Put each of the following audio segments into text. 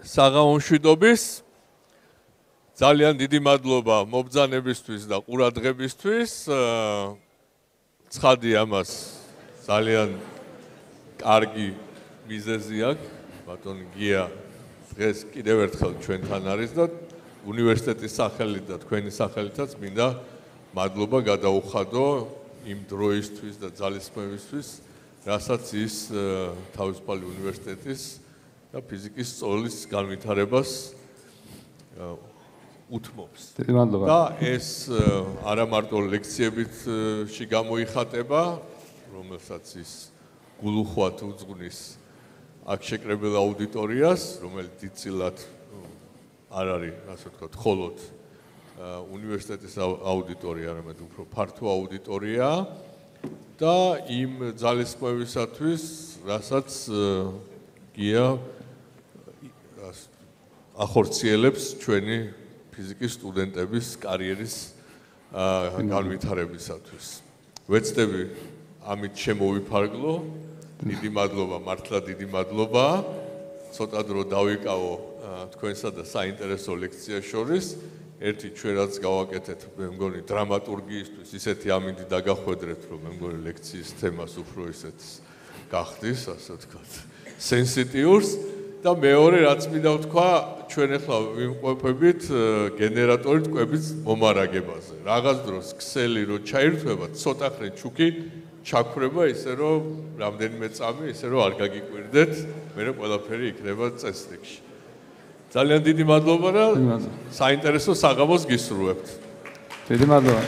საღამოშვიდობის ძალიან დიდი მადლობა მობძანებისთვის და ყურადღებისთვის. ცხადი ამას ძალიან კარგი მიზეზი აქვს. ბატონი გია დღეს კიდევ ერთხელ ჩვენთან არის და უნივერსიტეტის სახელით და თქვენი სახელითაც მინდა მადლობა გადაუხადო იმ დროისთვის და ძალისხმევისთვის, რასაც ის თავისუფალი უნივერსიტეტის და ფიზიკის სწავლის განვითარებას უთმობს. მადლობა. და ეს არა მარტო ლექციებითში გამოიხატება, რომელსაც ის გულუხვად უძღვნის აქ შეკრებილ აუდიტორიას, რომელიც დიდწილად არ არის, ასე ვთქვათ, ხოლოდ უნივერსიტეტის აუდიტორია, არამედ უფრო ფართო აუდიტორია და იმ ძალისხმევისათვის, რასაც გია ახორციელებს ჩვენი ფიზიკის სტუდენტების კარიერის განვითარებისათვის. ვეცდები ამით შემოვიფარგლო. დიდი მადლობა, მართლა დიდი მადლობა. ცოტა დრო დავიკავო თქვენსა და საინტერესო ლექციას შორის. ერთი ჩვენ რაც გავაკეთეთ, მე მგონი დრამატურგიისთვის ისეთი ამინდი დაგახვედრეთ, რომ მე მგონი ლექციის თემას უფრო ისეთ გახდის, ასე ვთქვათ, სენსიტიურს. და მეორე რაც მინდა ვთქვა, ჩვენ ახლა ვიმყოფებით გენერატორით კვების მომარაგებაზე. რაღაც დროს ქსელი რო ჩაირთვება, ცოტა ხნე ჩუქი ჩაქრება ისე რომ რამდენიმე წამი ისე რომ არ გაგიკვირდეთ, მე რა ყველაფერი იქნება წესრიგში. ძალიან დიდი მადლობა და საინტერესო საღამოს გისურვებთ. დიდი მადლობა.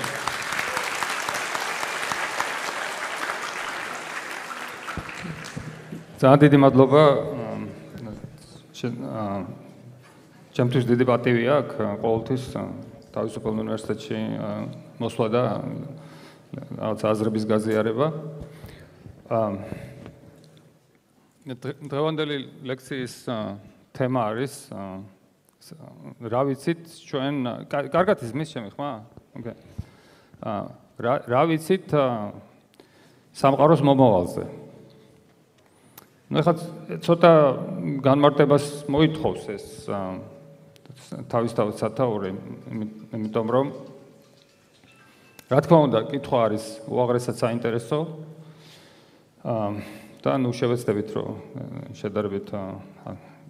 ძალიან დიდი მადლობა ჩემთვის დიდი პატივი აქვს ყოველთვის თავისუფალ უნივერსიტეტში მოსვლა და რაღაც აზრების გაზიარება. აა დღევანდელი ლექციის თემა არის რა ვიცით ჩვენ კარგად ისმის ჩემი ხმა? აა რა ვიცით სამყაროს მომავალზე? Ну ეხლა ცოტა განმარტებას მოითხოვს ეს თავისთავად სათაური იმიტომ რომ რა თქმა უნდა კითხვა არის უაღრესად საინტერესო და ნუ შევეცდებით რომ შედარებით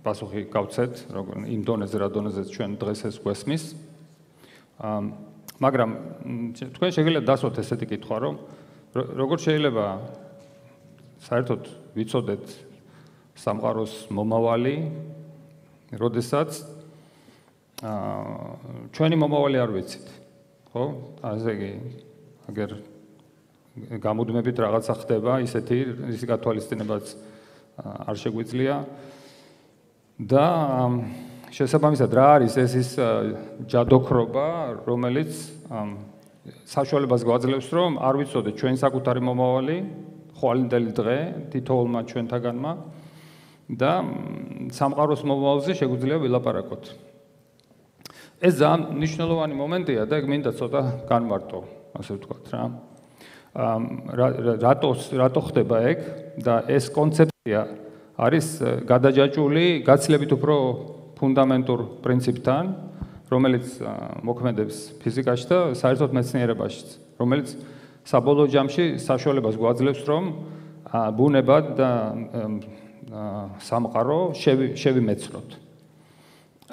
პასუხი გავცეთ როგორ იმ დონეზე რა დონეზე ჩვენ დღეს ეს გვესმის მაგრამ თქვენ შეგიძლიათ დასვათ ესეთი კითხვა რომ როგორ შეიძლება საერთოდ ვიცოდეთ სამყაროს მომავალი, როდესაც აა ჩვენი მომავალი არ ვიცით. ხო? ასე იგი აგერ გამუდმებით რაღაცა ხდება, ისეთი ისი გათვალისწინებაც არ შეგვიძლია. და შესაბამისად რა არის ეს ის ჯადოქრობა, რომელიც საშუალებას გვაძლევს, რომ არ ვიცოდეთ ჩვენ საკუთარი მომავალი, ხვალინდელი დღე თითოეულმა ჩვენთაგანმა და სამყაროს მომავალზე შეგვიძლია ვილაპარაკოთ. ეს ძალიან მნიშვნელოვანი მომენტია და მინდა ცოტა განმარტო, ასე ვთქვათ რა. აა რატო რატო ხდება ეგ და ეს კონცეფცია არის გადაჯაჭული გაცილებით უფრო ფუნდამენტურ პრინციპთან, რომელიც მოქმედებს ფიზიკაში და საერთოდ მეცნიერებაშიც, რომელიც საბოლოო ჯამში საშუალებას გვაძლევს, რომ ბუნება და სამყარო შევიმეცროთ.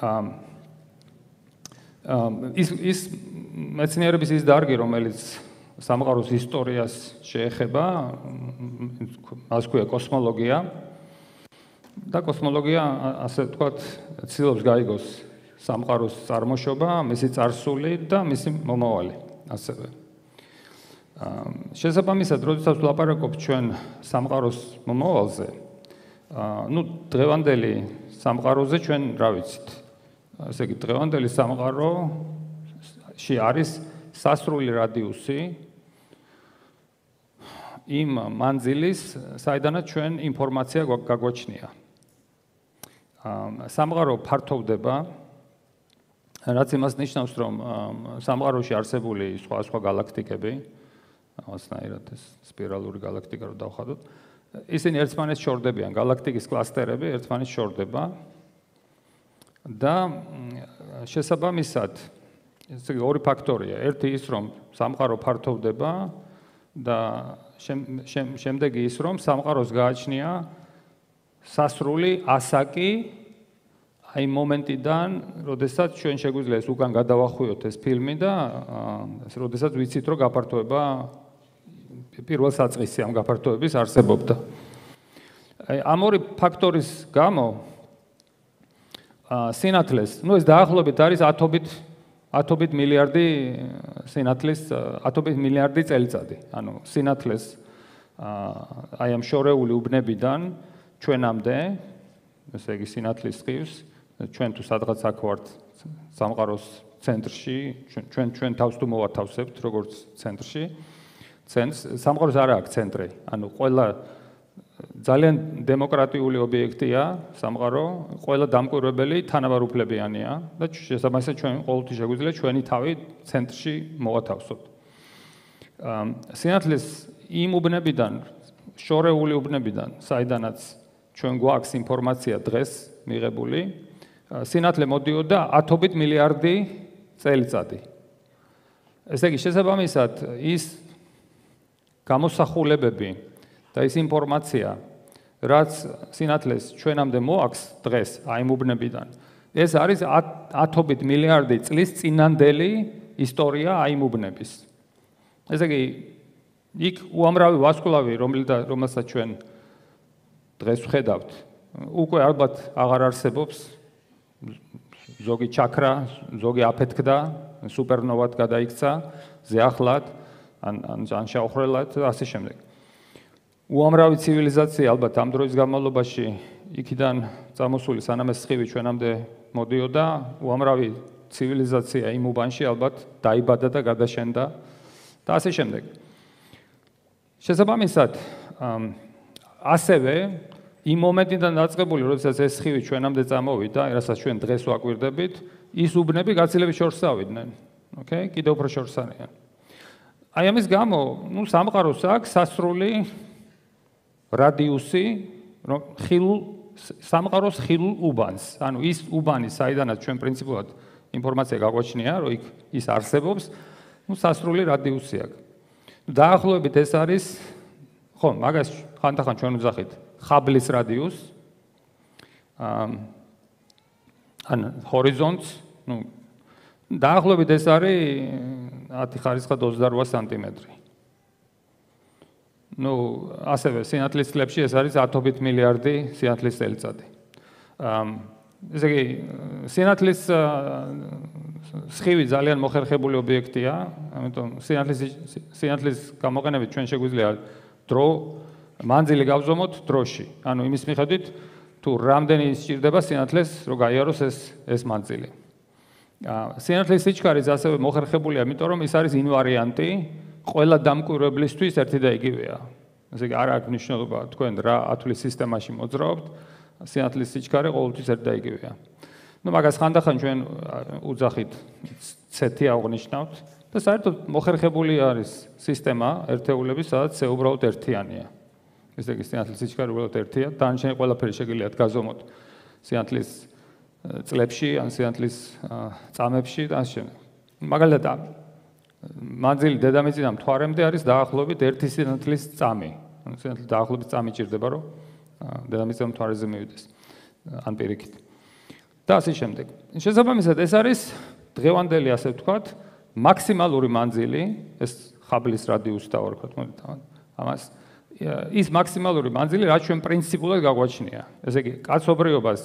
აა ის ის მეცნიერების ის დარგი, რომელიც სამყაროს ისტორიას შეეხება, მას ქვია კოსმოლოგია. და კოსმოლოგია, ასე ვთქვათ, ცდილობს გაიგოს სამყაროს წარმოშობა, მისი წარსული და მისი მომავალი, ასევე. აა შესაბამისად, როდესაც ვლაპარაკობ ჩვენ სამყაროს მომავალზე, ну დღევანდელი სამყაროზე ჩვენ რა ვიცით? ასე იგი დღევანდელი სამყაროში არის სასრული რადიუსი. იმ მანძილის საიდანაც ჩვენ ინფორმაცია გაგვაჩნია. სამყარო ფართოვდება. რაც იმას ნიშნავს რომ სამყაროში არსებული სხვა სხვა galaktikები ასნაირად ეს სპირალური galaktika რო დავხადოთ ისინი ერთმანეთს შორდებიან, galaktikis კლასტერები ერთმანეთს შორდება. და შესაბამისად ესე იგი ორი ფაქტორია. ერთი ის რომ სამყარო ფართოვდება და შემდეგი ის რომ სამყაროს გააჩნია სასრული ასაკი აი მომენტიდან, როდესაც ჩვენ შეგვიძლია ეს უკან გადავახვიოთ ეს ფილმი და ეს როდესაც ვიცით რომ გაფართოება პირველ საწყისი ამ გაფართოების არსებობდა. აი ამ ორი ფაქტორის გამო სინათლეს, ну ეს დაახლოებით არის 10-ით 10-ით მილიარდი სინათლის 10-ით მილიარდი წელიწადი. ანუ სინათლეს აი ამ შორეული უბნებიდან ჩვენამდე, ესე იგი სინათლის ხივს, ჩვენ თუ სადღაც აქ ვართ სამყაროს ცენტრში, ჩვენ ჩვენ თავს თუ მოვათავსებთ როგორც ცენტრში, ცენტრს სამყაროს არა აქვს ცენტრი. ანუ ყველა ძალიან დემოკრატიული ობიექტია სამყარო, ყველა დამკვირვებელი თანაბარუფლებიანია და შესაბამისად ჩვენ ყოველთვის შეგვიძლია ჩვენი თავი ცენტრში მოვათავსოთ. სინათლის იმ უბნებიდან, შორეული უბნებიდან, საიდანაც ჩვენ გვაქვს ინფორმაცია დღეს მიღებული, სინათლე მოდიოდა 10-ობით მილიარდი წელიწადი. ესე იგი, შესაბამისად, ის გამოსახულებები და ის ინფორმაცია, რაც სინათლეს ჩვენამდე მოაქვს დღეს აი მუბნებიდან, ეს არის 10-ობით მილიარდი წლის წინანდელი ისტორია აი მუბნების. ესე იგი, იქ უამრავი ვასკულავი, რომელსაც ჩვენ დღეს ვხედავთ, უკვე ალბათ აღარ არსებობს ზოგი ჩაქრა, ზოგი აფეთქდა, სუპერნოვად გადაიქცა, ზეახლად, ან ან ან შეახრელად და ასე შემდეგ. უამრავი ცივილიზაცია ალბათ ამ დროის განმავლობაში იქიდან წამოსული სანამ ეს სხივი ჩვენამდე მოდიოდა, უამრავი ცივილიზაცია იმ უბანში ალბათ დაიბადა და გადაშენდა და ასე შემდეგ. შესაბამისად, ასევე იმ მომენტიდან დაწყებული, როდესაც ეს სხივი ჩვენამდე წამოვიდა, რასაც ჩვენ დღეს ვაკვირდებით, ის უბნები გაცილებით შორს ავიდნენ. ოკეი, კიდევ უფრო შორს არიან. აი ამის გამო, ну, სამყაროს აქვს სასრული რადიუსი, რომ ხილულ სამყაროს ხილულ უბანს, ანუ ის უბანი, საიდანაც ჩვენ პრინციპულად ინფორმაცია გაგვაჩნია, რომ იქ ის არსებობს, ну, სასრული რადიუსი აქვს. დაახლოებით ეს არის ხო, მაგას ხანდახან ჩვენ ვძახით ხაბლის რადიუს. ამ ან ჰორიზონტს, ну, დაახლოებით ეს არის 10 ხარისხად 28 სანტიმეტრი. ну, ასევე სინათლის წლებში ეს არის 10-ობით მილიარდი სინათლის წელიწადი. ამ ესე იგი სინათლის სხივი ძალიან მოხერხებული ობიექტია, ამიტომ სინათლის სინათლის გამოყენებით ჩვენ შეგვიძლია დრო მანძილი გავზომოთ დროში. ანუ იმის მიხედვით თუ რამდენი სჭირდება სინათლეს რომ გაიაროს ეს ეს მანძილი. სინათლის სიჩქარე ასევე მოხერხებულია, იმიტომ რომ ის არის ინვარიანტი, ყველა დამკვირვებლისთვის ერთი და იგივეა. ესე იგი არ აქვს მნიშვნელობა თქვენ რა ათვლის სისტემაში მოძრაობთ, სინათლის სიჩქარე ყოველთვის ერთი და იგივეა. ну მაგას ხანდახან ჩვენ უძახით ცეთი აღნიშნავთ და საერთოდ მოხერხებული არის სისტემა ერთეულების სადაც ე უბრალოდ ერთიანია. ესე იგი სინათლის სიჩქარე უბრალოდ ერთია, დანარჩენი ყველაფერი შეგიძლიათ გაზომოთ სინათლის წლებში ან სინათლის წამებში და ასე შემდეგ. მაგალითად მანძილი დედამიწიდან მთვარემდე არის დაახლოებით 1 სინათლის წამი. ანუ სინათლის დაახლოებით წამი ჭირდება, რომ დედამიწიდან მთვარეზე მივიდეს ან პირიქით. და ასე შემდეგ. შესაბამისად ეს არის დღევანდელი ასე ვთქვათ მაქსიმალური მანძილი, ეს ხაბლის რადიუსი დავარქვათ, მოდით ამას ის მაქსიმალური მანძილი, რაც ჩვენ პრინციპულად გაგვაჩნია. ესე იგი, კაცობრიობას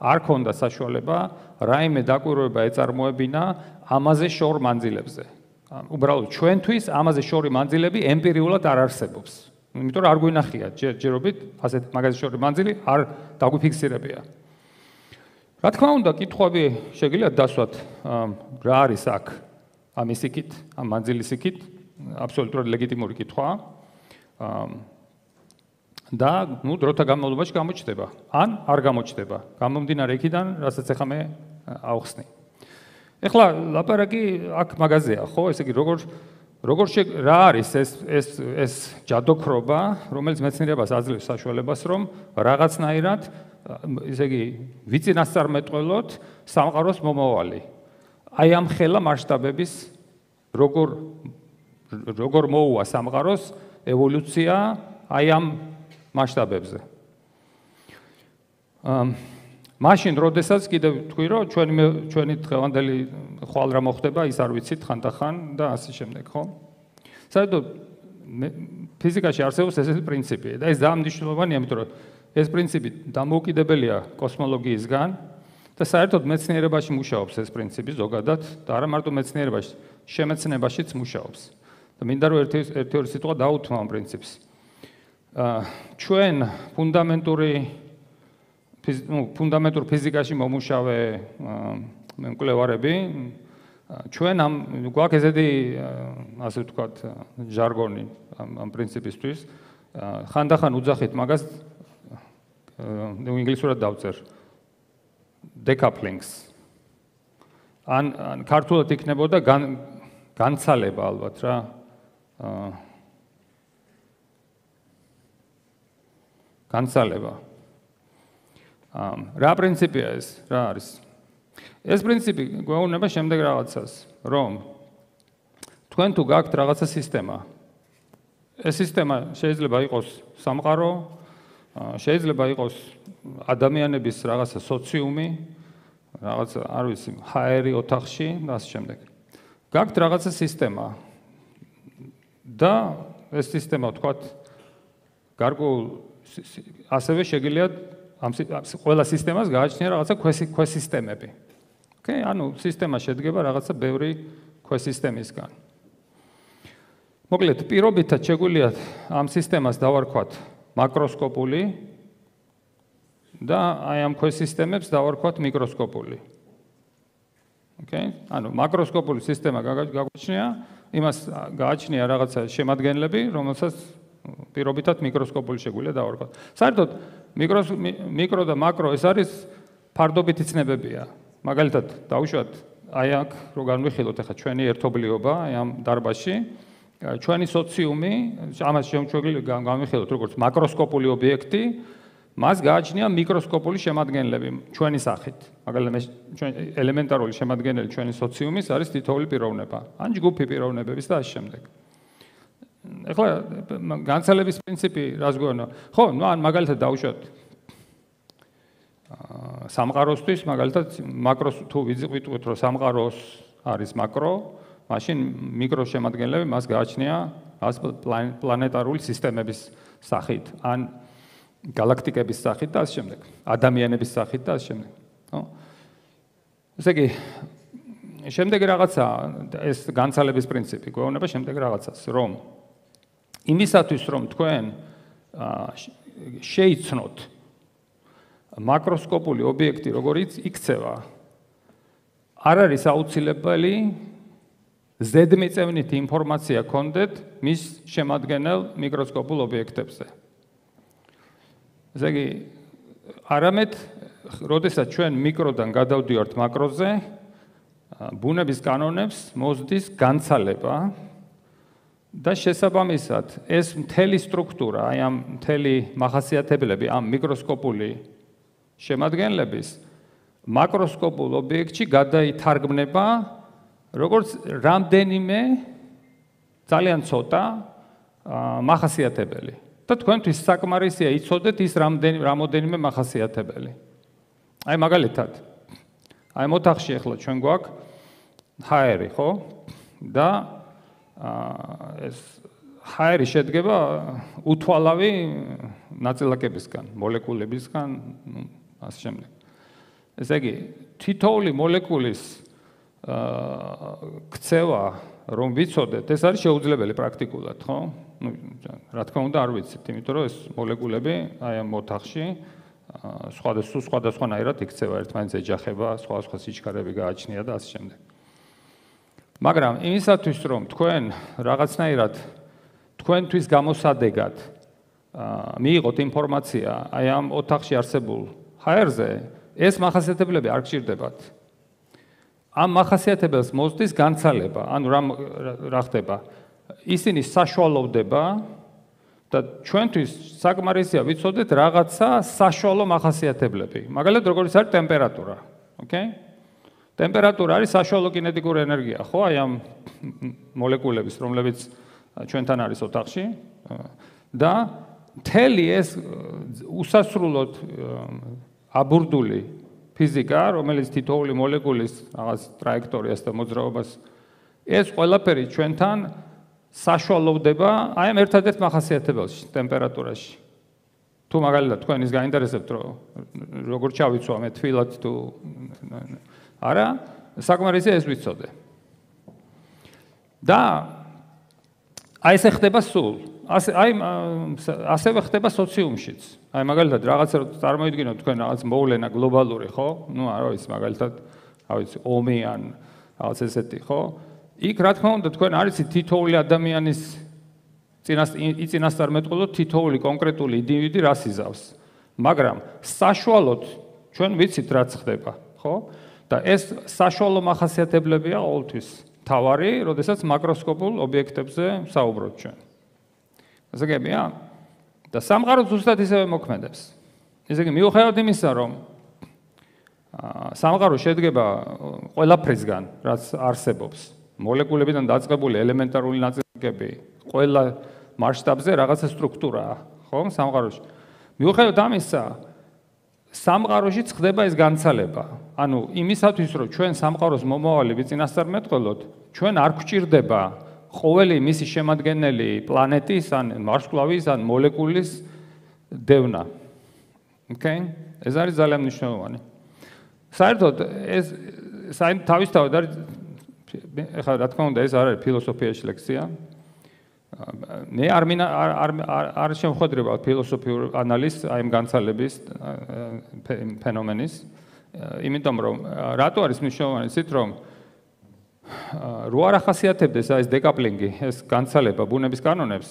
არ ქონდა საშუალება რაიმე დაკვირვება ეწარმოებინა ამაზე შორ მანძილებზე. უბრალოდ ჩვენთვის ამაზე შორი მანძილები ემპირიულად არ არსებობს. იმიტომ რომ არ გვინახია ჯერობით ასეთ მაგაზე შორი მანძილი არ დაგვიფიქსირებია. რა თქმა უნდა, კითხვები შეგიძლიათ დასვათ რა არის აქ ამის იქით, ამ მანძილის იქით, აბსოლუტურად ლეგიტიმური კითხვაა. და ნუ დროთა განმავლობაში გამოჩნდება ან არ გამოჩნდება გამომდინარე იქიდან რასაც ახლა მე ავხსნი. ეხლა ლაპარაკი აქ მაღაზია ხო? ესე იგი როგორ როგორ რა არის ეს ეს ეს ჯადოქრობა რომელიც მეცნიერებას აძლევს საშუალებას რომ რაღაცნაირად ესე იგი ვიწინასწარმეტყველოთ სამყაროს მომავალი. აი ამ ხელა მასშტაბების როგორ როგორ მოუვა სამყაროს ევოლუცია აი ამ მასშტაბებზე. ამ მაშინ როდესაც კიდევ თქვი რომ ჩვენი ჩვენი დღევანდელი ხვალ რა მოხდება ის არ ვიცით ხანდახან და ასე შემდეგ ხო? საერთოდ ფიზიკაში არსებობს ესეთი პრინციპი და ეს ძალიან მნიშვნელოვანია, იმიტომ რომ ეს პრინციპი დამოუკიდებელია კოსმოლოგიისგან და საერთოდ მეცნიერებაში მუშაობს ეს პრინციპი ზოგადად და არა მარტო მეცნიერებაში, შემეცნებაშიც მუშაობს. და მინდა რომ ერთი ერთი ორი სიტყვა დაუთმო ამ პრინციპს. ჩვენ ფუნდამენტური ფუნდამენტურ ფიზიკაში მომუშავე მკვლევარები ჩვენ ამ გვაქვს ესეთი ასე ვთქვათ ჟარგონი ამ ამ პრინციპისთვის. ხანდახან უძახით მაგას ნუ ინგლისურად დავწერ. Decoupling-ს. ან ან ქართულად იქნებოდა განცალება ალბათ რა. აა განცალება აა რა პრინციპია ეს? რა არის? ეს პრინციპი გვეუბნება შემდეგ რაღაცას, რომ თქვენ თუ გაქვთ რაღაცა სისტემა, ეს სისტემა შეიძლება იყოს სამყარო, შეიძლება იყოს ადამიანების რაღაცა სოციუმი, რაღაცა არ ვიცი, ჰაერი ოთახში და ასე შემდეგ. გაქვთ რაღაცა სისტემა და ეს სისტემა თქვათ გარკვეულ ასევე შეგიძლიათ ამ ყველა სისტემას გააჩნია რაღაცა ქვესისტემები. ოკეი, ანუ სისტემა შედგება რაღაცა ბევრი ქვესისტემისგან. მოკლედ, პირობითად შეგვიძლია ამ სისტემას დავარქვათ მაკროსკოპული და აი ამ ქვესისტემებს დავარქვათ მიკროსკოპული. ოკეი? ანუ მაკროსკოპული სისტემა გაგვაჩნია, იმას გააჩნია რაღაცა შემადგენლები, რომელსაც პირობითად მიკროსკოპული შეგვიძლია დავარქვათ. საერთოდ მიკრო მიკრო და მაკრო ეს არის ფარდობითი ცნებებია. მაგალითად დავუშვათ აი აქ რო განვიხილოთ ახლა ჩვენი ერთობლიობა აი ამ დარბაზში ჩვენი სოციუმი ამას შემჩველი განვიხილოთ როგორც მაკროსკოპული ობიექტი მას გააჩნია მიკროსკოპული შემადგენლები ჩვენი სახით მაგალითად ჩვენ ელემენტარული შემადგენელი ჩვენი სოციუმის არის თითოეული პიროვნება ან ჯგუფი პიროვნებების და ამ შემდეგ ახლა განცალების პრინციპი რას გვეუბნება ხო ნუ ან მაგალითად დავუშვათ სამყაროსთვის მაგალითად მაკროს თუ ვიტყვით რომ სამყაროს არის მაკრო, მაშინ მიკრო შემადგენლები მას გააჩნია ას პლანეტარული სისტემების სახით, ან galaktikების სახით და ამ შემდეგ, ადამიანების სახით და ამ შემდეგ, ხო? ესე იგი შემდეგ რაღაცა ეს განცალების პრინციპი გვეუბნება შემდეგ რაღაცას, რომ იმისათვის რომ თქვენ შეიცნოთ მაკროსკოპული ობიექტი როგორიც იქცევა არ არის აუცილებელი ზედმიწევნით ინფორმაცია კონდეთ მის შემადგენელ მიკროსკოპულ ობიექტებზე. ესე იგი არამედ როდესაც ჩვენ მიკროდან გადავდივართ მაკროზე ბუნების კანონებს მოსდის განცალება და შესაბამისად ეს მთელი სტრუქტურა, აი ამ მთელი მახასიათებლები ამ მიკროსკოპული შემადგენლების მაკროსკოპულ ობიექტში გადაითარგმნება როგორც რამდენიმე ძალიან ცოტა მახასიათებელი და თქვენთვის საკმარისია იცოდეთ ის რამდენი რამოდენიმე მახასიათებელი. აი მაგალითად აი მოთახში ახლა ჩვენ გვაქვს ჰაერი, ხო? და ეს ჰაერი შედგება უთვალავი ნაწილაკებისგან, მოლეკულებისგან, ну, ასე შემდეგ. ესე იგი, თითოეული მოლეკულის აა ქცევა, რომ ვიცოდეთ, ეს არის შეუძლებელი პრაქტიკულად, ხო? ну, რა თქმა უნდა, არ ვიცით, იმიტომ რომ ეს მოლეკულები აი ამ ოთახში აა სხვადასხვა სხვადასხვანაირად იქცევა, ერთმანეთს ეჯახება, სხვადასხვა სიჩქარეები გააჩნია და ასე შემდეგ. მაგრამ იმისათვის რომ თქვენ რაღაცნაირად თქვენთვის გამოსადეგად მიიღოთ ინფორმაცია აი ამ ოთახში არსებულ ჰაერზე, ეს მახასიათებლები არ გჭირდებათ. ამ მახასიათებელს მოსდის განცალება, ანუ რა რა ხდება? ისინი საშუალოვდება და ჩვენთვის საკმარისია ვიცოდეთ რაღაცა საშუალო მახასიათებლები. მაგალითად, როგორიც არის ტემპერატურა, ოკეი? ტემპერატურა არის საშუალო კინეტიკური ენერგია, ხო? აი ამ მოლეკულების, რომლებიც ჩვენთან არის ოთახში და თელი ეს უსასრულოდ აბურდული ფიზიკა, რომელიც თითოეული მოლეკულის რაღაც ტრაექტორიას და მოძრაობას ეს ყველაფერი ჩვენთან საშუალოვდება აი ამ ერთადერთ მახასიათებელში, ტემპერატურაში. თუ მაგალითად თქვენ ის გაინტერესებთ, რომ როგორ ჩავიცვა მე თვილად თუ არა, საკმარისია ეს ვიცოდე. და აი ეს ხდება სულ. ასე აი ასევე ხდება სოციუმშიც. აი მაგალითად რაღაცა წარმოიდგინოთ თქვენ რაღაც მოვლენა გლობალური, ხო? ნუ არა ვიცი მაგალითად, რა ვიცი, ომი ან რაღაც ესეთი, ხო? იქ რა თქმა უნდა თქვენ არიცით თითოეული ადამიანის წინას იწინასწარ მეტყოლოთ თითოეული კონკრეტული ინდივიდი რას იზავს. მაგრამ საშუალოდ ჩვენ ვიცით რაც ხდება, ხო? და ეს საშუალო მახასიათებლებია ყოველთვის თავარი, როდესაც მაკროსკოპულ ობიექტებზე საუბრობთ ჩვენ. ესე გებია? და სამყარო ზუსტად ისევე მოქმედებს. ესე იგი მიუხედავად იმისა, რომ სამყარო შედგება ყველაფრისგან, რაც არსებობს, მოლეკულებიდან დაწყებული ელემენტარული ნაწილაკები, ყველა მასშტაბზე რაღაცა სტრუქტურაა, ხო, სამყაროში. მიუხედავად ამისა, სამყაროში ხდება ეს განცალება. ანუ იმისათვის, რომ ჩვენ სამყაროს მომავალი ვიწინასწარ მეტყველოთ, ჩვენ არ გვჭირდება ყოველი მისი შემადგენელი პლანეტის ან მარსკლავის ან მოლეკულის დევნა. ოკეი? ეს არის ძალიან მნიშვნელოვანი. საერთოდ ეს საერთოდ თავისთავად არის ეხლა რა თქმა უნდა ეს არ არის ფილოსოფიაში ლექცია. მე არ მინა არ არ არ შემოხვედრება ფილოსოფიურ ანალიზს აი ამ განცალების ფენომენის. იმიტომ რომ რატო არის მნიშვნელოვანი ისეთ რომ რო არ ახასიათებდეს აი ეს დეკაპლინგი, ეს განცალება ბუნების კანონებს,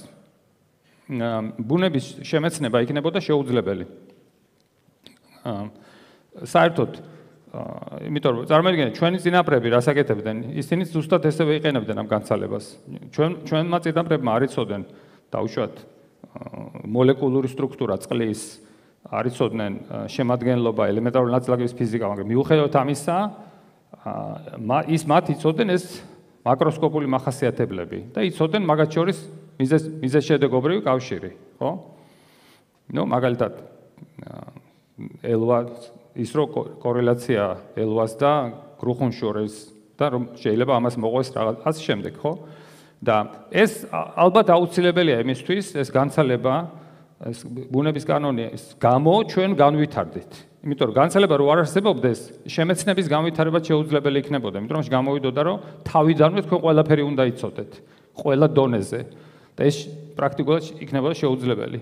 ბუნების შემეცნება იქნებოდა შეუძლებელი. საერთოდ იმიტომ რომ წარმოიდგინეთ ჩვენი წინაპრები რას აკეთებდნენ ისინი ზუსტად ესევე იყენებდნენ ამ განცალებას. ჩვენ ჩვენმა წინაპრებმა არიწოდენ დაუშვათ მოლეკულური სტრუქტურა წყლის არიწოდნენ შემადგენლობა ელემენტარული ნაწილაკების ფიზიკა მაგრამ მიუხედავად ამისა ის მათ იწოდნენ ეს მაკროსკოპული מחასიათებლები და იწოდნენ მაგათ შორის მიზეს მიზეშედეგობრივი კავშირი ხო ნუ მაგალითად ელვა ის რო კორელაცია ელვას და გრუხუნ შორის და რომ შეიძლება ამას მოყვეს რაღაც შემდეგ, ხო? და ეს ალბათ აუცილებელია იმისთვის, ეს განცალება ეს ბუნების კანონის გამო ჩვენ განვითარდით. იმიტომ რომ განცალება რო არ არსებობდეს, შემეცნების განვითარება შეუძლებელი იქნებოდა, იმიტომ რომ გამოვიდოდა რომ თავიდანვე თქვენ ყველაფერი უნდა იცოდეთ, ყველა დონეზე და ეს პრაქტიკულად იქნებოდა შეუძლებელი.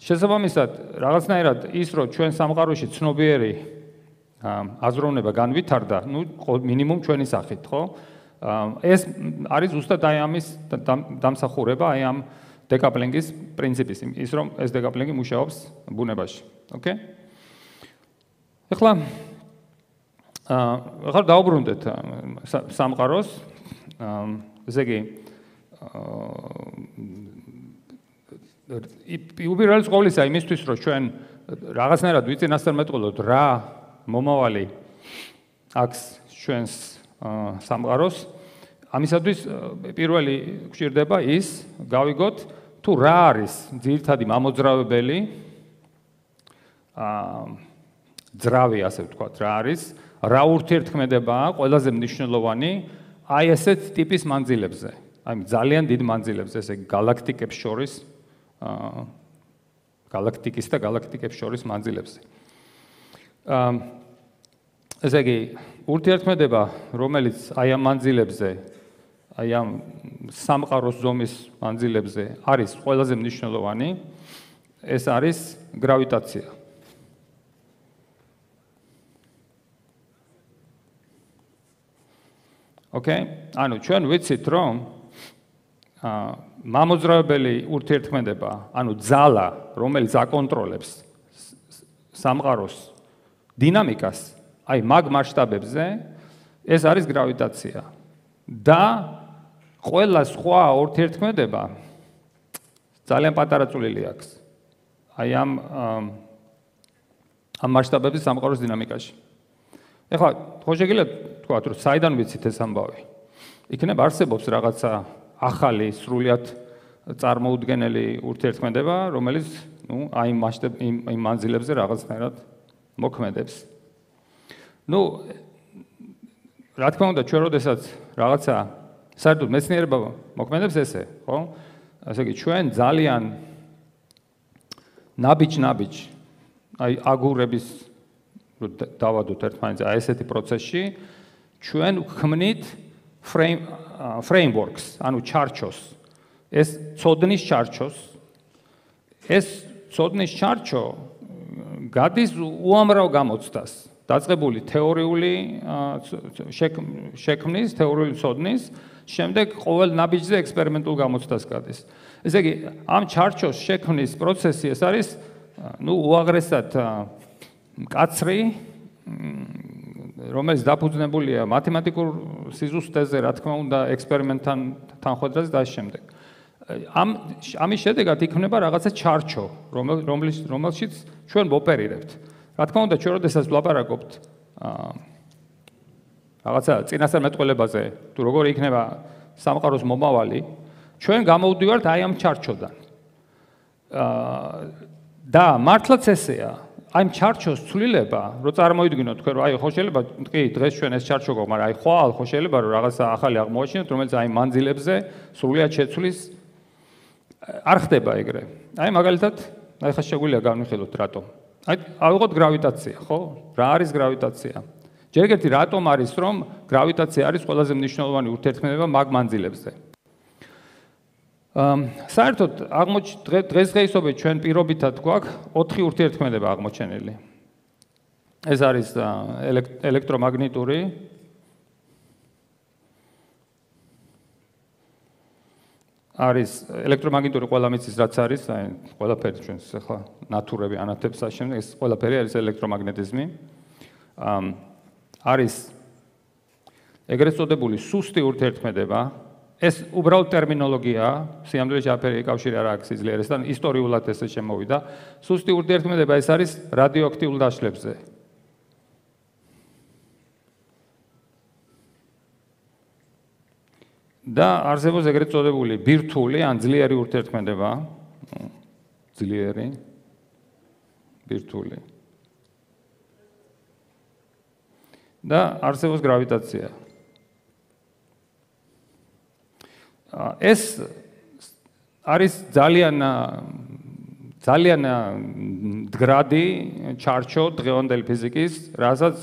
შესაბამისად, რაღაცნაირად ის რომ ჩვენ სამყაროში ცნობიერი აზროვნება განვითარდა, ну, მინიმუმ ჩვენი სახით, ხო? ეს არის ზუსტად აი ამის დამსახურება, აი ამ დეკაპლინგის პრინციპის, ის რომ ეს დეკაპლინგი მუშაობს ბუნებაში, ოკეი? ეხლა აა ახლა დაუბრუნდეთ სამყაროს. ესე იგი აა უპირველეს ყოვლისა იმისთვის რომ ჩვენ რაღაცნაირად ვიწინასწარ მეტყოლოთ რა მომავალი აქვს ჩვენს სამყაროს ამისათვის პირველი გვჭირდება ის გავიგოთ თუ რა არის ძირთადი მამოძრავებელი? აა ძრავი ასე ვთქვათ რა არის? რა ურთიერთქმედებაა? ყველაზე მნიშვნელოვანი აი ესეთ ტიპის მანძილებზე. აი ძალიან დიდ მანძილებზე ესე galaktikებს შორის აა galaktikis და galaktikებს შორის მანძილებზე. აა ესე იგი ურთიერთქმედება რომელიც აი ამ მანძილებზე აი ამ სამყაროს ზომის მანძილებზე არის ყველაზე მნიშვნელოვანი. ეს არის გრავიტაცია. ოკეი ანუ ჩვენ ვიცით რომ ა მამოძრავებელი ურთიერთქმედება ანუ ძალა რომელიც აკონტროლებს სამყაროს დინამიკას აი მაგ მასშტაბებზე ეს არის გრავიტაცია. და ყველა სხვა ურთიერთქმედება ძალიან პატარა წვლილი აქვს. აი ამ ამ მასშტაბების სამყაროს დინამიკაში. ეხლა ხო შეგიძლია თქვა რომ საიდან ვიცით ეს ამბავი? იქნება არსებობს რაღაცა ახალი სრულიად წარმოუდგენელი ურთიერთქმედება, რომელიც ну, აი მასშტაბ იმ იმ მანძილებზე რაღაცნაირად მოქმედებს. ну, რა თქმა უნდა, ჩვენ როდესაც რაღაცა საერთოდ მეცნიერება მოქმედებს ესე, ხო? ასე იგი ჩვენ ძალიან ნაბიჯ-ნაბიჯ აი აგურების დავადოთ ერთმანეთზე აი ესეთი პროცესში ჩვენ ვქმნით frame frameworks, ანუ ჩარჩოს. ეს ცოდნის ჩარჩოს. ეს ცოდნის ჩარჩო გადის უამრავ გამოცდას. დაწყებული თეორიული შექმნის, თეორიული ცოდნის, შემდეგ ყოველ ნაბიჯზე ექსპერიმენტულ გამოცდას გადის. ესე იგი, ამ ჩარჩოს შექმნის პროცესი ეს არის, ну, უაღრესად მკაცრი, რომელიც დაფუძნებულია მათემატიკურ სიზუსტეზე, რა თქმა უნდა, ექსპერიმენტთან თანხმდაზე და შემდეგ. ამ ამის შედეგად იქნება რაღაცა ჩარჩო, რომელიც რომელშიც ჩვენ ვოპერირებთ. რა თქმა უნდა, ჩვენ როდესაც ვლაპარაკობთ აა რაღაცა წინასწარმეტყველებაზე, თუ როგორ იქნება სამყაროს მომავალი, ჩვენ გამოვდივართ აი ამ ჩარჩოდან. აა და მართლაც ესეა, აი ამ ჩარჩოს ცვლილება, რო წარმოიდგინოთ თქვენ რომ აი ხო შეიძლება კი დღეს ჩვენ ეს ჩარჩო გვაქვს, მაგრამ აი ხვალ ხო შეიძლება რომ რაღაცა ახალი აღმოაჩინოთ, რომელიც აი მანძილებზე სრულიად შეცვლის არ ხდება ეგრე. აი მაგალითად, აი ხა შეგვიძლია განვიხილოთ რატომ. აი ავიღოთ გრავიტაცია, ხო? რა არის გრავიტაცია? ჯერ ერთი რატომ არის რომ გრავიტაცია არის ყველაზე მნიშვნელოვანი ურთიერთქმედება მაგ მანძილებზე? საერთოდ აღმოჩ დღესდღეობით ჩვენ პირობითად გვაქვს 4 ურთიერთქმედება აღმოჩენილი. ეს არის ელექტრომაგნიტური არის ელექტრომაგნიტური ყველა მიწის რაც არის, აი ყველაფერი ჩვენს ახლა ნატურები ანათებს აშენებს, ეს ყველაფერი არის ელექტრომაგნეტიზმი. არის ეგრეთ წოდებული სუსტი ურთიერთქმედება, ეს უბრალოდ ტერმინოლოგიაა, სიამდვილეში აფერი კავშირი არ აქვს იძლიერესთან, ისტორიულად ესე შემოვიდა. სუსტი ურთიერთქმედება ეს არის რადიოაქტიულ დაშლებზე. და არსებობს ეგრეთ წოდებული ბირთული ან ძლიერი ურთიერთქმედება. ძლიერი ბირთული. და არსებობს გრავიტაცია. ეს არის ძალიან ძალიან დგრადი ჩარჩო დღევანდელი ფიზიკის, რასაც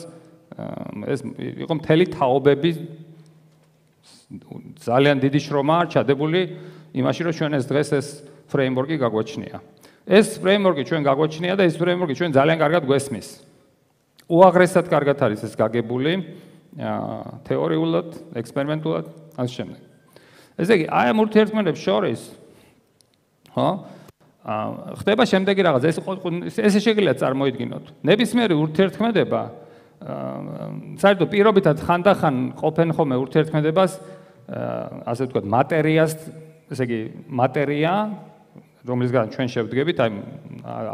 ეს იყო მთელი თაობები ძალიან დიდი შრომა ჩადებული იმაში, რომ ჩვენ ეს დღეს ეს ფრეიმვორკი გაგვაჩნია. ეს ფრეიმვორკი ჩვენ გაგვაჩნია და ეს ფრეიმვორკი ჩვენ ძალიან კარგად გვესმის. უაღრესად კარგად არის ეს გაგებული თეორიულად, ექსპერიმენტულად, ასე შემდეგ. ესე იგი, აი ამ ურთიერთქმედებს შორის ხო? აა ხდება შემდეგი რაღაც, ეს ესე შეიძლება წარმოიდგინოთ. ნებისმიერი ურთიერთქმედება აა საერთოდ პირობითად ხანდახან ყოფენ ხოლმე ურთიერთქმედებას აა ასე ვთქვათ, მატერიას, ესე იგი, მატერია, რომლისგან ჩვენ შევდგებით, აი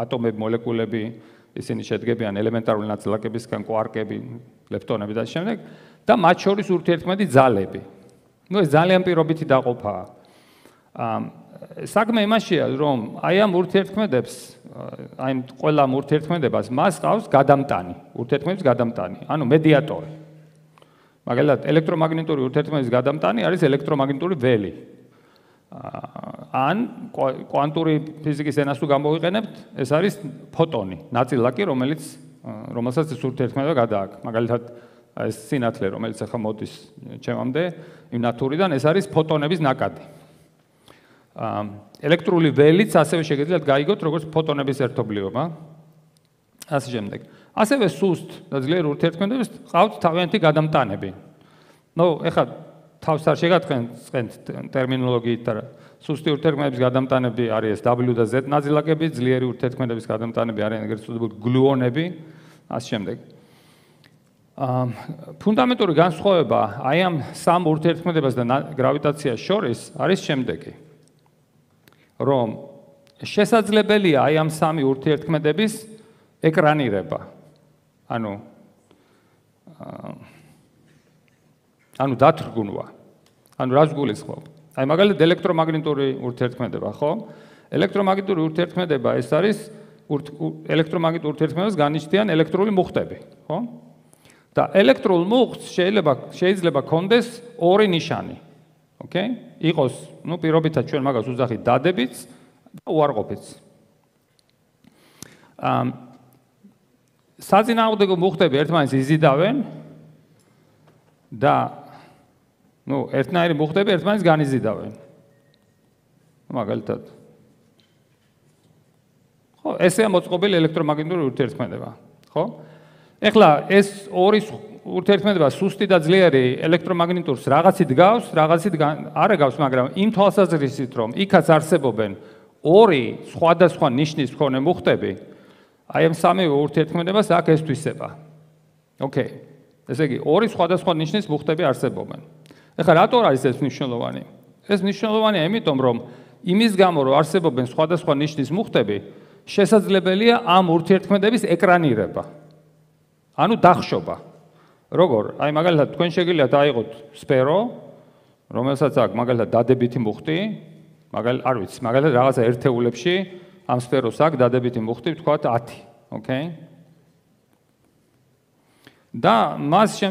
ატომები, მოლეკულები, ისინი შედგებიან ელემენტარული ნაწილაკებისგან, კვარკები, ლეპტონები და შემდეგ და მათ შორის ურთიერთქმედი ძალები. ну ეს ძალიან პირობითი დაყოფაა. აა საქმე იმაშია, რომ აი ამ ურთიერთქმედებს, აი ამ ყველა ურთიერთქმედებას მას ყავს გადამტანი, ურთიერთქმედების გადამტანი, ანუ მედიატორი. მაგალითად, ელექტრომაგნიტური ურთიერთქმედების გადამტანი არის ელექტრომაგნიტური ველი. ან კვანტური ფიზიკის ენას თუ გამოვიყენებთ, ეს არის ფოტონი, ნაწილაკი, რომელიც რომელსაც ეს ურთიერთქმედება გადააქვს. მაგალითად, ეს სინათლე, რომელიც ახლა მოდის ჩემამდე, იმ ნატურიდან ეს არის ფოტონების ნაკადი. ელექტრული ველიც ასევე შეგიძლიათ გაიგოთ როგორც ფოტონების ერთობლიობა. ასე შემდეგ. ასევე სუსტ და ძლიერ ურთიერთქმედებს ყავთ თავიანთი გადამტანები. ნუ ეხლა თავს არ შეგატყენთ ტერმინოლოგიით და სუსტი ურთიერთქმედების გადამტანები არის W და Z ნაწილაკები, ძლიერი ურთიერთქმედების გადამტანები არიან ეგრეთ წოდებული გლუონები, ასე შემდეგ. ფუნდამენტური განსხვავება აი ამ სამ ურთიერთქმედებას და გრავიტაციას შორის არის შემდეგი. რომ შესაძლებელია აი ამ სამი ურთიერთქმედების ეკრანირება. ანუ ანუ დათრგუნვა. ანუ რას გულისხმობ? აი მაგალითად ელექტრომაგნიტური ურთიერთქმედება, ხო? ელექტრომაგნიტური ურთიერთქმედება ეს არის ელექტრომაგნიტურ ურთიერთქმედებას განიცდიან ელექტრული მუხტები, ხო? და ელექტრულ მუხტს შეიძლება შეიძლება კონდეს ორი ნიშანი. ოკეი? იყოს, ну, პირობითად ჩვენ მაგას უძახით დადებიც და უარყოფიც. ამ საძინააღმდეგო მუხტები ერთმანეთს იზიდავენ და ну, ერთნაირი მუხტები ერთმანეთს განიზიდავენ. მაგალითად. ხო, ესეა მოწყობილი ელექტრომაგნიტური ურთიერთქმედება, ხო? ეხლა ეს ორი ურთიერთქმედება სუსტი და ძლიერი ელექტრომაგნიტურს რაღაცით გავს, რაღაცით არა გავს, მაგრამ იმ თვალსაზრისით, რომ იქაც არსებობენ ორი სხვადასხვა ნიშნის მქონე მუხტები, აი ამ სამი ურთიერთქმედებას აქ ეს თვისება. ოკეი. ესე იგი, ორი სხვადასხვა ნიშნის მუხტები არსებობენ. ეხლა რატო არის ეს მნიშვნელოვანი? ეს მნიშვნელოვანია იმიტომ, რომ იმის გამო, რომ არსებობენ სხვადასხვა ნიშნის მუხტები, შესაძლებელია ამ ურთიერთქმედების ეკრანირება. ანუ დახშობა. როგორ? აი მაგალითად თქვენ შეგიძლიათ დაიღოთ სფერო, რომელსაც აქვს მაგალითად დადებითი მუხტი, მაგალითად არ ვიცი, მაგალითად რაღაცა ერთეულებში ამ სფეროს აქვს დადებითი მუხტი, ვთქვათ 10, ოკეი? და მას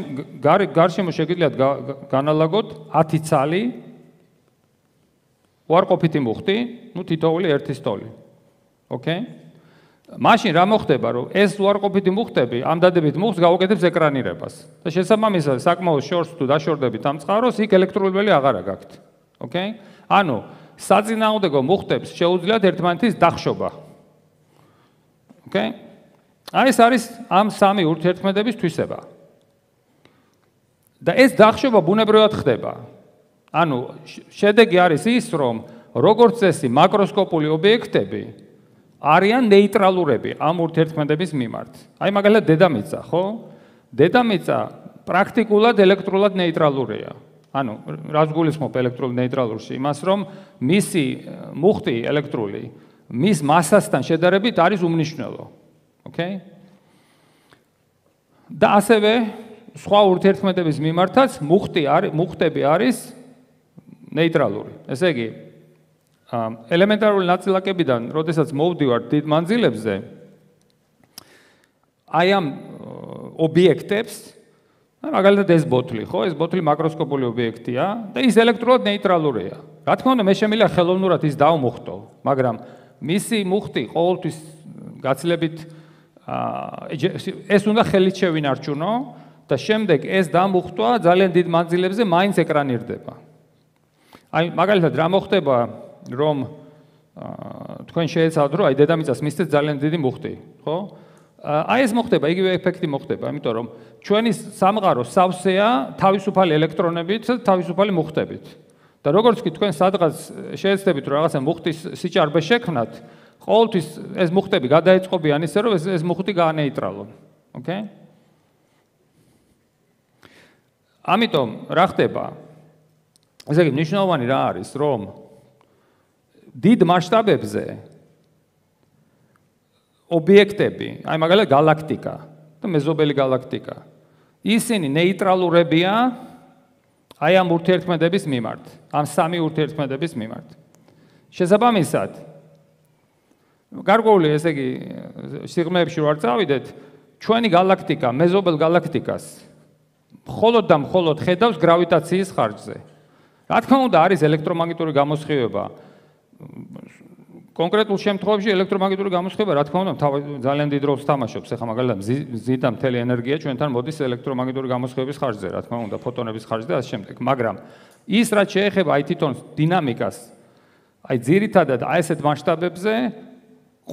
გარშემო შეგიძლიათ განალაგოთ 10 ცალი უარყოფითი მუხტი, ну თითოეული ერთი სტოლი. ოკეი? მაშინ რა მოხდება, რომ ეს უარყოფითი მუხტები ამ დადებით მუხტს გაუკეთებს ეკრანირებას. და შესაბამისად, საკმაოდ შორს თუ დაშორდებით ამ წყაროს, იქ ელექტროულები აღარ აგაქვთ. ოკეი? ანუ საწინააღმდეგო მუხტებს შეუძლიათ ერთმანეთის დახშობა. ოკეი? აი ეს არის ამ სამი ურთიერთქმედების თვისება. და ეს დახშობა ბუნებრივად ხდება. ანუ შედეგი არის ის, რომ როგორც წესი მაკროსკოპული ობიექტები არიან ნეიტრალურები ამ ურთიერთქმედების მიმართ. აი მაგალითად დედამიწა, ხო? დედამიწა პრაქტიკულად ელექტრულად ნეიტრალურია. ანუ რას გულისხმობ ელექტრულ ნეიტრალურში? იმას, რომ მისი მუხტი ელექტრული მის მასასთან შედარებით არის უმნიშვნელო. ოკეი? და ასევე სხვა ურთიერთქმედების მიმართაც მუხტი არის მუხტები არის ნეიტრალური. ესე იგი, ელემენტარული ნაწილაკებიდან, როდესაც მოვდივართ დიდ მანძილებზე, აი ამ ობიექტებს, მაგალითად ეს ბოთლი, ხო, ეს ბოთლი მაკროსკოპული ობიექტია და ის ელექტრულად ნეიტრალურია. რა თქმა უნდა, მე შემიძლია ხელოვნურად ის დავმუხტო, მაგრამ მისი მუხტი ყოველთვის გაცილებით ეს უნდა ხელით შევინარჩუნო და შემდეგ ეს დამუხტვა ძალიან დიდ მანძილებზე მაინც ეკრანირდება. აი მაგალითად რა მოხდება რომ თქვენ შეეცავთ რომ აი დედამიწას მისცეთ ძალიან დიდი მუხტი, ხო? აი ეს მოხდება, იგივე ეფექტი მოხდება, იმიტომ რომ ჩვენი სამყარო სავსეა თავისუფალი ელექტრონებით, თავისუფალი მუხტებით. და როგორც კი თქვენ სადღაც შეეცდებით რომ რაღაცა მუხტის სიჭარბე შექმნათ, ყოველთვის ეს მუხტები გადაეწყობიან ისე რომ ეს ეს მუხტი გაანეიტრალონ. ოკეი? ამიტომ რა ხდება? ესე იგი, მნიშვნელოვანი რა არის, რომ დიდ მასშტაბებზე ობიექტები, აი მაგალითად galaktika და მეზობელი galaktika. ისინი ნეიტრალურებია აი ამ ურთიერთქმედების მიმართ, ამ სამი ურთიერთქმედების მიმართ. შესაბამისად, გარკვეული ესე იგი სიღრმეებში ვარ წავიდეთ, ჩვენი galaktika, მეზობელ galaktikas მხოლოდ და მხოლოდ ხედავს გრავიტაციის ხარჯზე. რა თქმა უნდა, არის ელექტრომაგნიტური გამოსხივება, კონკრეტულ შემთხვევაში ელექტრომაგნიტური გამოსხება რა თქმა უნდა ძალიან დიდ როლს თამაშობს. ეხლა მაგალითად ზიდა მთელი ენერგია ჩვენთან მოდის ელექტრომაგნიტური გამოსხების ხარჯზე, რა თქმა უნდა ფოტონების ხარჯზე და ასე შემდეგ. მაგრამ ის რაც შეეხება აი თვითონ დინამიკას, აი ძირითადად აი ესეთ მასშტაბებზე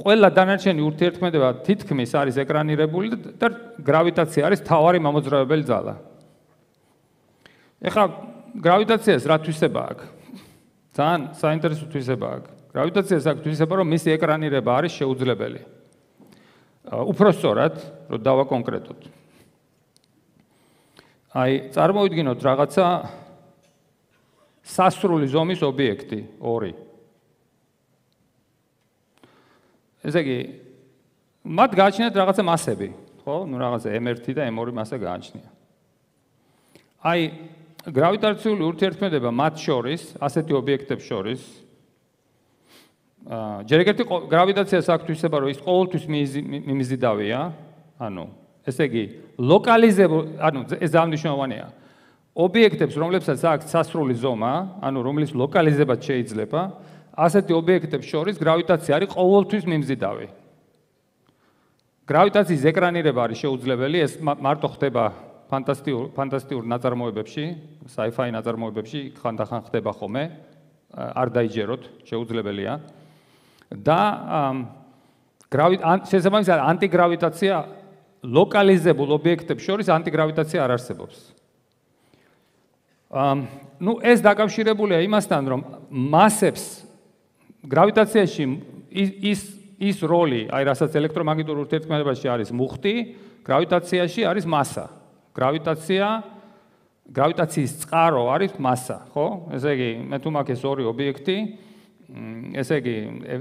ყველა დანარჩენი ურთიერთქმედება თითქმის არის ეკრანირებული და გრავიტაცია არის თავარი მამოძრავებელი ძალა. ეხლა გრავიტაციას რა თვისება აქვს? ძალიან საინტერესო თვისება აქვს. გრავიტაციას აქვს თვისება, რომ მისი ეკრანირება არის შეუძლებელი. უფრო სწორად, რომ დავაკონკრეტოთ. აი, წარმოვიდგინოთ რაღაცა სასრული ზომის ობიექტი, ორი. ესე იგი მათ გააჩნიათ რაღაცა მასები, ხო? ნუ რაღაცა M1 და M2 მასა გააჩნია. აი გრავიტაციული ურთიერთქმედება მათ შორის, ასეთი ობიექტებს შორის აა ჯერ ერთი გრავიტაცია საქმთვისება რომ ის ყოველთვის მიმიზიდავია, ანუ ესე იგი ლოკალიზებულ, ანუ ეს დამნიშნავანია. ობიექტებს, რომლებსაც აქვს სასრული ზომა, ანუ რომლის ლოკალიზებაც შეიძლება, ასეთი ობიექტებს შორის გრავიტაცია არის ყოველთვის მიმზიდავი. გრავიტაციის ეკრანირება არის შეუძლებელი, ეს მარტო ხდება ფანტასტიკურ ფანტასტიკურ ნაწარმოებებში, sci-fi ნაწარმოებებში ხანდახან ხდება ხოლმე, არ დაიჯეროთ, შეუძლებელია. და გრავიტ შესაბამისად ანტიგრავიტაცია ლოკალიზებულ ობიექტებს შორის ანტიგრავიტაცია არ არსებობს. ამ ნუ ეს დაკავშირებულია იმასთან, რომ მასებს გრავიტაციაში ის ის როლი, აი რასაც ელექტრომაგნიტურ ურთიერთქმედებაში არის მუხტი, გრავიტაციაში არის massa. გრავიტაცია გრავიტაციის წყარო არის massa, ხო? ესე იგი, მე თუ მაქვს ეს ორი ობიექტი, ესე იგი,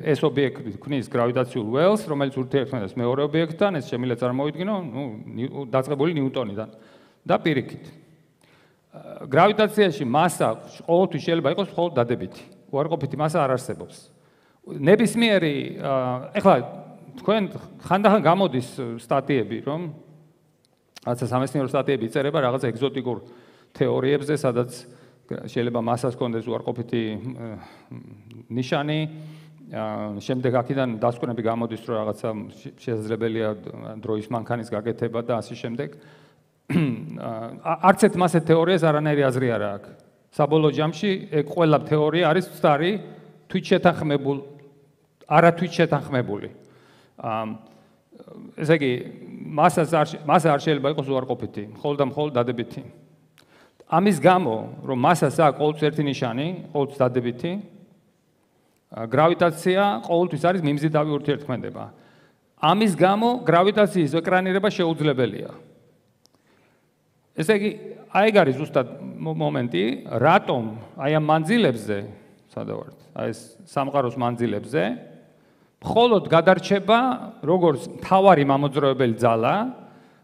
ეს ობიექტი ქნის გრავიტაციულ ველს, რომელიც ურთიერთქმედებს მეორე ობიექტთან, ეს შემიძლია წარმოვიდგინო, ნუ დაწყებული ნიუტონიდან და პირიქით. გრავიტაციაში massa ყოველთვის შეიძლება იყოს მხოლოდ დადებითი. უარყოფითი massa არ არსებობს. ნებისმიერი ეხლა თქვენ ხანდახან გამოდის სტატიები, რომ რაღაცა სამეცნიერო სტატიები იწერება რაღაცა ეგზოტიკურ თეორიებზე, სადაც შეიძლება massas კონდეს უარყოფითი ნიშანი. შემდეგ აქედან დასკვნები გამოდის, რომ რაღაცა შესაძლებელია დროის მანქანის გაკეთება და ასე შემდეგ. არც ერთ მასე თეორიას არანაირი აზრი არ აქვს. საბოლოო ჯამში ეგ ყველა თეორია არის სწარი თვით შეთანხმებულ არა თვით შეთანხმებული. ამ ესე იგი მასას არ მასა არ შეიძლება იყოს უარყოფითი, მხოლოდ მხოლოდ დადებითი. ამის გამო, რომ მასას აქვს ყოველთვის ერთი ნიშანი, ყოველთვის დადებითი, გრავიტაცია ყოველთვის არის მიმზიდავი ურთიერთქმედება. ამის გამო გრავიტაციის ეკრანირება შეუძლებელია. ესე იგი, აი გარი ზუსტად მომენტი, რატომ აი ამ მანძილებზე, სადავართ, აი ეს სამყაროს მანძილებზე, მხოლოდ გადარჩება როგორც თავარი მამოძრავებელი ძალა,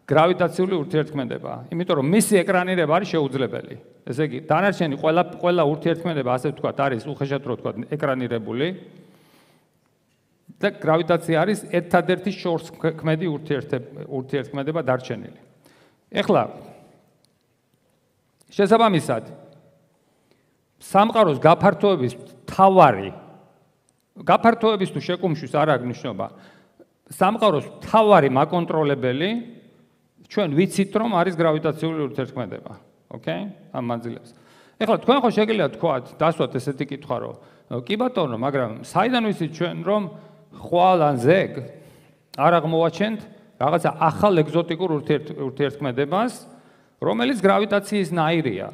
გრავიტაციული ურთიერთქმედება, იმიტომ რომ მისი ეკრანირება არის შეუძლებელი. ესე იგი, დანარჩენი ყველა ყველა ურთიერთქმედება, ასე ვთქვათ, არის უხეშად რო ვთქვათ, ეკრანირებული. და გრავიტაცია არის ერთადერთი შორს ქმედი ურთიერთქმედება დარჩენილი. ეხლა შესაბამისად სამყაროს გაფართოების თავარი გაფართოების თუ შეკუმშვის არ აქვს ნიშნობა სამყაროს თავარი მაკონტროლებელი ჩვენ ვიცით რომ არის გრავიტაციული ურთიერთქმედება ოკეი? ამ მანძილებს. ეხლა თქვენ ხო შეგიძლიათ თქვათ დასვათ ესეთი კითხვა რომ კი ბატონო მაგრამ საიდან ვიცით ჩვენ რომ ხვალ ან ზეგ არ აღმოვაჩენთ რაღაცა ახალ ეგზოტიკურ ურთიერთქმედებას რომელიც გრავიტაციის ნაირია.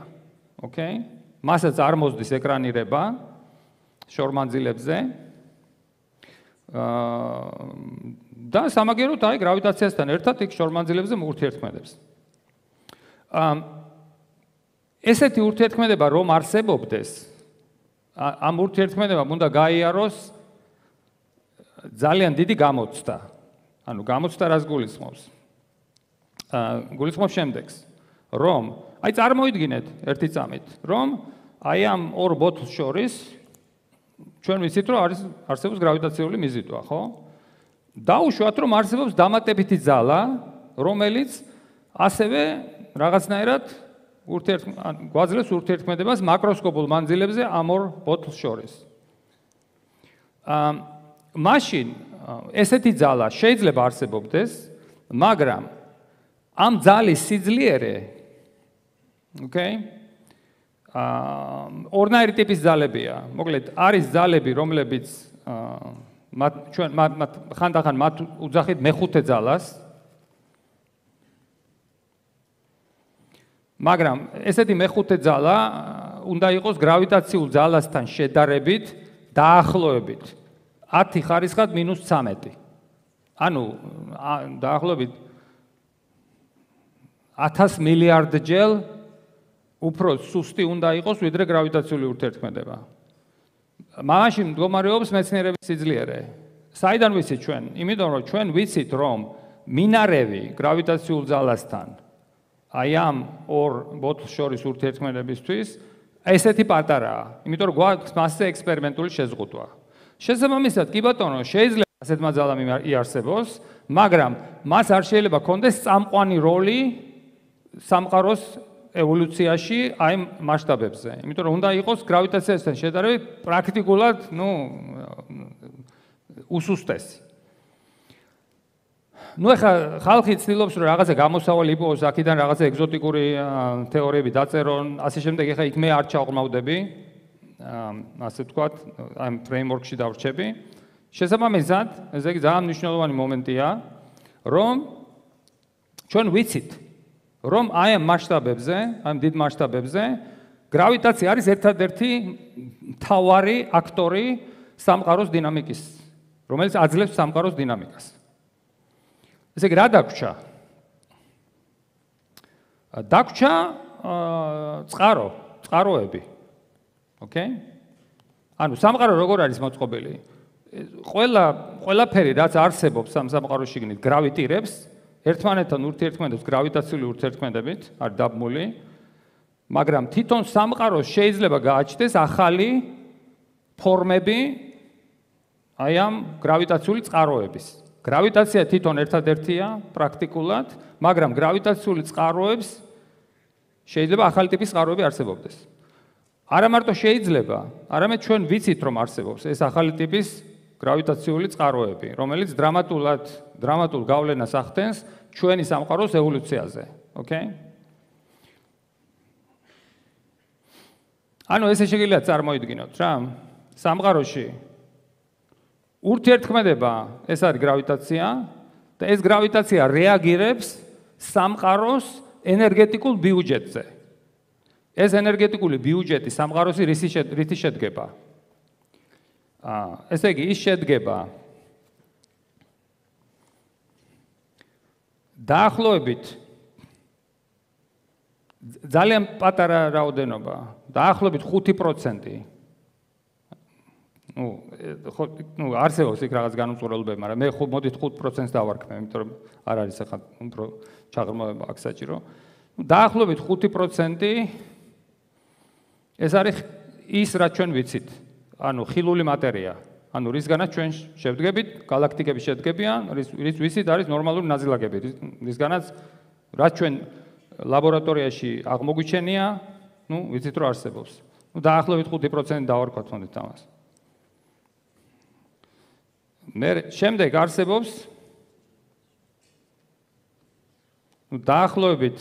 ოკეი? მასაც არ მოსდის ეკრანირება შორმანძილებზე. აა და სამაგეროთ აი გრავიტაციასთან ერთად იქ შორმანძილებზე ურთიერთქმედებს. აა ესეთი ურთიერთქმედება რომ არსებობდეს ამ ურთიერთქმედებამ უნდა გაიაროს ძალიან დიდი გამოცდა. ანუ გამოცდა რას გულისხმობს? აა გულისხმობს შემდეგს. რომ აი წარმოიდგინეთ ერთი წამით, რომ აი ამ ორ ბოთლს შორის ჩვენ ვიცით რომ არის არსებობს გრავიტაციული მიზიდვა, ხო? დაუშვათ რომ არსებობს დამატებითი ძალა, რომელიც ასევე რაღაცნაირად ურთიერთ გვაძლევს ურთიერთქმედებას მაკროსკოპულ მანძილებზე ამ ორ ბოთლს შორის. ამ მაშინ ესეთი ძალა შეიძლება არსებობდეს, მაგრამ ამ ძალის სიძლიერე ოკეი? აა ორნაირი ტიპის ძალებია. მოკლედ, არის ძალები, რომლებიც აა მათ ჩვენ მათ ხანდახან მათ უძახით მეხუთე ძალას. მაგრამ ესეთი მეხუთე ძალა უნდა იყოს გრავიტაციულ ძალასთან შედარებით დაახლოებით 10 ხარისხად -13. ანუ დაახლოებით 1000 მილიარდ ჯერ უფრო სუსტი უნდა იყოს ვიდრე გრავიტაციული ურთიერთქმედება. მაშინ მდგომარეობს მეცნიერების სიძლიერე საიდან ვიცით ჩვენ? იმიტომ რომ ჩვენ ვიცით რომ მინარევი გრავიტაციულ ძალასთან აი ამ ორ ბოთლს შორის ურთიერთქმედებისთვის ესეთი პატარაა. იმიტომ რომ გვაქვს მასზე ექსპერიმენტული შეზღუდვა. შესაბამისად, კი ბატონო, შეიძლება ასეთმა ძალამ იარსებოს, მაგრამ მას არ შეიძლება კონდეს წამყვანი როლი სამყაროს ევოლუციაში აი მასშტაბებზე. იმიტომ რომ უნდა იყოს გრავიტაციასთან შედარებით პრაქტიკულად, ну, უსუსტესი. ну ეხა ხალხი ცდილობს რომ რაღაცა გამოსავალი იყოს აქედან რაღაცა ეგზოტიკური თეორიები დაწერონ ასე შემდეგ ეხა იქ მე არ ჩაყრმავდები ასე ვთქვათ ამ ფრეიმვორკში დავრჩები შესაბამისად ეს იგი ძალიან მნიშვნელოვანი მომენტია რომ ჩვენ ვიცით რომ აი ამ მასშტაბებზე აი ამ დიდ მასშტაბებზე გრავიტაცია არის ერთადერთი თავარი აქტორი სამყაროს დინამიკის რომელიც აძლევს სამყაროს დინამიკას. ესე იგი რა დაგვრჩა? დაგვრჩა წყარო წყაროები. ოკეი? ანუ სამყარო როგორ არის მოწყობილი? ყველა ყველაფერი რაც არსებობს ამ სამყაროში გინით გრავიტირებს ერთმანეთთან ურთიერთქმედებს გრავიტაციული ურთიერთქმედებით არის დაბმული მაგრამ თვითონ სამყაროს შეიძლება გააჩნდეს ახალი ფორმები აი ამ გრავიტაციული წყაროების. გრავიტაცია თვითონ ერთადერთია პრაქტიკულად მაგრამ გრავიტაციული წყაროებს შეიძლება ახალი ტიპის წყაროები არსებობდეს. არა მარტო შეიძლება არამედ ჩვენ ვიცით რომ არსებობს ეს ახალი ტიპის გრავიტაციული წყაროები, რომელიც დრამატულად, დრამატულ გავლენას ახდენს ჩვენი სამყაროს ევოლუციაზე, ოკეი? ანუ ესე შეგიძლიათ წარმოიდგინოთ რა, სამყაროში ურთიერთქმედება, ეს არის გრავიტაცია და ეს გრავიტაცია რეაგირებს სამყაროს ენერგეტიკულ ბიუჯეტზე. ეს ენერგეტიკული ბიუჯეტი სამყაროსი რითი შედგება? აა ესე იგი ის შედგება დაახლოებით ძალიან პატარა რაოდენობა, დაახლოებით 5%. ну, ხო, ну, არსებობს იქ რაღაც განუწყვეტლობები, მაგრამ მე ხო მოდით 5%-ს დავარქმევ, იმიტომ რომ არ არის ახლა უფრო ჩაღრმავება აქ საჭირო. ну, დაახლოებით 5% ეს არის ის, რაც ჩვენ ვიცით. ანუ ხილული მატერია. ანუ რისგანაც ჩვენ შევდგებით, galaktikები შედგებიან, რის რის ვისით არის ნორმალური ნაზილაკები, რისგანაც რაც ჩვენ ლაბორატორიაში აღმოგვიჩენია, ну, ვიცით რომ არსებობს. ну, დაახლოებით 5% დავარქვათ თონდეთ ამას. მე შემდეგ არსებობს ну, დაახლოებით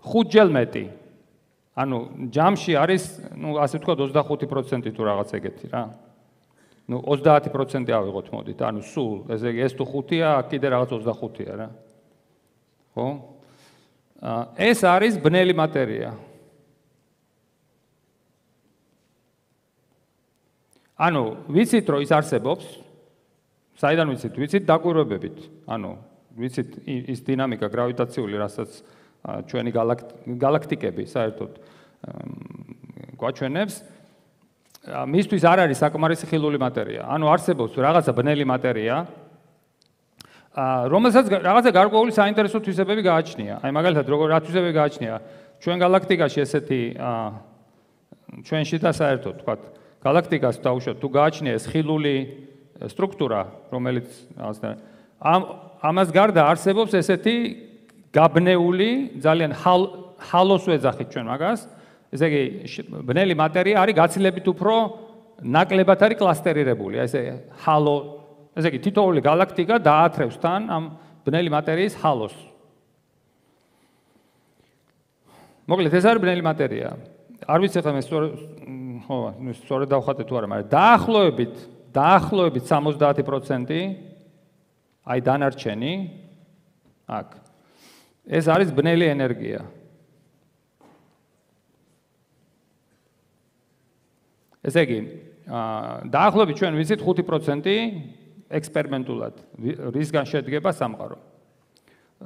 5 მეტი ანუ ჯამში არის, ну, ასე ვთქვათ 25% თუ რაღაც ეგეთი რა. Ну 30% ავიღოთ მოდით, ანუ სულ ესე ეს თუ 5-ია, კიდე რაღაც 25-ია რა. ხო? აა ეს არის ბნელი მატერია. ანუ ვიცით რომ ის არსებობს? საიდან ვიცით? ვიცით დაკვირვებებით. ანუ ვიცით ის დინამიკა გრავიტაციული, რასაც ჩვენი galaktikები საერთოდ გვაჩვენებს მისთვის არ არის საკმარისი ხილული მატერია. ანუ არსებობს რაღაცა ბნელი მატერია, რომელსაც რაღაცა გარკვეული საინტერესო თვისებები გააჩნია. აი მაგალითად როგორ რა თვისებები გააჩნია? ჩვენ galaktikაში ესეთი ჩვენში და საერთოდ თქვა galaktikas დაუშვათ თუ გააჩნია ეს ხილული სტრუქტურა, რომელიც ამ ამას გარდა არსებობს ესეთი გაბნეული, ძალიან ჰალოს ვეძახით ჩვენ მაგას. ესე იგი, ბნელი მატერია არის გაცილებით უფრო ნაკლებად არის კლასტერირებული. ესე ჰალო, ესე იგი, თითოეული galaktika დაათრევს თან ამ ბნელი მატერიის ჰალოს. მოკლედ ეს არის ბნელი მატერია. არ ვიცი ხომ ეს ხო, ნუ სწორედ დავხატე თუ არა, მაგრამ დაახლოებით, დაახლოებით 70% აი დანარჩენი აქ ეს არის ბნელი ენერგია. ესე იგი, აა დაახლოებით ჩვენ ვიცით 5% ექსპერიმენტულად რისგან შედგება სამყარო.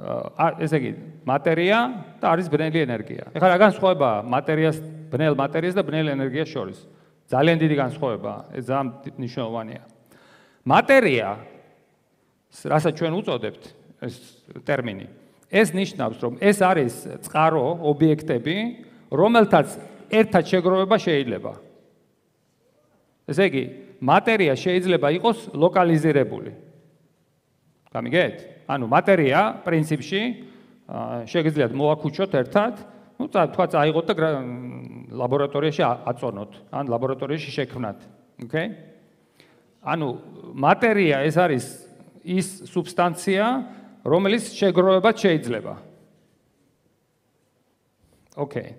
აა ესე იგი, მატერია და არის ბნელი ენერგია. ეხლა რა განსხვავება მატერიას, ბნელ მატერიას და ბნელ ენერგიას შორის? ძალიან დიდი განსხვავება, ეს ძალიან მნიშვნელოვანია. მატერია რასაც ჩვენ უწოდებთ ეს ტერმინი ეს ნიშნავს რომ ეს არის წყარო ობიექტები რომელთაც ერთად შეგროვება შეიძლება ესე იგი მატერია შეიძლება იყოს ლოკალიზირებული გამიგეთ ანუ მატერია პრინციპში შეგიძლიათ მოაქუჩოთ ერთად ну თქვა წაიღოთ და ლაბორატორიაში აწონოთ ან ლაბორატორიაში შექმნათ ოკეი ანუ მატერია ეს არის ის სუბსტანცია, რომელიც შეგროვება შეიძლება. ოკეი.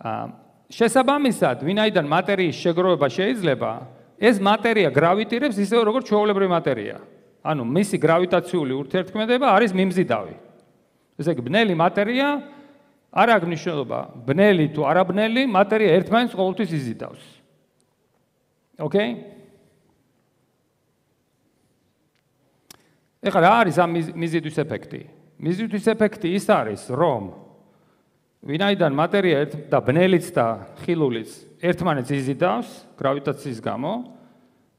აა შესაბამისად, ვინაიდან მატერიის შეგროვება შეიძლება, ეს მატერია გრავიტირებს ისე როგორც ჩვეულებრივი მატერია. ანუ მისი გრავიტაციული ურთიერთქმედება არის მიმზიდავი. ესე იგი, ბნელი მატერია არ აქვს მნიშვნელობა, ბნელი თუ არაბნელი, მატერია ერთმანეთს ყოველთვის იზიდავს. ოკეი? ეხლა რა არის ამ მიზიდვის ეფექტი? მიზიდვის ეფექტი ის არის, რომ ვინაიდან მატერია ერთ და ბნელიც და ხილულიც ერთმანეთს იზიდავს გრავიტაციის გამო,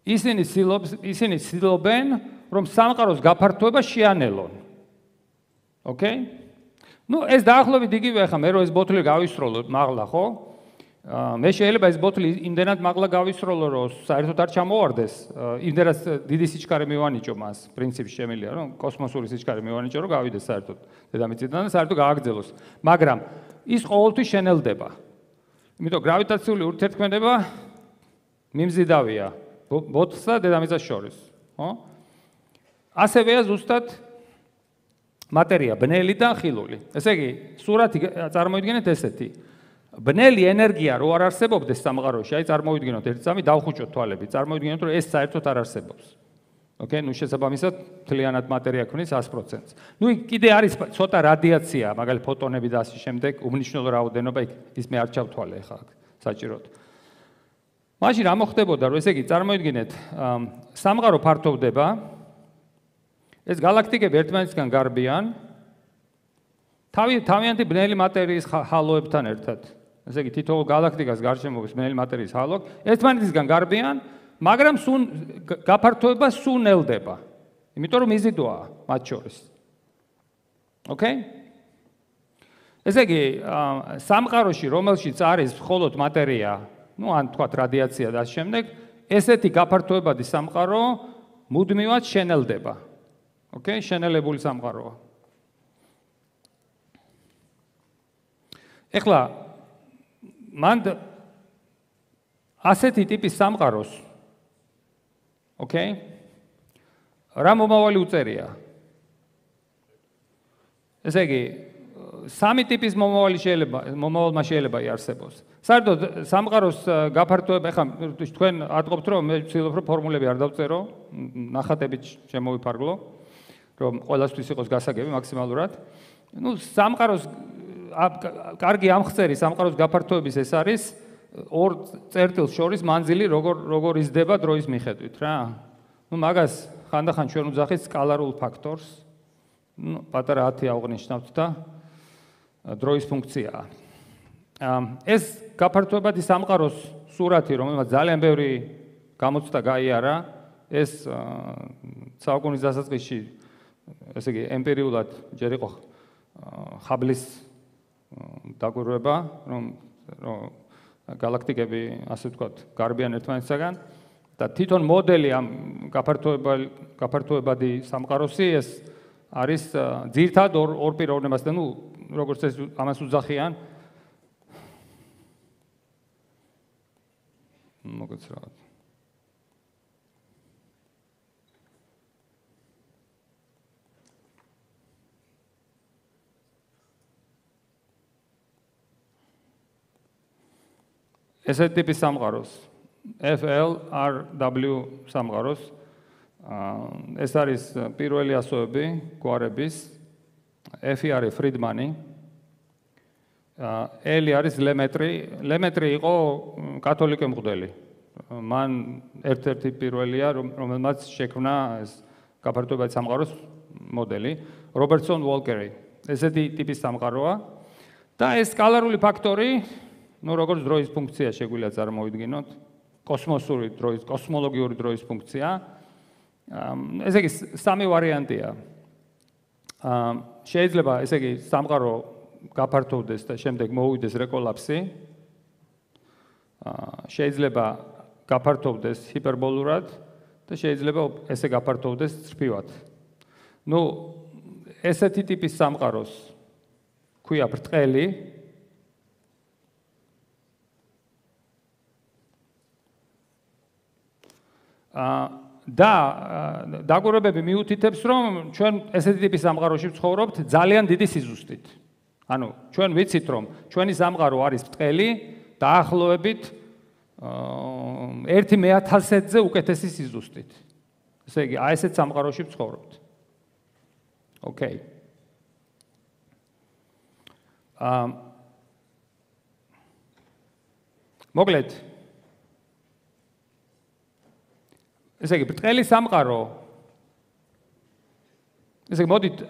ისინი ცდილობს ისინი ცდილობენ, რომ სამყაროს გაფართოება შეანელონ. ოკეი? ну ეს დაახლოებით იგივე ახლა მე რო ეს ბოთლი გავისროლო მაღლა ხო მე შეიძლება ეს ბოთლი იმდენად მაღლა გავისროლო, რომ საერთოდ არ ჩამოვარდეს. იმდენად დიდი სიჩქარე მივანიჭო მას, პრინციპი შემილია, რომ კოსმოსური სიჩქარე მივანიჭო, რომ გავიდეს საერთოდ დედამიწიდან და საერთოდ გააგრძელოს. მაგრამ ის ყოველთვის შენელდება. იმიტომ გრავიტაციული ურთიერთქმედება მიმზიდავია ბოთლს და დედამიწას შორის, ხო? ასევეა ზუსტად მატერია, ბნელი და ხილული. ესე იგი, სურათი წარმოიდგინეთ ესეთი. ბნელი ენერგია რო არ არსებობდეს სამყაროში, აი წარმოიდგინოთ ერთ წამი დავხუჭოთ თვალები, წარმოიდგინოთ რომ ეს საერთოდ არ არსებობს. ოკეი, ნუ შესაბამისად თლიანად მატერია ქმნის 100%-ს. ნუ კიდე არის ცოტა რადიაცია, მაგალითად ფოტონები და ასე შემდეგ, უმნიშვნელო რაოდენობა იქ ის მე არ ჩავთვალე ხა საჭიროდ. მაშინ რა მოხდებოდა, რომ ესე იგი წარმოიდგინეთ, სამყარო ფართოვდება. ეს galaktikები ერთმანეთისგან გარბიან. თავი თავიანთი ბნელი მატერიის ჰალოებთან ერთად. ესე იგი თითოეულ galaktikas გარშემო ბნელი მატერიის ჰალო ერთმანეთისგან გარბიან, მაგრამ სულ გაფართოება სულ ნელდება. იმიტომ რომ იზიდოა მათ შორის. ოკეი? ესე იგი სამყაროში რომელშიც არის მხოლოდ მატერია, ну ან თქვა რადიაცია და შემდეგ, ესეთი გაფართოებადი სამყარო მუდმივად შენელდება. ოკეი? შენელებული სამყაროა. ეხლა მან ასეთი ტიპის სამყაროს ოკეი რა მომავალი უწერია? ესე იგი სამი ტიპის მომავალი შეიძლება მომავალმა შეიძლება იარსებოს საერთოდ სამყაროს გაფართოება ხა თქვენ ატყობთ რომ მე ვცდილობ რომ ფორმულები არ დავწერო ნახატებით შემოვიფარგლო რომ ყოველთვის იყოს გასაგები მაქსიმალურად. ну სამყაროს კარგი ამხწერი სამყაროს გაფართოების ეს არის ორ წერტილს შორის მანძილი როგორ როგორ იზრდება დროის მიხედვით რა. ну მაგას ხანდახან ჩვენ უძახით სკალარულ ფაქტორს. ну პატარა 10 აღნიშნავთ და დროის ფუნქციაა. ეს გაფართოებადი სამყაროს სურათი, რომელმაც ძალიან ბევრი გამოცდა გაიარა, ეს საუკუნის დასაწყისში ესე იგი ემპირიულად ჯერ იყო ხაბლის დაგვირვება, რომ რომ galaktikები, ასე ვთქვათ, გარბიან ერთმანეთსაგან და თვითონ მოდელი ამ გაფართოებადი გაფართოებადი სამყაროსი ეს არის ძირთად ორ ორ პიროვნებას და ნუ როგორც ეს ამას უძახიან მოგეცრავთ ესეთ ტიპის სამყაროს. FLRW სამყაროს. ეს არის პირველი ასოები გვარების. F-ი არის ფრიდმანი L-ი არის ლემეტრი ლემეტრი იყო კათოლიკე მღვდელი. მან ერთ-ერთი პირველია რომელმაც შექმნა ეს გაფართოებადი სამყაროს მოდელი. რობერტსონ ვოლკერი ესეთი ტიპის სამყაროა. და ეს სკალარული ფაქტორი ну როგორც დროის ფუნქცია შეგვიძლია წარმოვიდგინოთ კოსმოსური დროის, კოსმოლოგიური დროის ფუნქცია. ესე იგი სამი ვარიანტია. აა შეიძლება ესე იგი სამყარო გაფართოვდეს და შემდეგ მოუვიდეს რეკოლაფსი. აა შეიძლება გაფართოვდეს ჰიპერბოლურად და შეიძლება ესე გაფართოვდეს წრფივად. ну ესეთი ტიპის სამყაროს ქვია ბრტყელი და დაგურებები მიუთითებს რომ ჩვენ ესეთი ტიპის სამყაროში ვცხოვრობთ ძალიან დიდი სიზუსტით. ანუ ჩვენ ვიცით რომ ჩვენი სამყარო არის ბრტყელი დაახლოებით 1/1000-ზე უკეთესი სიზუსტით. ესე იგი, აი ესეთ სამყაროში ვცხოვრობთ. ოკეი. აა მოკლედ ესე იგი, ბრტყელი სამყარო ესე იგი, მოდით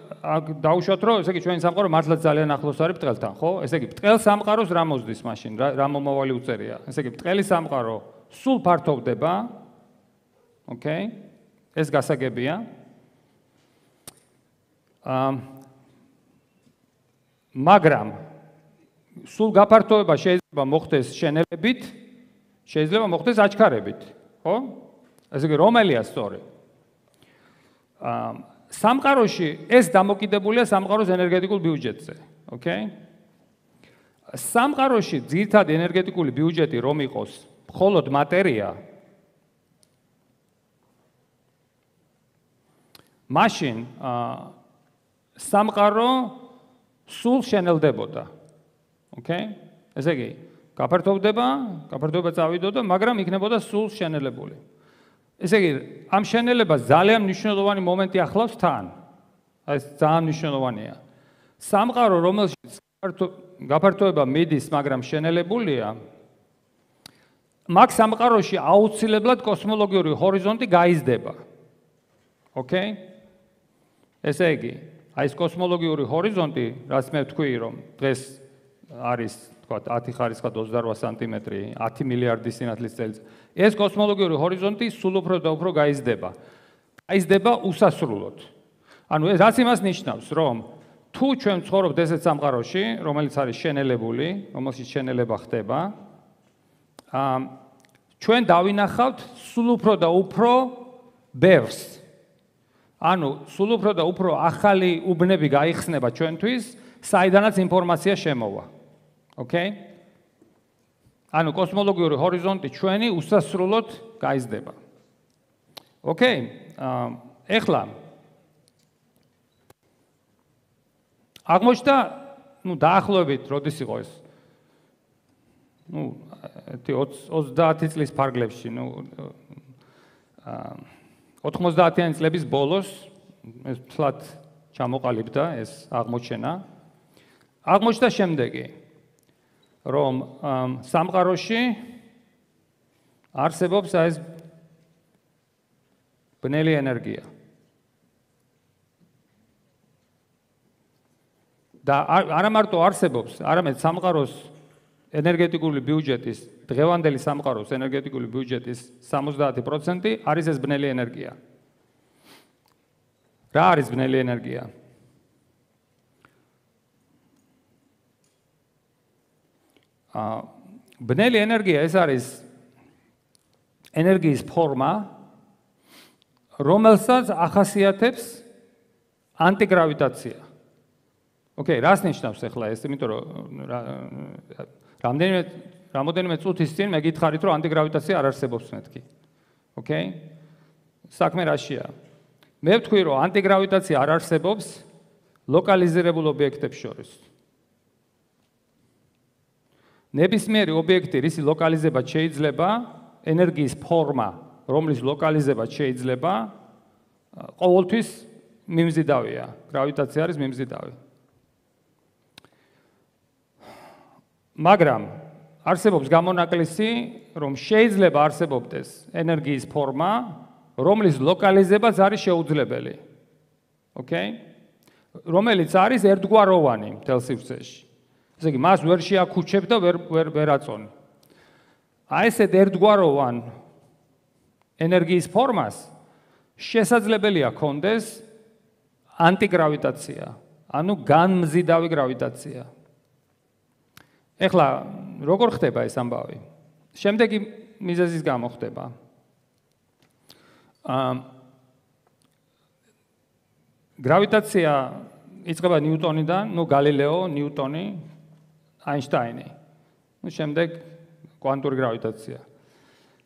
დაუშვათ, რომ ესე იგი ჩვენი სამყარო მართლაც ძალიან ახლოს არის ბრტყელთან, ხო? ესე იგი, ბრტყელ სამყაროს რა მოსდის მაშინ? რა მომავალი უწერია? ესე იგი, ბრტყელი სამყარო სულ ფართოვდება. ოკეი? ეს გასაგებია. აა მაგრამ სულ გაფართოვება შეიძლება მოხდეს შენელებით, შეიძლება მოხდეს აჩქარებით, ხო? ესე იგი, რომელია სწორი? აა სამყაროში ეს დამოკიდებულია სამყაროს ენერგეტიკულ ბიუჯეტზე. ოკეი? სამყაროში ძირთად ენერგეტიკული ბიუჯეტი რომ იყოს მხოლოდ მატერია მაშინ ა სამყარო სულ შენელდებოდა. ოკეი? ესე იგი, გაფართოვდება, გაფართოვება წავიდოდა, მაგრამ იქნებოდა სულ შენელებული. ესე იგი, ამ შენელებას ძალიან მნიშვნელოვანი მომენტი ახლავს თან. ეს ძალიან მნიშვნელოვანია. სამყარო, რომელშიც გაფართოება მიდის, მაგრამ შენელებულია, მაგ სამყაროში აუცილებლად კოსმოლოგიური ჰორიზონტი გაიზრდება. ოკეი? ესე იგი, აი ეს კოსმოლოგიური ჰორიზონტი, რაც მე ვთქვი, რომ დღეს არის თქვა 10 ხარისხად 28 სანტიმეტრი 10 მილიარდი სინათლის წელს ეს კოსმოლოგიური ჰორიზონტი სულ უფრო და უფრო გაიზრდება. გაიზრდება უსასრულოდ. ანუ ეს რაც იმას ნიშნავს რომ თუ ჩვენ ცხოვრობთ ესეთ სამყაროში რომელიც არის შენელებული რომელშიც შენელება ხდება ა ჩვენ დავინახავთ სულ უფრო და უფრო ბევრს. ანუ სულ უფრო და უფრო ახალი უბნები გაიხსნება ჩვენთვის საიდანაც ინფორმაცია შემოვა. ოკეი? ანუ კოსმოლოგიური ჰორიზონტი ჩვენი უსასრულოდ გაიზრდება. ოკეი? აა ეხლა აღმოჩნდა, ну, დაახლოებით, როდის იყო ეს? ну, 30 წლის ფარგლებში, ну, აა 90-იანი წლების ბოლოს ეს თლათ ჩამოყალიბდა ეს აღმოჩენა. აღმოჩნდა შემდეგი. რომ სამყაროში არსებობს ეს ბნელი ენერგია. და არა მარტო არსებობს, არამედ სამყაროს ენერგეტიკული ბიუჯეტის, დღევანდელი სამყაროს ენერგეტიკული ბიუჯეტის 70% არის ეს ბნელი ენერგია. რა არის ბნელი ენერგია? ბნელი ენერგია ეს არის ენერგიის ფორმა რომელსაც ახასიათებს ანტიგრავიტაცია. ოკეი, რას ნიშნავს ახლა ეს? იმიტომ რომ რამდენიმე რამოდენიმე წუთის წინ მე გითხარით რომ ანტიგრავიტაცია არ არსებობს მეთქი. ოკეი? საქმე რაშია? მე ვთქვი რომ ანტიგრავიტაცია არ არსებობს ლოკალიზირებულ ობიექტებს შორის. ნებისმიერი ობიექტი, რის ლოკალიზება შეიძლება, ენერგიის ფორმა, რომლის ლოკალიზება შეიძლება, ყოველთვის მიმზიდავია. გრავიტაცია არის მიმზიდავი. მაგრამ არსებობს გამონაკლისი, რომ შეიძლება არსებობდეს ენერგიის ფორმა, რომლის ლოკალიზებაც არის შეუძლებელი. ოკეი? რომელიც არის ერთგვაროვანი თელ სივრცეში. ესე იგი მას ვერ შეაქუჩებ და ვერ ვერ ვერ აწონი. აი ესეთ ერთგვაროვან ენერგიის ფორმას შესაძლებელია კონდეს ანტიგრავიტაცია, ანუ განმზიდავი გრავიტაცია. ეხლა როგორ ხდება ეს ამბავი? შემდეგი მიზეზის გამო ხდება. აა გრავიტაცია იწყება ნიუტონიდან, ნუ გალილეო, ნიუტონი, აინშტაინი. ნუ შემდეგ კვანტური გრავიტაცია.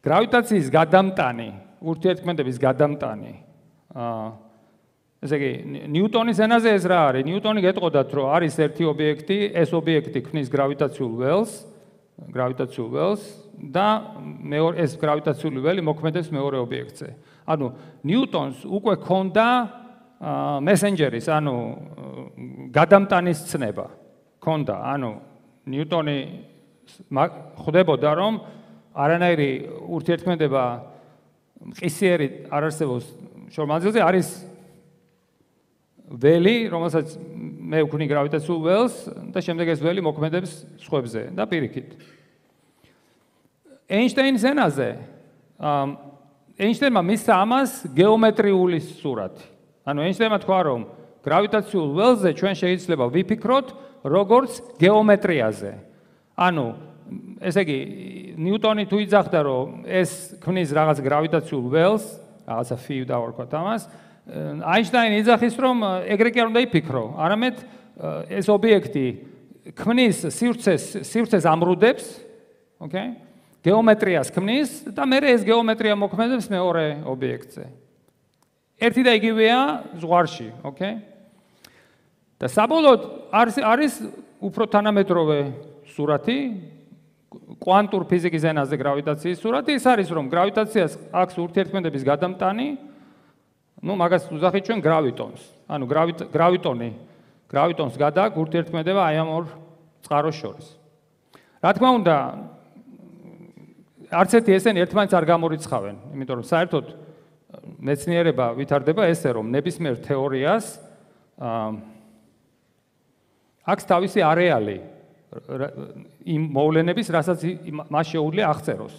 გრავიტაციის გადამტანი, ურთიერთქმედების გადამტანი. აა ესე იგი, ნიუტონის ენაზე ეს რა არის? ნიუტონი გეტყოდათ, რომ არის ერთი ობიექტი, ეს ობიექტი ქმნის გრავიტაციულ ველს, გრავიტაციულ ველს და მეორე ეს გრავიტაციული ველი მოქმედებს მეორე ობიექტზე. ანუ ნიუტონს უკვე ქონდა აა მესენჯერის, ანუ გადამტანის ცნება. ქონდა, ანუ ნიუტონი ხვდებოდა, რომ არანაირი ურთიერთქმედება მყისიერი არ არსებობს შორმანძილზე, არის ველი, რომელსაც მე ვქნი გრავიტაციულ ველს და შემდეგ ეს ველი მოქმედებს სხვებზე და პირიქით. ეინშტაინის ენაზე ეინშტაინმა მისცა ამას გეომეტრიული სურათი. ანუ ეინშტაინმა თქვა, რომ გრავიტაციულ ველზე ჩვენ შეიძლება ვიფიქროთ როგორც გეომეტრიაზე. ანუ ესე იგი ნიუტონი თუ იძახდა რომ ეს ქმნის რაღაც გრავიტაციულ ველს, რაღაცა ფიუ დავარქვათ ამას, აინშტაინი იძახის რომ ეგრე კი არ უნდა იფიქრო, არამედ ეს ობიექტი ქმნის სივრცეს, სივრცეს ამრუდებს, ოკეი? გეომეტრიას ქმნის და მე ეს გეომეტრია მოქმედებს მეორე ობიექტზე. ერთი და იგივეა ზღვარში, ოკეი? და საბოლოოდ არის არის უფრო თანამედროვე სურათი კვანტურ ფიზიკის ენაზე გრავიტაციის სურათი ის არის რომ გრავიტაციას აქვს ურთიერთქმედების გადამტანი. ну მაგას უძახით ჩვენ გრავიტონს. ანუ გრავიტონი გრავიტონს გადააქვს ურთიერთქმედება აი ამ ორ წყაროს შორის. რა თქმა უნდა არც ერთი ესენი ერთმანეთს არ გამორიცხავენ იმიტომ რომ საერთოდ მეცნიერება ვითარდება ესე რომ ნებისმიერ თეორიას აქვს თავისი არეალი იმ მოვლენების, რასაც მას შეუძლია აღწეროს.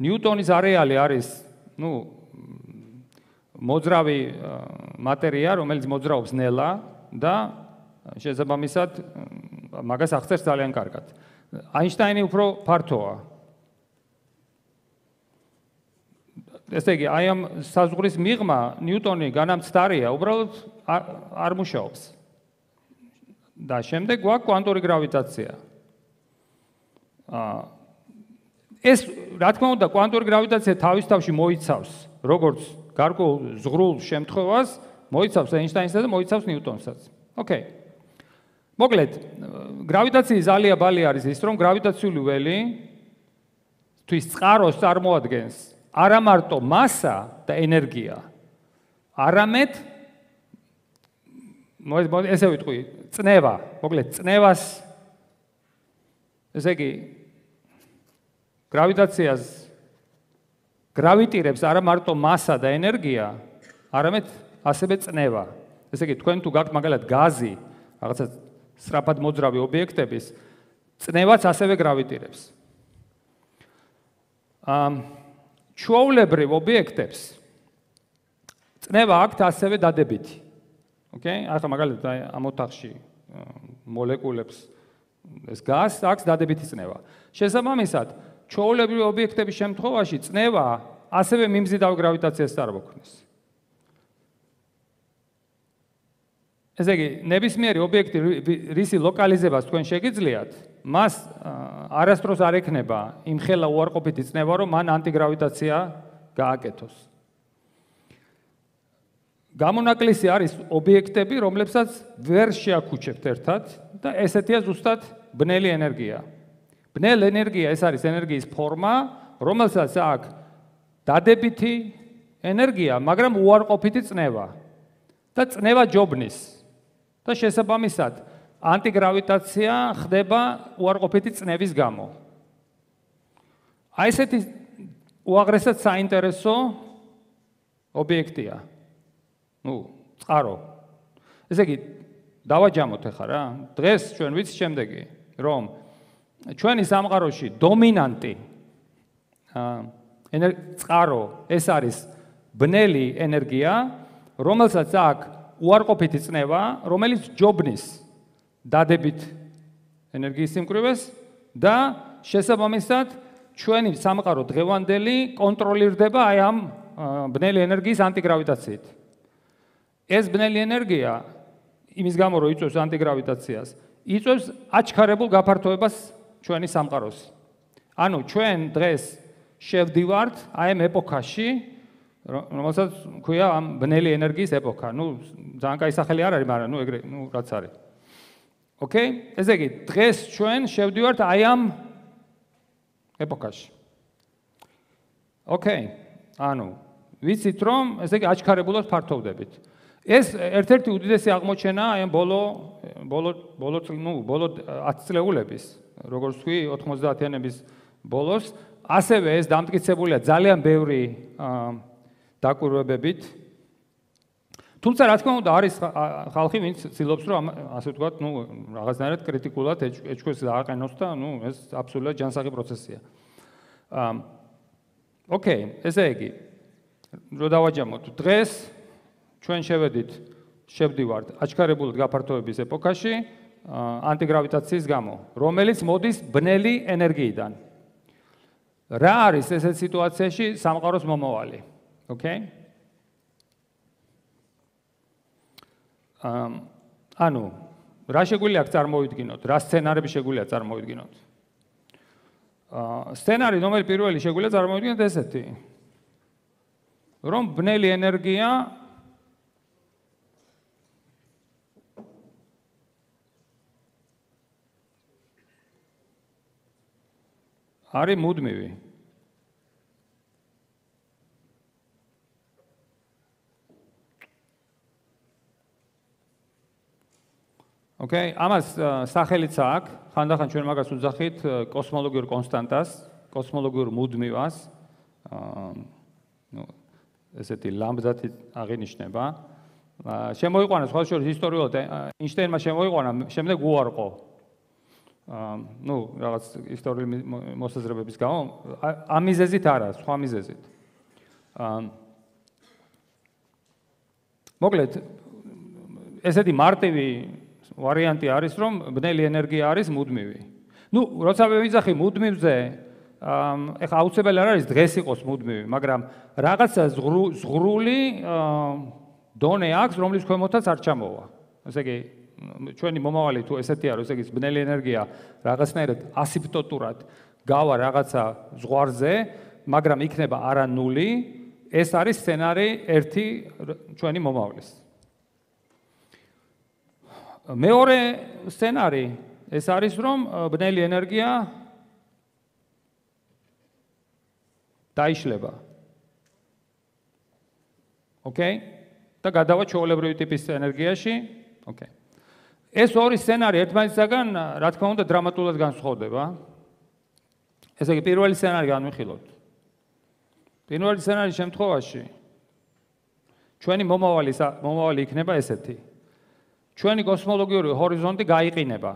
ნიუტონის არეალი არის, ну, მოძრავი მატერია, რომელიც მოძრაობს ნელა და შესაბამისად მაგას აღწერს ძალიან კარგად. აინშტაინი უფრო ფართოა. ესე იგი, აი ამ საზღვრის მიღმა ნიუტონი განამცდარია, უბრალოდ არ მუშაობს. და შემდეგ გვაქვს კვანტური გრავიტაცია. აა ეს რა თქმა უნდა კვანტური გრავიტაცია თავის თავში მოიცავს როგორც გარკვეულ ზღრულ შემთხვევას, მოიცავს ეინშტაინსა და მოიცავს ნიუტონსაც. ოკეი. მოკლედ, გრავიტაციის ზალია ბალი არის ის, რომ გრავიტაციული ველი თვის წყაროს წარმოადგენს არა მარტო მასა და ენერგია, არამედ მოი ესე ვიტყვი, წნევა, მოკლედ წნევას ესე იგი გრავიტაციას გრავიტირებს არა მარტო მასა და ენერგია, არამედ ასევე წნევა. ესე იგი თქვენ თუ გაქვთ მაგალითად გაზი, რაღაცა სწრაფად მოძრავი ობიექტების წნევაც ასევე გრავიტირებს. ამ ჩვეულებრივ ობიექტებს წნევა აქვთ ასევე დადებითი. ოკეი? ახლა მაგალითად აი ამ ოთახში მოლეკულებს ეს გაზს აქვს დადებითი წნევა. შესაბამისად, ჩვეულებრივი ობიექტების შემთხვევაში წნევა ასევე მიმზიდავ გრავიტაციას წარმოქმნის. ესე იგი, ნებისმიერი ობიექტი რისი ლოკალიზებას თქვენ შეგიძლიათ, მას არასდროს არ ექნება იმ ხელა უარყოფითი წნევა, რომ მან ანტიგრავიტაცია გააკეთოს. გამონაკლისი არის ობიექტები, რომლებსაც ვერ შეაკუჩებთ ერთად და ესეთია ზუსტად ბნელი ენერგია. ბნელ ენერგია ეს არის ენერგიის ფორმა, რომელსაც აქვს დადებითი ენერგია, მაგრამ უარყოფითი წნევა. და წნევა ჯობნის. და შესაბამისად, ანტიგრავიტაცია ხდება უარყოფითი წნევის გამო. აი ესეთი უაღრესად საინტერესო ობიექტია. Ну, წყარო. ესე იგი, დავაჯამოთ ახლა რა. დღეს ჩვენ ვიცი შემდეგი, რომ ჩვენი სამყაროში დომინანტი წყარო, ეს არის ბნელი ენერგია, რომელსაც აქვს უარყოფითი წნევა, რომელიც ჯობნის დადებით ენერგიის სიმკვრივეს და შესაბამისად ჩვენი სამყარო დღევანდელი კონტროლირდება აი ამ ბნელი ენერგიის ანტიგრავიტაციით. ეს ბნელი ენერგია იმის გამო რომ იწვევს ანტიგრავიტაციას, იწვევს აჩქარებულ გაფართოებას ჩვენი სამყაროს. ანუ ჩვენ დღეს შევდივართ აი ამ ეპოქაში, რომელსაც ქვია ამ ბნელი ენერგიის ეპოქა. ნუ ძალიან кай სახელი არ არის, მაგრამ ნუ ეგრე, ნუ რაც არის. ოკეი? ესე იგი, დღეს ჩვენ შევდივართ აი ამ ეპოქაში. ოკეი. ანუ ვიცით რომ ესე იგი აჩქარებულად ფართოვდებით. ეს ერთ-ერთი უდიდესი აღმოჩენა აი ამ ბოლო ბოლო ბოლო ნუ ბოლო 10 წლეულების, როგორც ვთქვი, 90-იანების ბოლოს, ასევე ეს დამტკიცებულია ძალიან ბევრი დაკვირვებებით. თუმცა რა თქმა უნდა არის ხალხი, ვინც ცდილობს რომ ასე ვთქვათ, ნუ რაღაცნაირად კრიტიკულად ეჭქვეს დააყენოს და ნუ ეს აბსოლუტურად ჯანსაღი პროცესია. აა ოკეი, ესე იგი რო დავაჯამოთ დღეს ჩვენ შევედით შევდივართ აჩქარებულად გაფართოების ეპოქაში ანტიგრავიტაციის გამო, რომელიც მოდის ბნელი ენერგიიდან. რა არის ესეთ სიტუაციაში სამყაროს მომავალი? ოკეი? ამ ანუ რა შეგვიძლია წარმოვიდგინოთ? რა სცენარები შეგვიძლია წარმოვიდგინოთ? აა სცენარი ნომერ პირველი შეგვიძლია წარმოვიდგინოთ ესეთი. რომ ბნელი ენერგია არის მუდმივი. ოკეი, ამას სახელიც აქვს, ხანდახან ჩვენ მაგას უძახით კოსმოლოგიურ კონსტანტას, კოსმოლოგიურ მუდმივას. აა ნუ ესეთი ლამბდათი აღინიშნება. შემოიყვანა სხვა შორის ისტორიულად ეინშტეინმა შემოიყვანა, შემდეგ უარყო. ნუ რაღაც ისტორიული მოსაზრებების გამო ამ მიზეზით არა, სხვა მიზეზით. აა მოკლედ ესეთი მარტივი ვარიანტი არის, რომ ბნელი ენერგია არის მუდმივი. ნუ, როცა მე ვიძახი მუდმივზე, აა ეხა აუცილებელი არ არის დღეს იყოს მუდმივი, მაგრამ რაღაცა ზღრული დონე აქვს, რომლის ქვემოთაც არ ჩამოვა. ესე იგი, ჩვენი მომავალი თუ ესეთი არის, ესე იგი, ბნელი ენერგია რაღაცნაირად ასიმპტოტურად გავა რაღაცა ზღვარზე, მაგრამ იქნება არა ნული, ეს არის სცენარი ერთი ჩვენი მომავლის. მეორე სცენარი ეს არის რომ ბნელი ენერგია დაიშლება. ოკეი? და გადავა ჩაოლებრივი ტიპის ენერგიაში. ოკეი. ეს ორი სცენარი ერთმანეთისგან რა თქმა უნდა დრამატულად განსხვავდება. ესე იგი პირველი სცენარი განვიხილოთ. პირველი სცენარის შემთხვევაში ჩვენი მომავალი მომავალი იქნება ესეთი. ჩვენი კოსმოლოგიური ჰორიზონტი გაიყინება.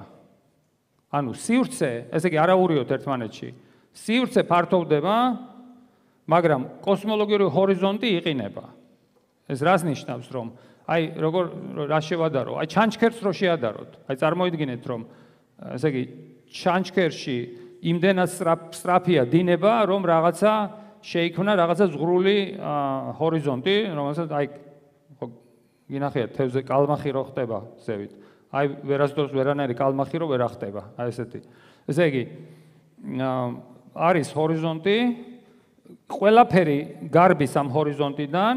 ანუ სივრცე, ესე იგი არაურიოთ ერთმანეთში. სივრცე ფართოვდება, მაგრამ კოსმოლოგიური ჰორიზონტი იყინება. ეს რას ნიშნავს, რომ აი როგორ რა შევადარო? აი ჩანჩქერს რო შეადაროთ. აი წარმოიდგინეთ, რომ ესე იგი ჩანჩქერში იმდენად სტრაფია დინება, რომ რაღაცა შეიქმნა რაღაცა ზღრული ჰორიზონტი, რომელსაც აი გინახიათ თევზე კალმახი რო ხტება ზევით. აი ვერასდროს ვერანაირი კალმახი რო ვერ ახტება. აი ესეთი. ესე იგი არის ჰორიზონტი ყველაფერი გარბის ამ ჰორიზონტიდან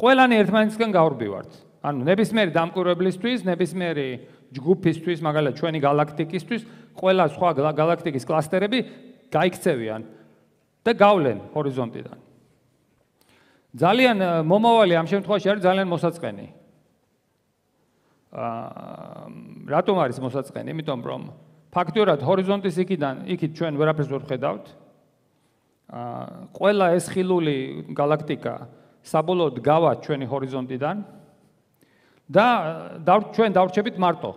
ყველანი ერთმანეთისგან გაურბივართ. ანუ ნებისმიერი დამკვირვებლისთვის, ნებისმიერი ჯგუფისთვის, მაგალითად ჩვენი galaktikistvis, ყველა სხვა galaktikis კლასტერები გაიქცევიან და გავლენ ჰორიზონტიდან. ძალიან მომავალი ამ შემთხვევაში არის ძალიან მოსაწყენი. აა რატომ არის მოსაწყენი? იმიტომ რომ ფაქტიურად ჰორიზონტის იქიდან იქით ჩვენ ვერაფერს ვერ ხედავთ. აა ყველა ეს ხილული galaktika საბოლოოდ გავა ჩვენი ჰორიზონტიდან და ჩვენ დავრჩებით მარტო.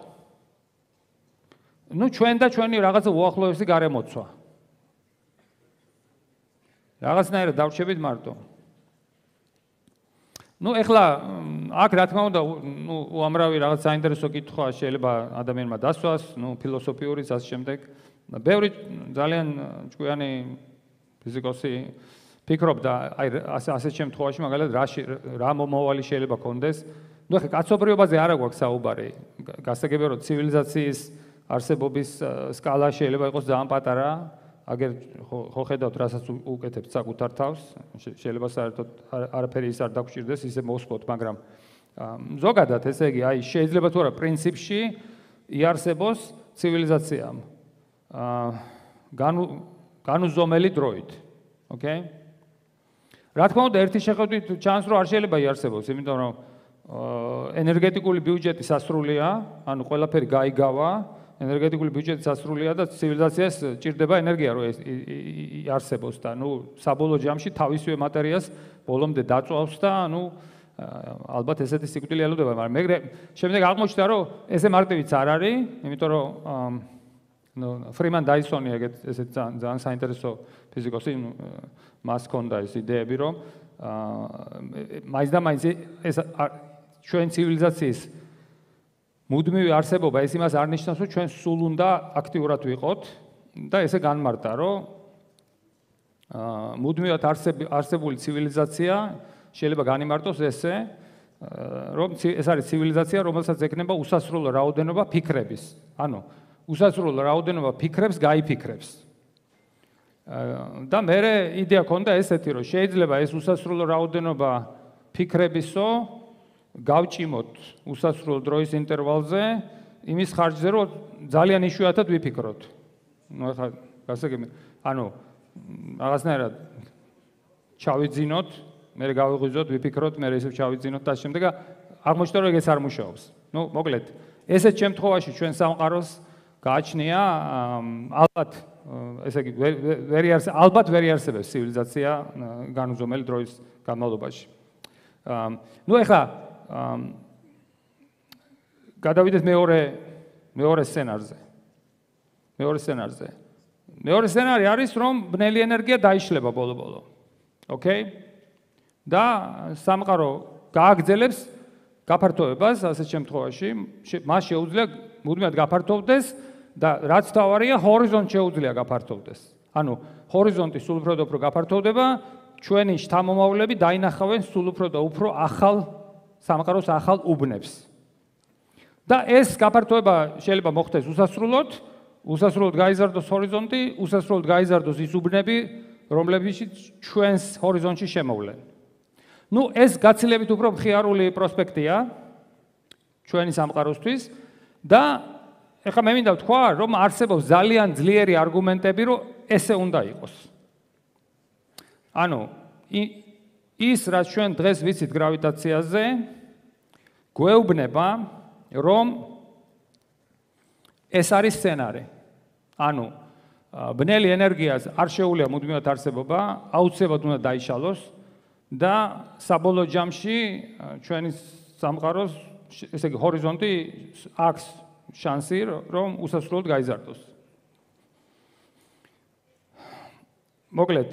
ნუ ჩვენ და ჩვენი რაღაცა უახლოესი გარემოცვა. რაღაცნაირად დავრჩებით მარტო. ну ეხლა აქ რა თქმა უნდა ну უამრავი რაღაც საინტერესო კითხვა შეიძლება ადამიანმა დასვას, ну ფილოსოფიურიც ასე შემდეგ. ბევრი ძალიან ჭკვიანი ფიზიკოსი ფიქრობდა აი ასე ასე შემთხვევაში მაგალითად რა რა მომავალი შეიძლება კონდეს. ну ეხლა კაცობრიობაზე არა გვაქვს საუბარი. გასაგებია რომ ცივილიზაციის არსებობის სკალა შეიძლება იყოს ძალიან პატარა, აგერ ხო ხედავთ რასაც უკეთებთ საკუთარ თავს, შეიძლება საერთოდ არაფერი ის არ დაგჭირდეს, ისე მოსვლოთ, მაგრამ ზოგადად ესე იგი, აი შეიძლება თუ არა პრინციპში იარსებოს ცივილიზაციამ. განუ განუზომელი დროით. ოკეი? რა თქმა უნდა, ერთი შეხედვით ჩანს, რომ არ შეიძლება იარსებოს, იმიტომ რომ ენერგეტიკული ბიუჯეტი სასრულია, ანუ ყველაფერი გაიგავა, ენერგეტიკული ბიუჯეტი სასრულია და ცივილიზაციას ჭირდება ენერგია, რომ ეს იარსებოს და ნუ საბოლოო ჯამში თავისივე მატერიას ბოლომდე დაწვავს და ნუ ალბათ ესეთი სიკვდილი ელოდება, მაგრამ მეგრე შემდეგ აღმოჩნდა, რომ ესე მარტივიც არ არის, იმიტომ რომ ნუ ფრიმან დაისონი ეგეთ ესეთ ძალიან ძალიან საინტერესო ფიზიკოსი მას ჰქონდა ეს იდეები, რომ აა მაინც და მაინც ეს ჩვენ ცივილიზაციის მუდმივი არსებობა ეს იმას არ ნიშნავს, რომ ჩვენ სულ უნდა აქტიურად ვიყოთ და ესე განმარტა, რომ აა მუდმივად არსებული ცივილიზაცია შეიძლება განიმარტოს ესე, რომ ეს არის ცივილიზაცია, რომელსაც ექნება უსასრულო რაოდენობა ფიქრების. ანუ უსასრულო რაოდენობა ფიქრებს გაიფიქრებს. და მე იდეა ქონდა ესეთი, რომ შეიძლება ეს უსასრულო რაოდენობა ფიქრებისო გავჭიმოთ უსასრულო დროის ინტერვალზე იმის ხარჯზე, რომ ძალიან იშვიათად ვიფიქროთ. ну ახლა გასაგები, ანუ რაღაცნაირად ჩავიძინოთ, მე გავიღვიძოთ, ვიფიქროთ, მე ისევ ჩავიძინოთ და შემდეგ აღმოჩნდა რომ ეგეც არ მუშაობს. ну მოკლედ, ესეთ შემთხვევაში ჩვენ სამყაროს გააჩნია ალბათ ესე იგი ვერი არს ალბათ ვერი არსებობს ცივილიზაცია განუზომელი დროის განმავლობაში. ну ეხლა გადავიდეთ მეორე მეორე სცენარზე. მეორე სცენარზე. მეორე სცენარი არის რომ ბნელი ენერგია დაიშლება ბოლო-ბოლო. ოკეი? და სამყარო გააგრძელებს გაფართოებას ასეთ შემთხვევაში, მას შეუძლია მუდმივად გაფართოვდეს და რაც თავარია ჰორიზონტ შეუძლია გაფართოვდეს. ანუ ჰორიზონტი სულ უფრო და უფრო გაფართოვდება, ჩვენი შთამომავლები დაინახავენ სულ უფრო და უფრო ახალ სამყაროს ახალ უბნებს. და ეს გაფართოება შეიძლება მოხდეს უსასრულოდ, უსასრულოდ გაიზარდოს ჰორიზონტი, უსასრულოდ გაიზარდოს ის უბნები, რომლებიც ჩვენს ჰორიზონტში შემოვლენ. ну ეს გაცილებით უფრო მხიარული პროსპექტია ჩვენი სამყაროსთვის და ეხლა მე მინდა ვთქვა რომ არსებობს ძალიან ძლიერი არგუმენტები რომ ესე უნდა იყოს. ანუ ის რაც ჩვენ დღეს ვიცით გრავიტაციაზე გვეუბნება რომ ეს არის სცენარი. ანუ ბნელი ენერგიას არ შეუძლია მუდმივად არსებობა აუცილებლად უნდა დაიშალოს და საბოლოო ჯამში ჩვენი სამყაროს ესე იგი ჰორიზონტი აქვს შანსი რომ უსასრულოდ გაიზარდოს მოკლედ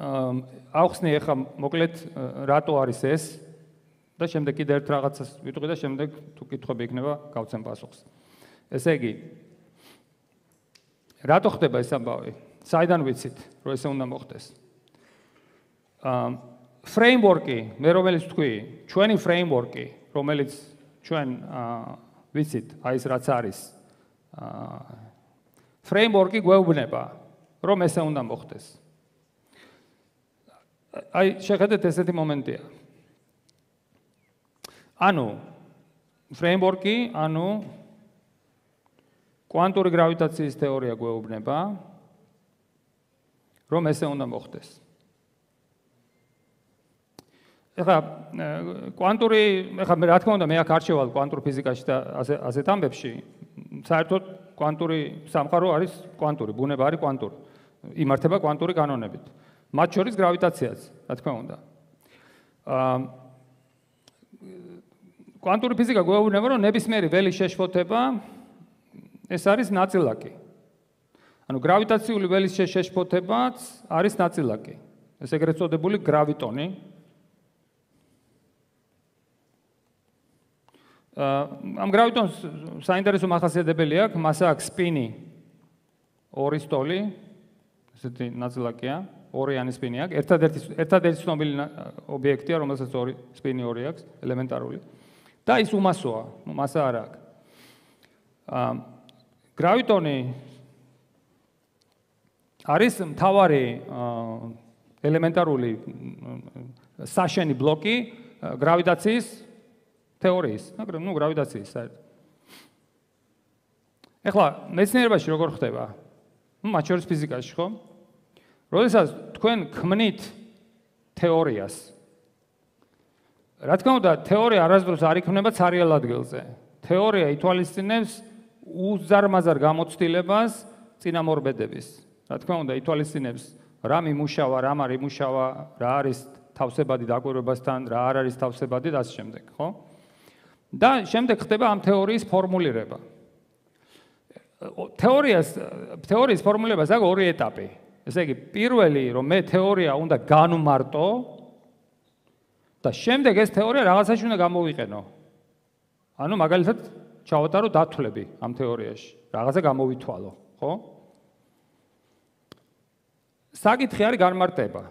აუხსნი ახლა მოკლედ რატო არის ეს და შემდეგ კიდე ერთ რაღაცას ვიტყვი და შემდეგ თუ კითხები იქნება გავცემ პასუხს. ესე იგი რატო ხდება ეს ამბავი? საიდან ვიცით, რომ ესე უნდა მოხდეს? აა ფრეიმვორკი, მე რომელიც თქვი, ჩვენი ფრეიმვორკი, რომელიც ჩვენ ვიცით, აი ეს რაც არის ფრეიმვორკი გვეუბნება, რომ ესე უნდა მოხდეს. აი შეხედეთ ესეთი მომენტია. ანუ ფრეიმვორკი, ანუ კვანტური გრავიტაციის თეორია გვეუბნება, რომ ესე უნდა მოხდეს. ეხლა კვანტური, ეხლა მე რა თქმა უნდა მე აქ არჩევალ კვანტურ ფიზიკაში და ასე ასეთ ამბებში, საერთოდ კვანტური სამყარო არის კვანტური, ბუნება არის კვანტური. იმართება კვანტური კანონებით. მათ შორის გრავიტაციაც, რა თქმა უნდა. აა კვანტური ფიზიკა გვეუბნება, რომ ნებისმიერი ველი შეშფოთება ეს არის ნაწილაკი. ანუ გრავიტაციული ველის შეშფოთებაც არის ნაწილაკი. ეს ეგრეთ წოდებული გრავიტონი. ამ გრავიტონს საინტერესო მახასიათებელი აქვს, მასა აქვს სპინი ორი სტოლი, ესეთი ნაწილაკია, ორიანი სპინი აქვს. ერთადერთი ერთადერთი ცნობილი ობიექტია, რომელსაც ორი სპინი ორი აქვს, ელემენტარული. და ის უმასოა, ნუ მასა არ აქვს. აა გრავიტონი არის მთავარი ელემენტარული საშენი ბლოკი გრავიტაციის თეორიის, მაგრამ ნუ გრავიტაციის საერთოდ. ეხლა მეცნიერებაში როგორ ხდება? ნუ მათ შორის ფიზიკაში ხო? როდესაც თქვენ ქმნით თეორიას რა თქმა უნდა, თეორია არასდროს არ იქნება ცარიელ ადგილზე. თეორია ითვალისწინებს უზარმაზარ გამოცდილებას წინამორბედების. რა თქმა უნდა, ითვალისწინებს რა მიმუშავა, რა არ იმუშავა, რა არის თავსებადი დაკვირვებასთან, რა არ არის თავსებადი და ასე შემდეგ, ხო? და შემდეგ ხდება ამ თეორიის ფორმულირება. თეორიას თეორიის ფორმულირებას აქვს ორი ეტაპი. ესე იგი, პირველი, რომ მე თეორია უნდა განვმარტო და შემდეგ ეს თეორია რაღაცაში უნდა გამოვიყენო. ანუ მაგალითად ჩავატარო დათვლები ამ თეორიაში, რაღაცა გამოვითვალო, ხო? საკითხი არის განმარტება.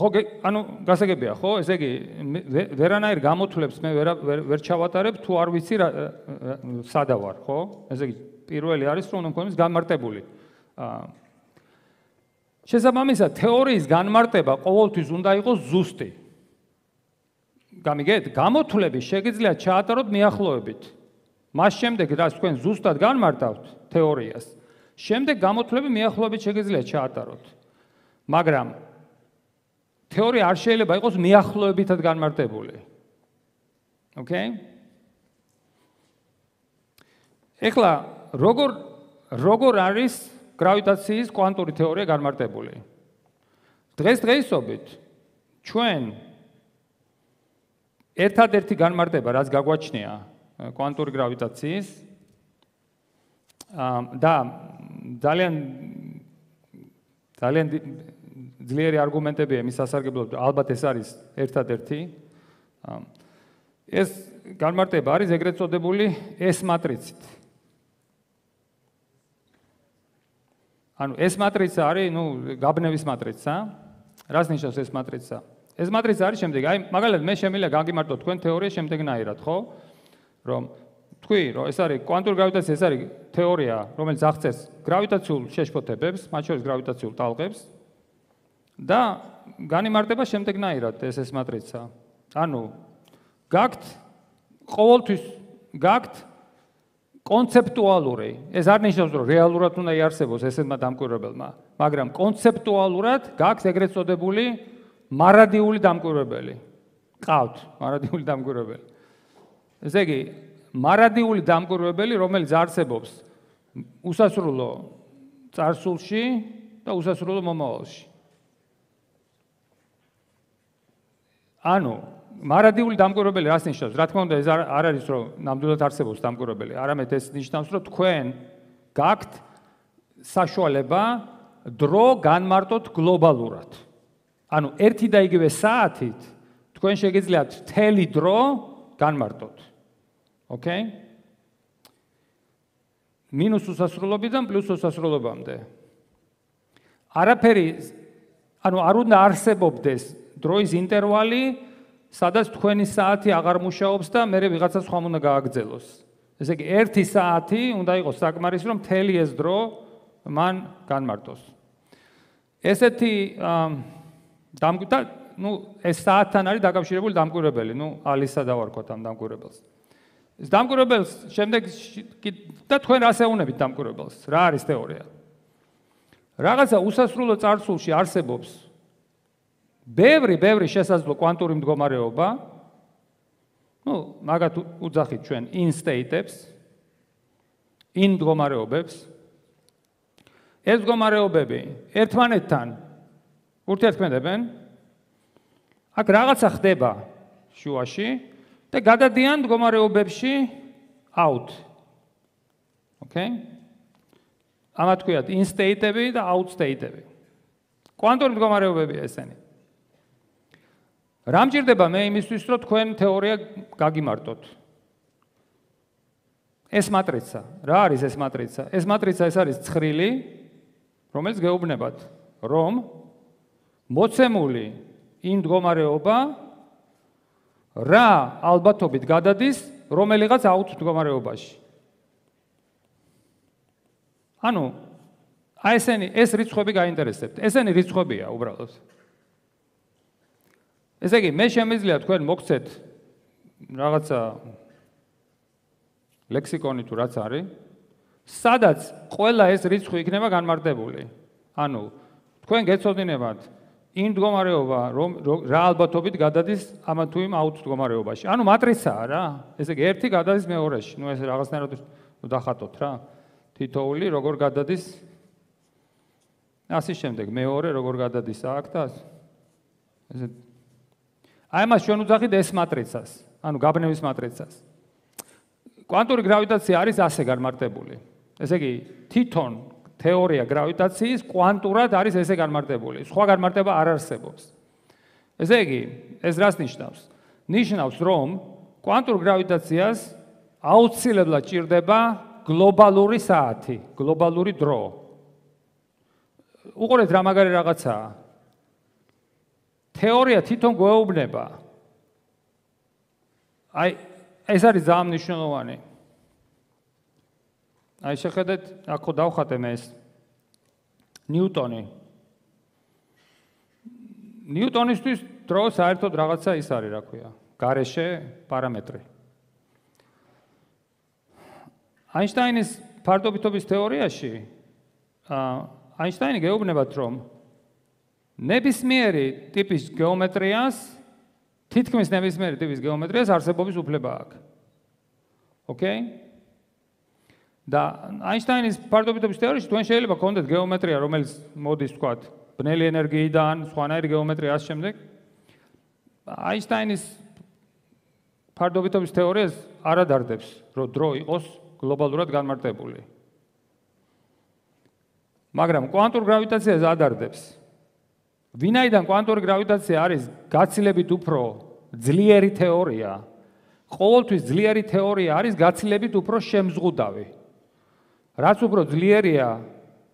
ხო, ანუ გასაგებია, ხო? ესე იგი ვერანაირ გამოთვლებს მე ვერ ვერ ჩავატარებ თუ არ ვიცი სადა ვარ, ხო? ესე იგი პირველი არის რომ უნდა მქონდეს განმარტებული. აა შესაბამისად, თეორიის განმარტება ყოველთვის უნდა იყოს ზუსტი. გამიგეთ? გამოთვლები შეგიძლია ჩაატაროთ მიახლოებით. მას შემდეგ რაც თქვენ ზუსტად განმარტავთ თეორიას, შემდეგ გამოთვლები მიახლოებით შეგიძლია ჩაატაროთ. მაგრამ თეორია არ შეიძლება იყოს მიახლოებითად განმარტებული. ოკეი? ეხლა როგორ როგორ არის გრავიტაციის კვანტური თეორია განმარტებული? დღეს დღეისობით ჩვენ ერთადერთი განმარტება, რაც გაგვაჩნია კვანტური გრავიტაციის და ძალიან ძალიან ძლიერი არგუმენტებია მის სასარგებლოდ, ალბათ ეს არის ერთადერთი. ეს განმარტება არის ეგრეთ წოდებული S მატრიცით. ანუ S მატრიცა არის, ну, გაბნევის მატრიცა. რას ნიშნავს S მატრიცა? S მატრიცა არის შემდეგ, აი, მაგალითად, მე შემიძლია გაგიმარტო თქვენ თეორია შემდეგნაირად, ხო? რომ თქვი, რომ ეს არის კვანტური გრავიტაცია, ეს არის თეორია, რომელიც აღწევს გრავიტაციულ შეშფოთებებს, მათ შორის გრავიტაციულ ტალღებს და განიმარტება შემდეგნაირად ეს ეს მატრიცა. ანუ გაქვთ ყოველთვის გაქვთ კონცეპტუალური, ეს არ ნიშნავს, რომ რეალურად უნდა იარსებოს ესეთმა დამკვირვებელმა, მაგრამ კონცეპტუალურად გაქვთ ეგრეთ წოდებული მარადიული დამკვირვებელი. ყავთ მარადიული დამკვირვებელი. ესე იგი, მარადიული დამკვირვებელი, რომელიც არსებობს უსასრულო წარსულში და უსასრულო მომავალში. ანუ მარადიული დამკვირვებელი რას ნიშნავს? რა თქმა უნდა, ეს არ არის რომ ნამდვილად არსებობს დამკვირვებელი, არამედ ეს ნიშნავს, რომ თქვენ გაქვთ საშუალება დრო განმარტოთ გლობალურად. ანუ ერთი და იგივე საათით თქვენ შეგიძლიათ მთელი დრო განმარტოთ. ოკეი? მინუს უსასრულობიდან პლუს უსასრულობამდე. არაფერი ანუ არ უნდა არსებობდეს დროის ინტერვალი, სადაც თქვენი საათი აღარ მუშაობს და მე ვიღაცა სხვა უნდა გააგრძელოს. ესე იგი, 1 საათი უნდა იყოს საკმარის, რომ მთელი ეს დრო მან განმარტოს. ესეთი დამკვირდა, ну, ეს საათთან არის დაკავშირებული დამკვირვებელი, ну, ალისა დავარქოთ ამ დამკვირვებელს. ეს დამკვირვებელს შემდეგ და თქვენ რას ეუბნებით დამკვირვებელს? რა არის თეორია? რაღაცა უსასრულო წარსულში არსებობს ბევრი ბევრი შესაძლო კვანტური მდგომარეობა ну მაგათ უძახით ჩვენ in state-ებს in მდგომარეობებს ეს მდგომარეობები ერთმანეთთან ურთიერთქმედებენ აქ რაღაცა ხდება შუაში და გადადიან მდგომარეობებში out ოკეი? ამა თქვიათ in state-ები და out state-ები. კვანტური მდგომარეობებია ესენი. რა მჭირდება მე იმისთვის, რომ თქვენ თეორია გაგიმარტოთ? ეს матриცა. რა არის ეს матриცა? ეს матриცა ეს არის ცხრილი, რომელიც გეუბნებათ, რომ მოცემული იმ მდგომარეობა რა ალბათობით გადადის რომელიღაც აუთ მდგომარეობაში. ანუ აი ესენი ეს რიცხვები გაინტერესებთ. ესენი რიცხვებია უბრალოდ. ესე იგი, მე შემიძლია თქვენ მოგცეთ რაღაცა ლექსიკონი თუ რაც არის, სადაც ყველა ეს რიცხვი იქნება განმარტებული. ანუ თქვენ გეცოდინებათ იმ მდგომარეობა რომ რა ალბათობით გადადის ამა თუ იმ აუთ მდგომარეობაში. ანუ მატრიცაა რა. ესე იგი ერთი გადადის მეორეში. ნუ ეს რაღაცნაირად დახატოთ რა. თითოეული როგორ გადადის ასე შემდეგ მეორე როგორ გადადის აქ და ასე აი მას ჩვენ უძახით ეს მატრიცას, ანუ გაბნევის მატრიცას. კვანტური გრავიტაცია არის ასე განმარტებული. ესე იგი, თვითონ თეორია გრავიტაციის კვანტურად არის ესე განმარტებული. სხვა განმარტება არ არსებობს. ესე იგი, ეს რას ნიშნავს? ნიშნავს, რომ კვანტურ გრავიტაციას აუცილებლად ჭირდება გლობალური საათი, გლობალური დრო. უყურეთ რა მაგარი რაღაცაა. თეორია თვითონ გვეუბნება. აი ეს არის ძალიან მნიშვნელოვანი. აი შეხედეთ, აქო დავხატე მე ეს ნიუტონი. ნიუტონისთვის დრო საერთოდ რაღაცა ის არის, რა ქვია, გარეშე პარამეტრი. აინშტაინის ფარდობითობის თეორიაში აინშტაინი გეუბნებათ, რომ ნებისმიერი ტიპის გეომეტრიას თითქმის ნებისმიერი ტიპის გეომეტრიას არსებობის უფლება აქვს. ოკეი? და აინშტაინის ფარდობითობის თეორიაში თქვენ შეიძლება გქონდეთ გეომეტრია, რომელიც მოდის, თქვათ, ბნელი ენერგიიდან, სხვანაირი გეომეტრია ამ შემდეგ. აინშტაინის ფარდობითობის თეორიას არ ადარდებს, რომ დრო იყოს გლობალურად განმარტებული. მაგრამ კვანტურ გრავიტაციას ადარდებს. ვინაიდან კვანტური გრავიტაცია არის გაცილებით უფრო ძლიერი თეორია, ყოველთვის ძლიერი თეორია არის გაცილებით უფრო შემზღუდავი. რაც უფრო ძლიერია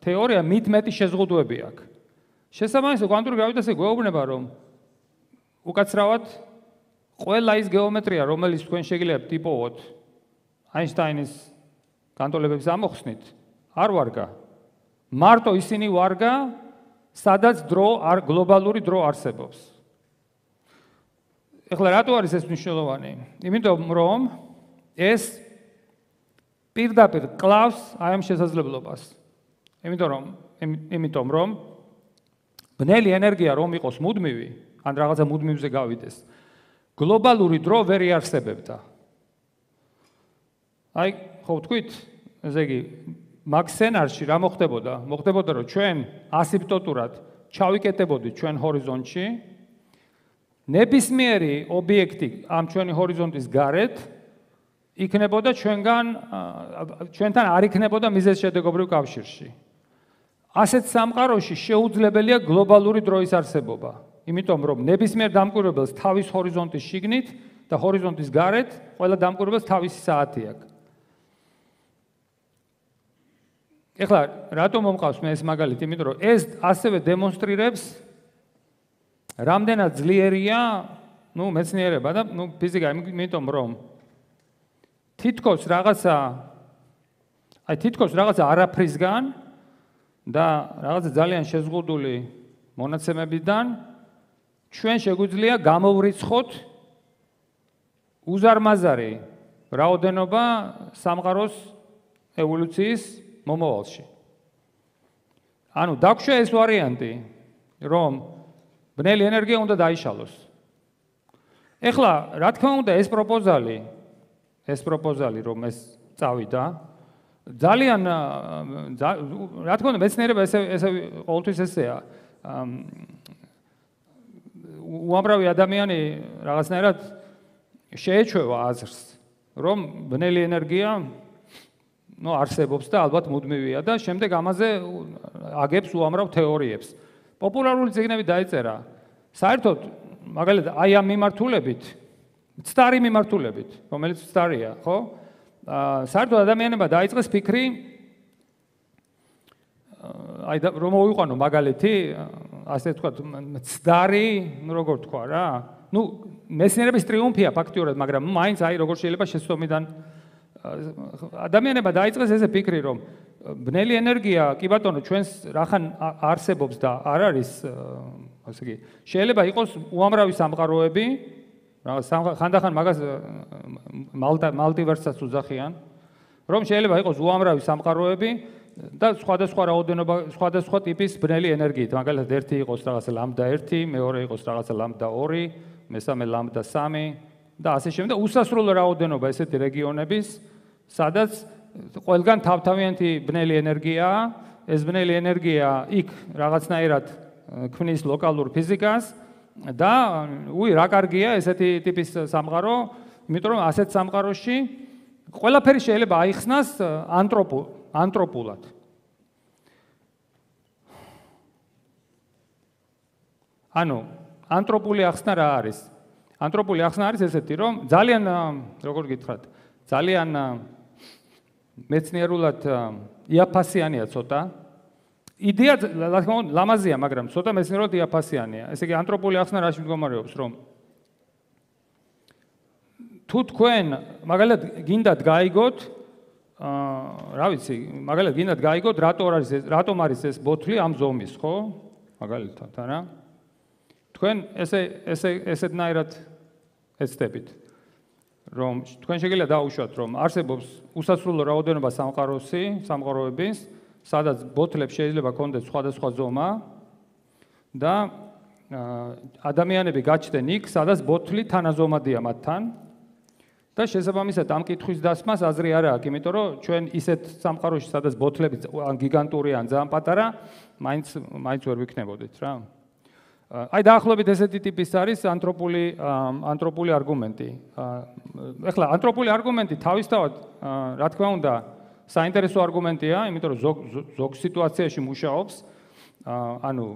თეორია, მით მეტი შეზღუდვები აქვს. შესაბამისად, კვანტური გრავიტაცია გვეუბნება, რომ უკაცრავად ყველა ის გეომეტრია, რომელიც თქვენ შეგიძლიათ ტიპოვოთ აინშტაინის კანტოლებების ამოხსნით არ ვარგა. მარტო ისინი ვარგა, სადაც დრო არ გლობალური დრო არსებობს. ეხლა რატო არის ეს მნიშვნელოვანი? იმიტომ რომ ეს პირდაპირ კლავს აი ამ შესაძლებლობას. იმიტომ რომ იმიტომ რომ ბნელი ენერგია რომ იყოს მუდმივი, ან რაღაცა მუდმივზე გავიდეს, გლობალური დრო ვერ იარსებებდა. აი ხო ვთქვით, ესე იგი მაგ სცენარში რა მოხდებოდა? მოხდებოდა რომ ჩვენ ასიმპტოტურად ჩავიკეტებოდით ჩვენ ჰორიზონტში ნებისმიერი ობიექტი ამ ჩვენი ჰორიზონტის გარეთ იქნებოდა ჩვენგან ჩვენთან არ იქნებოდა მიზეს შედეგობრივ კავშირში. ასეთ სამყაროში შეუძლებელია გლობალური დროის არსებობა. იმიტომ რომ ნებისმიერ დამკვირვებელს თავის ჰორიზონტის შიგნით და ჰორიზონტის გარეთ ყველა დამკვირვებელს თავისი საათი აქვს. ეხლა რატომ მომყავს მე ეს მაგალითი? იმიტომ რომ ეს ასევე დემონსტრირებს რამდენად ძლიერია, ну, მეცნიერება და ну, ფიზიკა, იმიტომ რომ თითქოს რაღაცა აი თითქოს რაღაცა არაფრისგან და რაღაცა ძალიან შეზღუდული მონაცემებიდან ჩვენ შეგვიძლია გამოვრიცხოთ უზარმაზარი რაოდენობა სამყაროს ევოლუციის მომავალში. ანუ დაგშვა ეს ვარიანტი, რომ ბნელი ენერგია უნდა დაიშალოს. ეხლა, რა თქმა უნდა, ეს პროპოზალი, ეს პროპოზალი, რომ ეს წავიდა, ძალიან რა თქმა უნდა, მეცნიერება ესე ესე ყოველთვის ესეა. უამრავი ადამიანი რაღაცნაირად შეეჩვევა აზრს, რომ ბნელი ენერგია ნუ არსებობს და ალბათ მუდმივია და შემდეგ ამაზე აგებს უამრავ თეორიებს. პოპულარული ციგნები დაიწერა. საერთოდ მაგალითად აი ამ მიმართულებით, ცდარი მიმართულებით, რომელიც ცდარია, ხო? აა საერთოდ ადამიანებმა დაიწყეს ფიქრი აი და რომ მოვიყვანო მაგალითი, ასე თქვა, ცდარი, როგორ თქვა რა? ну მეცნიერების ტრიუმფია ფაქტიურად მაგრამ მაინც აი როგორ შეიძლება შეცდომიდან ადამიანებმა დაიწყეს ესე ფიქრი რომ ბნელი ენერგია კი ბატონო ჩვენს რახან არსებობს და არ არის ასე იგი შეიძლება იყოს უამრავი სამყაროები რაღაც ხანდახან მაგას მალტივერსსაც უძახიან რომ შეიძლება იყოს უამრავი სამყაროები და სხვადასხვა რაოდენობა სხვადასხვა ტიპის ბნელი ენერგიით. მაგალითად ერთი იყოს რაღაცა ლამდა 1 მეორე იყოს რაღაცა ლამდა 2 მესამე ლამდა 3 და ასე შემდეგ. უსასრულო რაოდენობა ესეთი რეგიონების სადაც ყველგან თავთავიანთი ბნელი ენერგიაა ეს ბნელი ენერგია იქ რაღაცნაირად ქმნის ლოკალურ ფიზიკას და უი რა კარგია ესეთი ტიპის სამყარო? იმიტომ რომ ასეთ სამყაროში ყველაფერი შეიძლება აიხსნას ანთროპულ ანთროპულად ანუ ანთროპული ახსნა რა არის? ანთროპული ახსნა არის ესეთი, რომ ძალიან როგორ გითხრათ, ძალიან მეცნიერულად იაფასიანია ცოტა. იდეა რა თქმა უნდა ლამაზია, მაგრამ ცოტა მეცნიერულად იაფასიანია. ესე იგი ანთროპული ახსნა რაში მდგომარეობს, რომ თუ თქვენ მაგალითად გინდათ გაიგოთ აა რა ვიცი, მაგალითად გინდათ გაიგოთ რატო არის ეს რატომ არის ეს ბოთლი ამ ზომის, ხო? მაგალითად, არა? თქვენ ესე ესე ესეთნაირად ეცდებით რომ თქვენ შეგიძლიათ დაუშვათ რომ არსებობს უსასრულო რაოდენობა სამყაროსი, სამყაროების, სადაც ბოთლებს შეიძლება კონდეს სხვადასხვა ზომა და ადამიანები გაჩნდნენ იქ, სადაც ბოთლი თანაზომადია მათთან და შესაბამისად ამ კითხვის დასმას აზრი არ აქვს, იმიტომ რომ ჩვენ ისეთ სამყაროში, სადაც ბოთლები ან გიგანტური ან ძალიან პატარა, მაინც მაინც ვერ ვიქნებოდით რა. აი დაახლოებით ესეთი ტიპის არის ანთროპული ანთროპული არგუმენტი. ეხლა ანთროპული არგუმენტი თავისთავად რა თქმა უნდა საინტერესო არგუმენტია, იმიტომ რომ ზოგ ზოგ სიტუაციაში მუშაობს. ანუ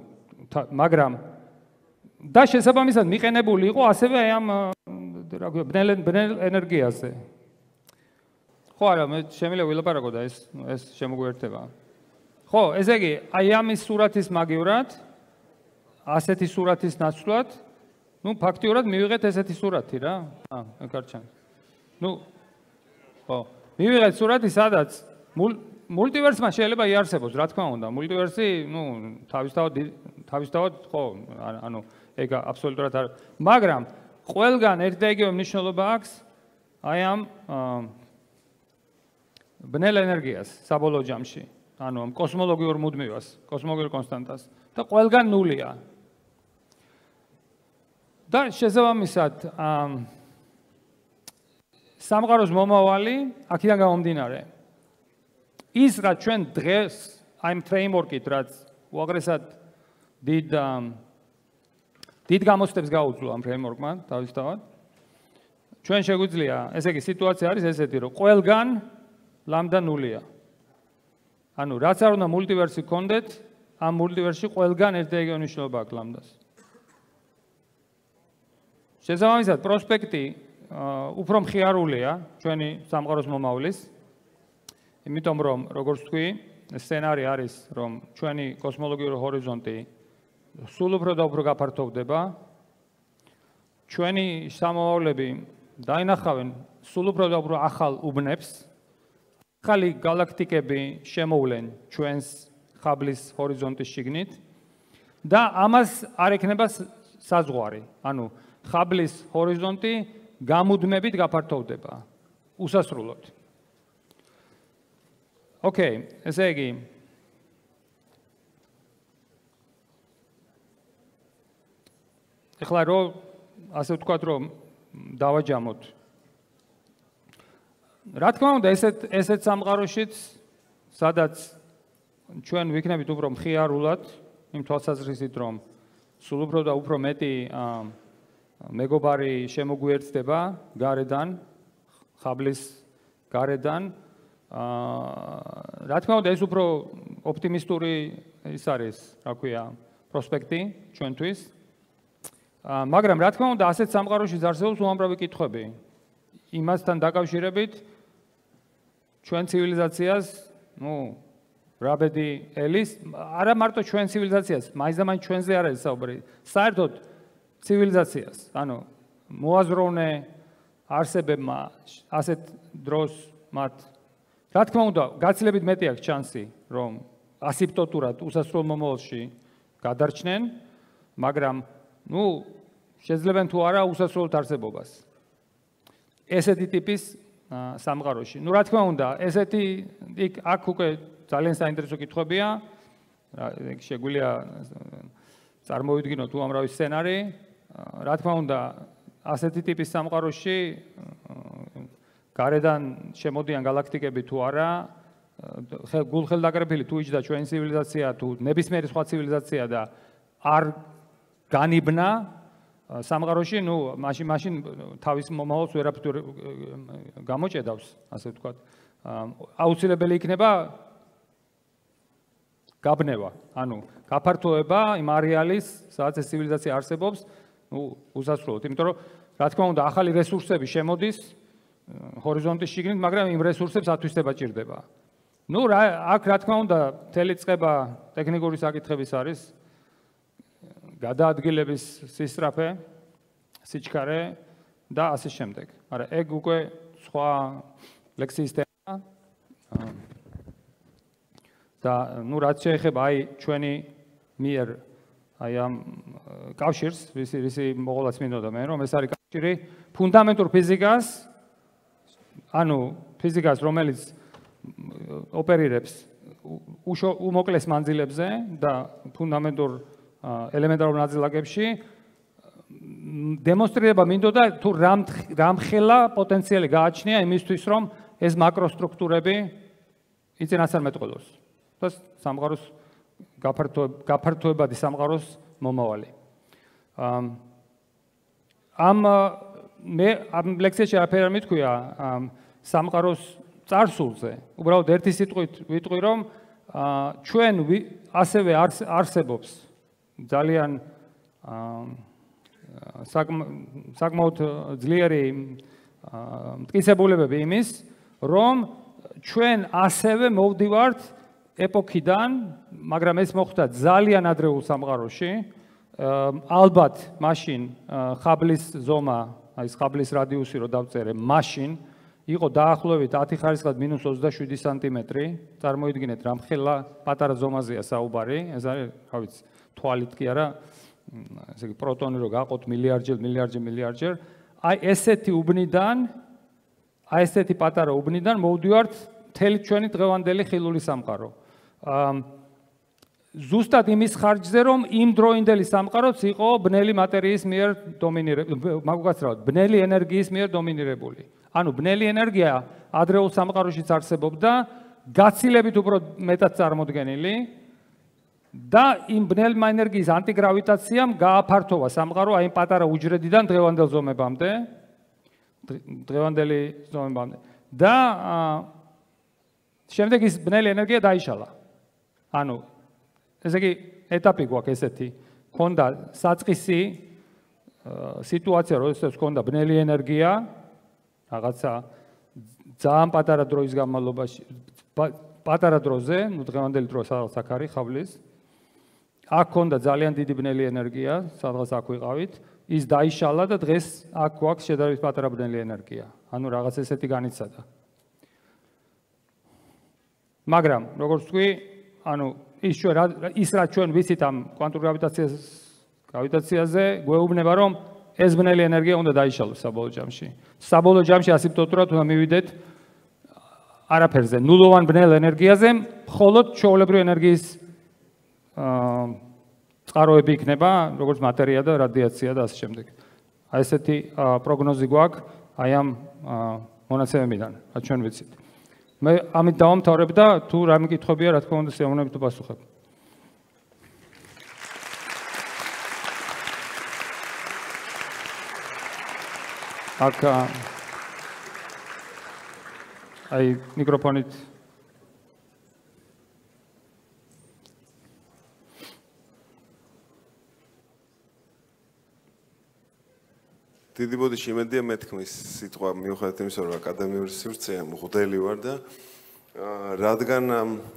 მაგრამ და შესაბამისად მიყენებული იყო ასევე აი ამ რა ქვია ბნელ ბნელ ენერგიაზე. ხო არა, მე შემიძლია ვილაპარაკო და ეს ეს შემოგვიერთება. ხო, ესე იგი, აი ამის სურათის მაგივრად ასეთი სურათის ნაცვლად, ну, ფაქტიურად მივიღეთ ესეთი სურათი რა. აა, ეკარჩან. ну, ხო, მივიღეთ სურათი, სადაც მულტივერსმა შეიძლება იარსებოს, რა თქმა უნდა. მულტივერსი, ну, თავისთავად თავისთავად ხო, ანუ ეგ აბსოლუტურად არ, მაგრამ ყველგან ერთ და იგივე მნიშვნელობა აქვს აი ამ ბნელ ენერგიას საბოლოო ჯამში. ანუ ამ კოსმოლოგიურ მუდმივას, კოსმოლოგიურ კონსტანტას და ყველგან ნულია. და შესაბამისად ამ სამყაროს მომავალი აქედან გამომდინარე. ის რა ჩვენ დღეს აი ფრეიმვორკით რაც უაღრესად დიდ დიდ გამოცდებს გაუძლო ამ ფრეიმვორკმა თავისთავად ჩვენ შეგვიძლია ესე იგი სიტუაცია არის ესეთი რომ ყველგან ლამდა ნულია ანუ რაც არ უნდა მულტივერსი გქონდეთ ამ მულტივერსში ყველგან ერთ და იგივე მნიშვნელობა აქვს ლამდას შესაბამისად პროსპექტი უფრო მხიარულია ჩვენი სამყაროს მომავლის. იმიტომ რომ როგორც თქვი სცენარი არის რომ ჩვენი კოსმოლოგიური ჰორიზონტი სულ უფრო და უფრო გაფართოვდება. ჩვენი სამომავლები დაინახავენ სულ უფრო და უფრო ახალ უბნებს. ახალი galaktikები შემოვლენ ჩვენს ხაბლის ჰორიზონტის შიგნით და ამას არ ექნება საზღვარი. ანუ ხაბლის ჰორიზონტი გამუდმებით გაფართოვდება უსასრულოდ. ოკეი, ესე იგი ეხლა რო ასე ვთქვათ რომ დავაჯამოთ რა თქმა უნდა ესეთ ესეთ სამყაროშიც სადაც ჩვენ ვიქნებით უფრო მხიარულად იმ თვალსაზრისით რომ სულ უფრო და უფრო მეტი აა მეგობარი შემოგვიერთდება გარედან ხაბლის გარედან აა რა თქმა უნდა ეს უფრო ოპტიმისტური ის არის, რა ქვია, პროსპექტი ჩვენთვის. აა მაგრამ რა თქმა უნდა ასეთ სამყაროში ზარსებობს უამრავი კითხვები. იმასთან დაკავშირებით ჩვენ ცივილიზაციას, ну, რაბედი ელის, არა მარტო ჩვენ ცივილიზაციას, მაინც და მაინც ჩვენზე არ არის საუბარი. საერთოდ ცივილიზაციას, ანუ მოაზროვნე არსებებმა ასეთ დროს მათ რა თქმა უნდა, გაცილებით მეტი აქვს შანსი, რომ ასიმპტოტურად უსასრულო მომავალში გადარჩნენ, მაგრამ ну, შეძლებენ თუ არა უსასრულო არსებობას. ესეთი ტიპის სამყაროში. ну, რა თქმა უნდა, ესეთი იქ აქ უკვე ძალიან საინტერესო კითხვებია. რა შეგვიძლია წარმოვიდგინოთ უამრავი სცენარი. რა თქმა უნდა, ასეთი ტიპის სამყაროში გარედან შემოდიან galaktikები თუ არა, გულხელდაკრეფილი თუ იჯდა ჩვენი ცივილიზაცია თუ ნებისმიერი სხვა ცივილიზაცია და არ განიბნა სამყაროში, ну, მაშინ მაშინ თავის მომავალს ვერაფერ გამოჭედავს, ასე ვთქვათ. აუცილებელი იქნება გაბნება, ანუ გაფართოება იმ არეალის, სადაც ეს ცივილიზაცია არსებობს, ნუ უსასრულოდ, იმიტომ რომ რა თქმა უნდა ახალი რესურსები შემოდის ჰორიზონტის შიგნით, მაგრამ იმ რესურსებს ათვისება ჭირდება. ნუ რა აქ რა თქმა უნდა მთელი წება ტექნიკური საკითხების არის გადაადგილების სისტრაფე, სიჩქარე და ასე შემდეგ. არა, ეგ უკვე სხვა ლექსიის თემა. და ნუ რაც შეეხება აი ჩვენი მიერ აი ამ კავშირს, ვისი ვისი მოყოლაც მინდოდა მე, რომ ეს არის კავშირი ფუნდამენტურ ფიზიკას, ანუ ფიზიკას, რომელიც ოპერირებს უმოკლეს მანძილებზე და ფუნდამენტურ ელემენტარულ ნაწილაკებში დემონსტრირება მინდოდა თუ რამ რამხელა პოტენციალი გააჩნია იმისთვის რომ ეს მაკროსტრუქტურები იწინასწარ მეტყველოს. და სამყაროს გაფართოებადი სამყაროს მომავალი. ამ მე ამ ლექსიაში არაფერი არ მithქვია სამყაროს царსულზე. უბრალოდ ერთი სიტყვით ვიტყვი რომ ჩვენ ასევე არსებობს ძალიან საკმაოდ ძლიერი მტკიცებულებები იმის, რომ ჩვენ ასევე მოვდივართ ეპოქიდან, მაგრამ ეს მოხდა ძალიან ადრეულ სამყაროში. ალბათ მაშინ ხაბლის ზომა, აი ეს ხაბლის რადიუსი რო დავწერე, მაშინ იყო დაახლოებით 10 ხარისხად -27 სანტიმეტრი. წარმოიდგინეთ, რამხელა პატარა ზომაზეა საუბარი. ეს არის, რა ვიცი, თვალით კი არა, ესე იგი პროტონი რო გაყოთ მილიარდჯერ, მილიარდჯერ, მილიარდჯერ. აი ესეთი უბნიდან, აი ესეთი პატარა უბნიდან მოვდივართ მთელი ჩვენი დღევანდელი ხილული სამყარო. ზუსტად იმის ხარჯზე რომ იმ დროინდელი სამყაროც იყო ბნელი მატერიის მიერ დომინირებული, მაგუგაცრავად, ბნელი ენერგიის მიერ დომინირებული. ანუ ბნელი ენერგია ადრეულ სამყაროშიც არსებობდა, გაცილებით უფრო მეტად წარმოდგენილი და იმ ბნელი ენერგიის ანტიგრავიტაციამ გააფართოვა სამყარო აი პატარა უჯრედიდან დღევანდელ ზომებამდე. დღევანდელი ზომებამდე. და შემდეგ ის ბნელი ენერგია დაიშალა. ანუ ესე იგი ეტაპი გვაქვს ესეთი. ქონდა საწყისი სიტუაცია, როდესაც ქონდა ბნელი ენერგია, რაღაცა ძალიან პატარა დროის განმავლობაში პატარა დროზე, ну დღევანდელი დრო სადღაც აქ არის ხავლის. აქ ქონდა ძალიან დიდი ბნელი ენერგია, სადღაც აქ ვიყავით. ის დაიშალა და დღეს აქ გვაქვს შედარებით პატარა ბნელი ენერგია. ანუ რაღაც ესეთი განიცადა. მაგრამ როგორც ვთქვი, ანუ ის ჩვენ ის რა ჩვენ ვიცით ამ კვანტურ გრავიტაციას გრავიტაციაზე, გვეუბნება რომ ეს ბნელი ენერგია უნდა დაიშალოს საბოლოო ჯამში. საბოლოო ჯამში ასიმპტოტურად უნდა მივიდეთ არაფერზე, ნულოვან ბნელ ენერგიაზე, მხოლოდ ჩვეულებრივი ენერგიის აა წყაროები იქნება, როგორც მატერია და რადიაცია და ასე შემდეგ. აი ესეთი პროგნოზი გვაქვს აი ამ მონაცემებიდან, რაც ჩვენ ვიცით. მე ამით დავამთავრებ და თუ რამე კითხვებია, რა თქმა უნდა, შეამონებით უპასუხებ. აქ აი მიკროფონით დიდი ბოდიში იმედია მეთქმის სიტყვა მიუხედავად იმისა რომ აკადემიური სივრცეა მღვდელი ვარ და რადგან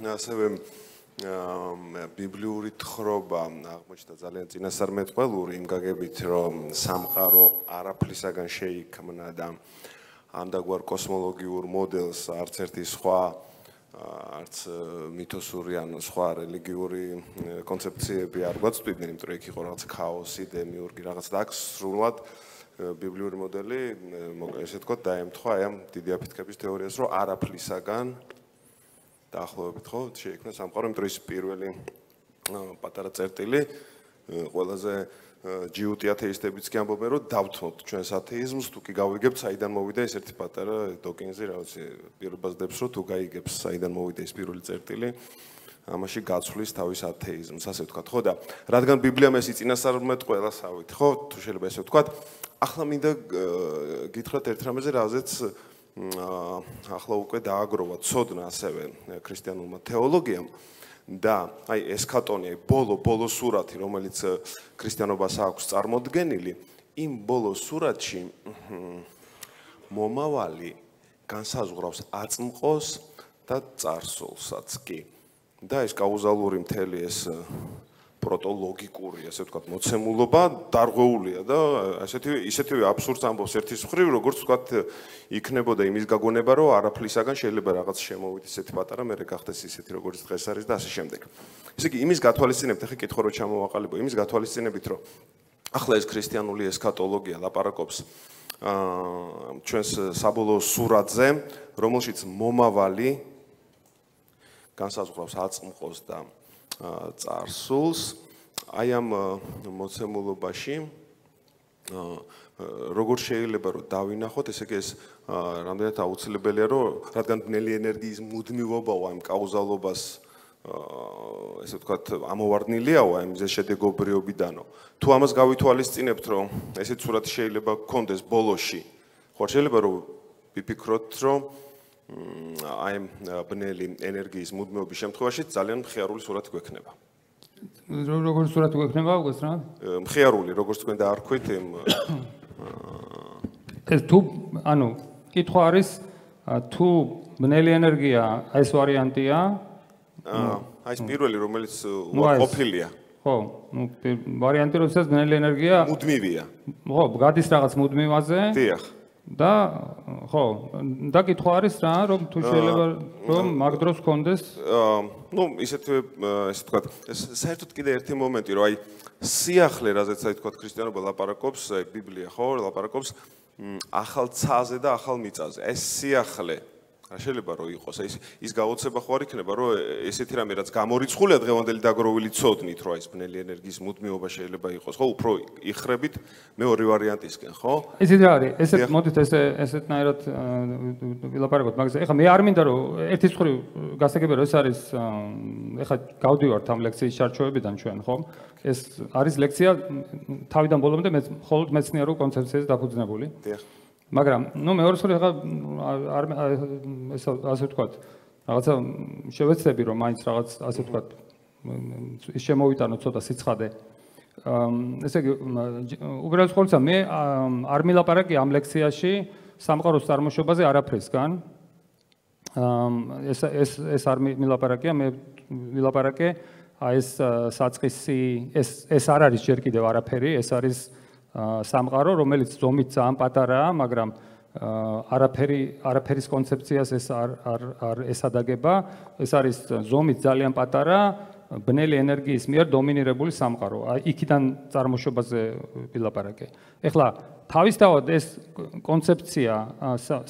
ასევე ბიბლიური თხრობა აღმოჩნდა ძალიან წინასწარმეტყველური იმ გაგებით რომ სამყარო არაფლისაგან შეიქმნა და ამდაგვარ კოსმოლოგიურ მოდელს არც ერთი სხვა არც მითოსური ან სხვა რელიგიური კონცეფციები არ გვაწვდიდნენ, იმიტომ რომ იქ იყო რაღაც ქაოსი, დემიურგი, რაღაც და აქ სრულად ბიბლიური მოდელი, ესე ვთქვათ, დაემთხვა აი ამ დიდი აფეთქების თეორიას, რომ არაფლისაგან დაახლოებით ხო შეიქმნა სამყარო, იმიტომ რომ ის პირველი პატარა წერტილი ყველაზე ჯიუტი ათეისტებიც კი ამბობენ, რომ დავთმოთ ჩვენს ათეიზმს, თუ კი გავიგებთ, საიდან მოვიდა ეს ერთი პატარა დოკინზი, რაღაც პირობას დებს, რომ თუ გაიგებს, საიდან მოვიდა ეს პირველი წერტილი, ამაში გაცვლის თავის ათეიზმს, ასე ვთქვათ, ხო და რადგან ბიბლიამ ეს იწინასწარმეტ ყველასავით, ხო, თუ შეიძლება ესე ვთქვათ, ახლა მინდა გითხრათ ერთ რამეზე, რაზეც ახლა უკვე დააგროვა ცოდნა ასევე ქრისტიანულმა თეოლოგიამ და აი ეს კატონი ბოლო ბოლო სურათი რომელიც ქრისტიანობას აქვს წარმოდგენილი იმ ბოლო სურათში მომავალი განსაზღვრავს აწმყოს და царსულსაც კი. და ეს კაუზალური მთელი ეს პროტოლოგიკური, ასე ვთქვათ, მოცემულობა დარღვეულია და ასეთი ისეთივე აბსურდს ამბობს ერთის მხრივ, როგორც ვთქვათ, იქნებოდა იმის გაგონება, რომ არაფლისაგან შეიძლება რაღაც შემოვიდე ისეთი პატარა, მე რეგახდეს ისეთი როგორც დღეს არის და ასე შემდეგ. ესე იგი, იმის გათვალისწინებთ, ახლა კითხვა რო ჩამოვაყალიბო, იმის გათვალისწინებით, რომ ახლა ეს ქრისტიანული ესქატოლოგია ლაპარაკობს აა ჩვენს საბოლოო სურათზე, რომელშიც მომავალი განსაზღვრავს აწმყოს და წარსულს აი ამ მოცემულობაში როგორ შეიძლება რომ დავინახოთ, ესე იგი ეს რამდენად აუცილებელია, რომ რადგან ბნელი ენერგიის მუდმივობაო ამ კაუზალობას ესე ვთქვათ, ამოვარდნილიაო აი მზე შედეგობრიობიდანო. თუ ამას გავითვალისწინებთ, რომ ესეც სურათი შეიძლება გქონდეს ბოლოში, ხო შეიძლება რომ ვიფიქროთ, რომ აი ბნელი ენერგიის მუდმივობის შემთხვევაში ძალიან მხიარული სურათი გვექნება. როგორ სურათი გვექნება უგეს რა? მხიარული, როგორც თქვენ დაარქვით იმ ეს თუ ანუ კითხვა არის თუ ბნელი ენერგია ეს ვარიანტია? აა აი ეს პირველი რომელიც ყოფილია. ხო, ну ვარიანტი როდესაც ბნელი ენერგია მუდმივია. ხო, გადის რაღაც მუდმივაზე? დიახ. და ხო, და კითხვა არის რა, რომ თუ შეიძლება რომ მაგ დროს კონდეს აა ну, ისეთ ესე თქვა, საერთოდ კიდე ერთი მომენტი, რომ აი სიახლე, რაზეც აი თქვა ქრისტიანობა ლაპარაკობს, აი ბიბლია ხო, ლაპარაკობს ახალ ცაზე და ახალ მიწაზე. ეს სიახლე რა შეიძლება რომ იყოს. ის ის გაოცება ხო არ იქნება რომ ესეთი რამე რაც გამორიცხულია დღევანდელი დაგროვილი ცოდნით რომ ეს ბნელი ენერგიის მუდმივობა შეიძლება იყოს ხო? უფრო იხრებით მეორე ვარიანტისკენ ხო? ისიც რა არის? ესეთ მოდით ესე ესეთნაირად ვილაპარაკოთ მაგაზე. ეხლა მე არ მინდა რომ ერთი ხრი გასაგებია რომ ეს არის ეხლა გავდივართ ამ ლექციის ჩარჩოებიდან ჩვენ ხო? ეს არის ლექცია თავიდან ბოლომდე მე მხოლოდ მეცნიერულ კონცეფციაზე დაფუძნებული. დიახ მაგრამ ნუ მეორე ხრი ახლა არ ეს ასე ვთქვათ რაღაცა შევეცდები რომ მაინც რაღაც ასე ვთქვათ ის შემოვიტანო ცოტა სიცხადე. ესე იგი უბრალოდ ხოლმე მე არ მილაპარაკი ამ ლექციაში სამყაროს წარმოშობაზე არაფრისგან ეს ეს ეს არ მილაპარაკია მე მილაპარაკე აი ეს საწყისი ეს ეს არ არის ჯერ კიდევ არაფერი ეს არის სამყარო, რომელიც ზომით ძალიან პატარაა, მაგრამ არაფერი არაფერის კონცეფციას ეს არ არ არ ესადაგება. ეს არის ზომით ძალიან პატარა ბნელი ენერგიის მიერ დომინირებული სამყარო. აი იქიდან წარმოშობაზე ვილაპარაკე. ეხლა თავისთავად ეს კონცეფცია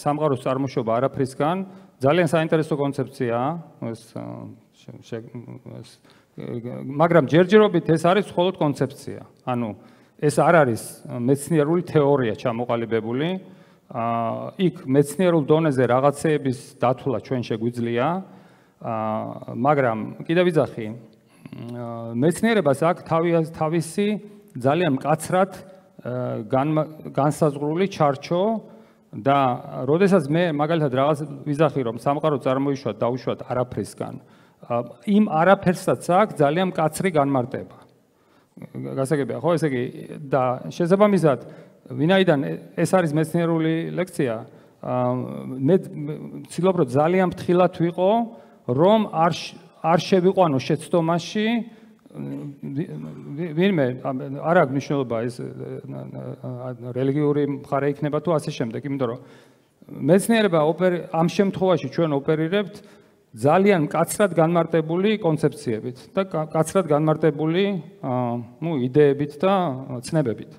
სამყაროს წარმოშობა არაფრისგან ძალიან საინტერესო კონცეფციაა. ეს მაგრამ ჯერჯერობით ეს არის მხოლოდ კონცეფცია. ანუ ეს არ არის მეცნიერული თეორია ჩამოყალიბებული. აა იქ მეცნიერულ დონეზე რაღაცეების დათვლა ჩვენ შეგვიძლია. აა მაგრამ კიდევ ვიძახი მეცნიერებას აქვს თავისი ძალიან მკაცრად განსაზღვრული ჩარჩო და როდესაც მე მაგალითად რაღაც ვიზახი რომ სამყარო წარმოიშვა დაუშვათ არაფრისგან იმ არაფერსაც აქვს ძალიან მკაცრი განმარტება გასაგებია ხო? ესე იგი და შესაბამისად ვინაიდან ეს არის მეცნიერული ლექცია მე ვცდილობ რომ ძალიან ფრთხილად ვიყო რომ არ არ შევიყვანო შეცდომაში ვინმე არ აქვს მნიშვნელობა ეს რელიგიური მხარე იქნება თუ ასე შემდეგ იმიტომ რომ მეცნიერება ამ შემთხვევაში ჩვენ ოპერირებთ ძალიან კაცრად განმარტებული კონცეფციებით და კაცრად განმარტებული ნუ იდეებით და ცნებებით.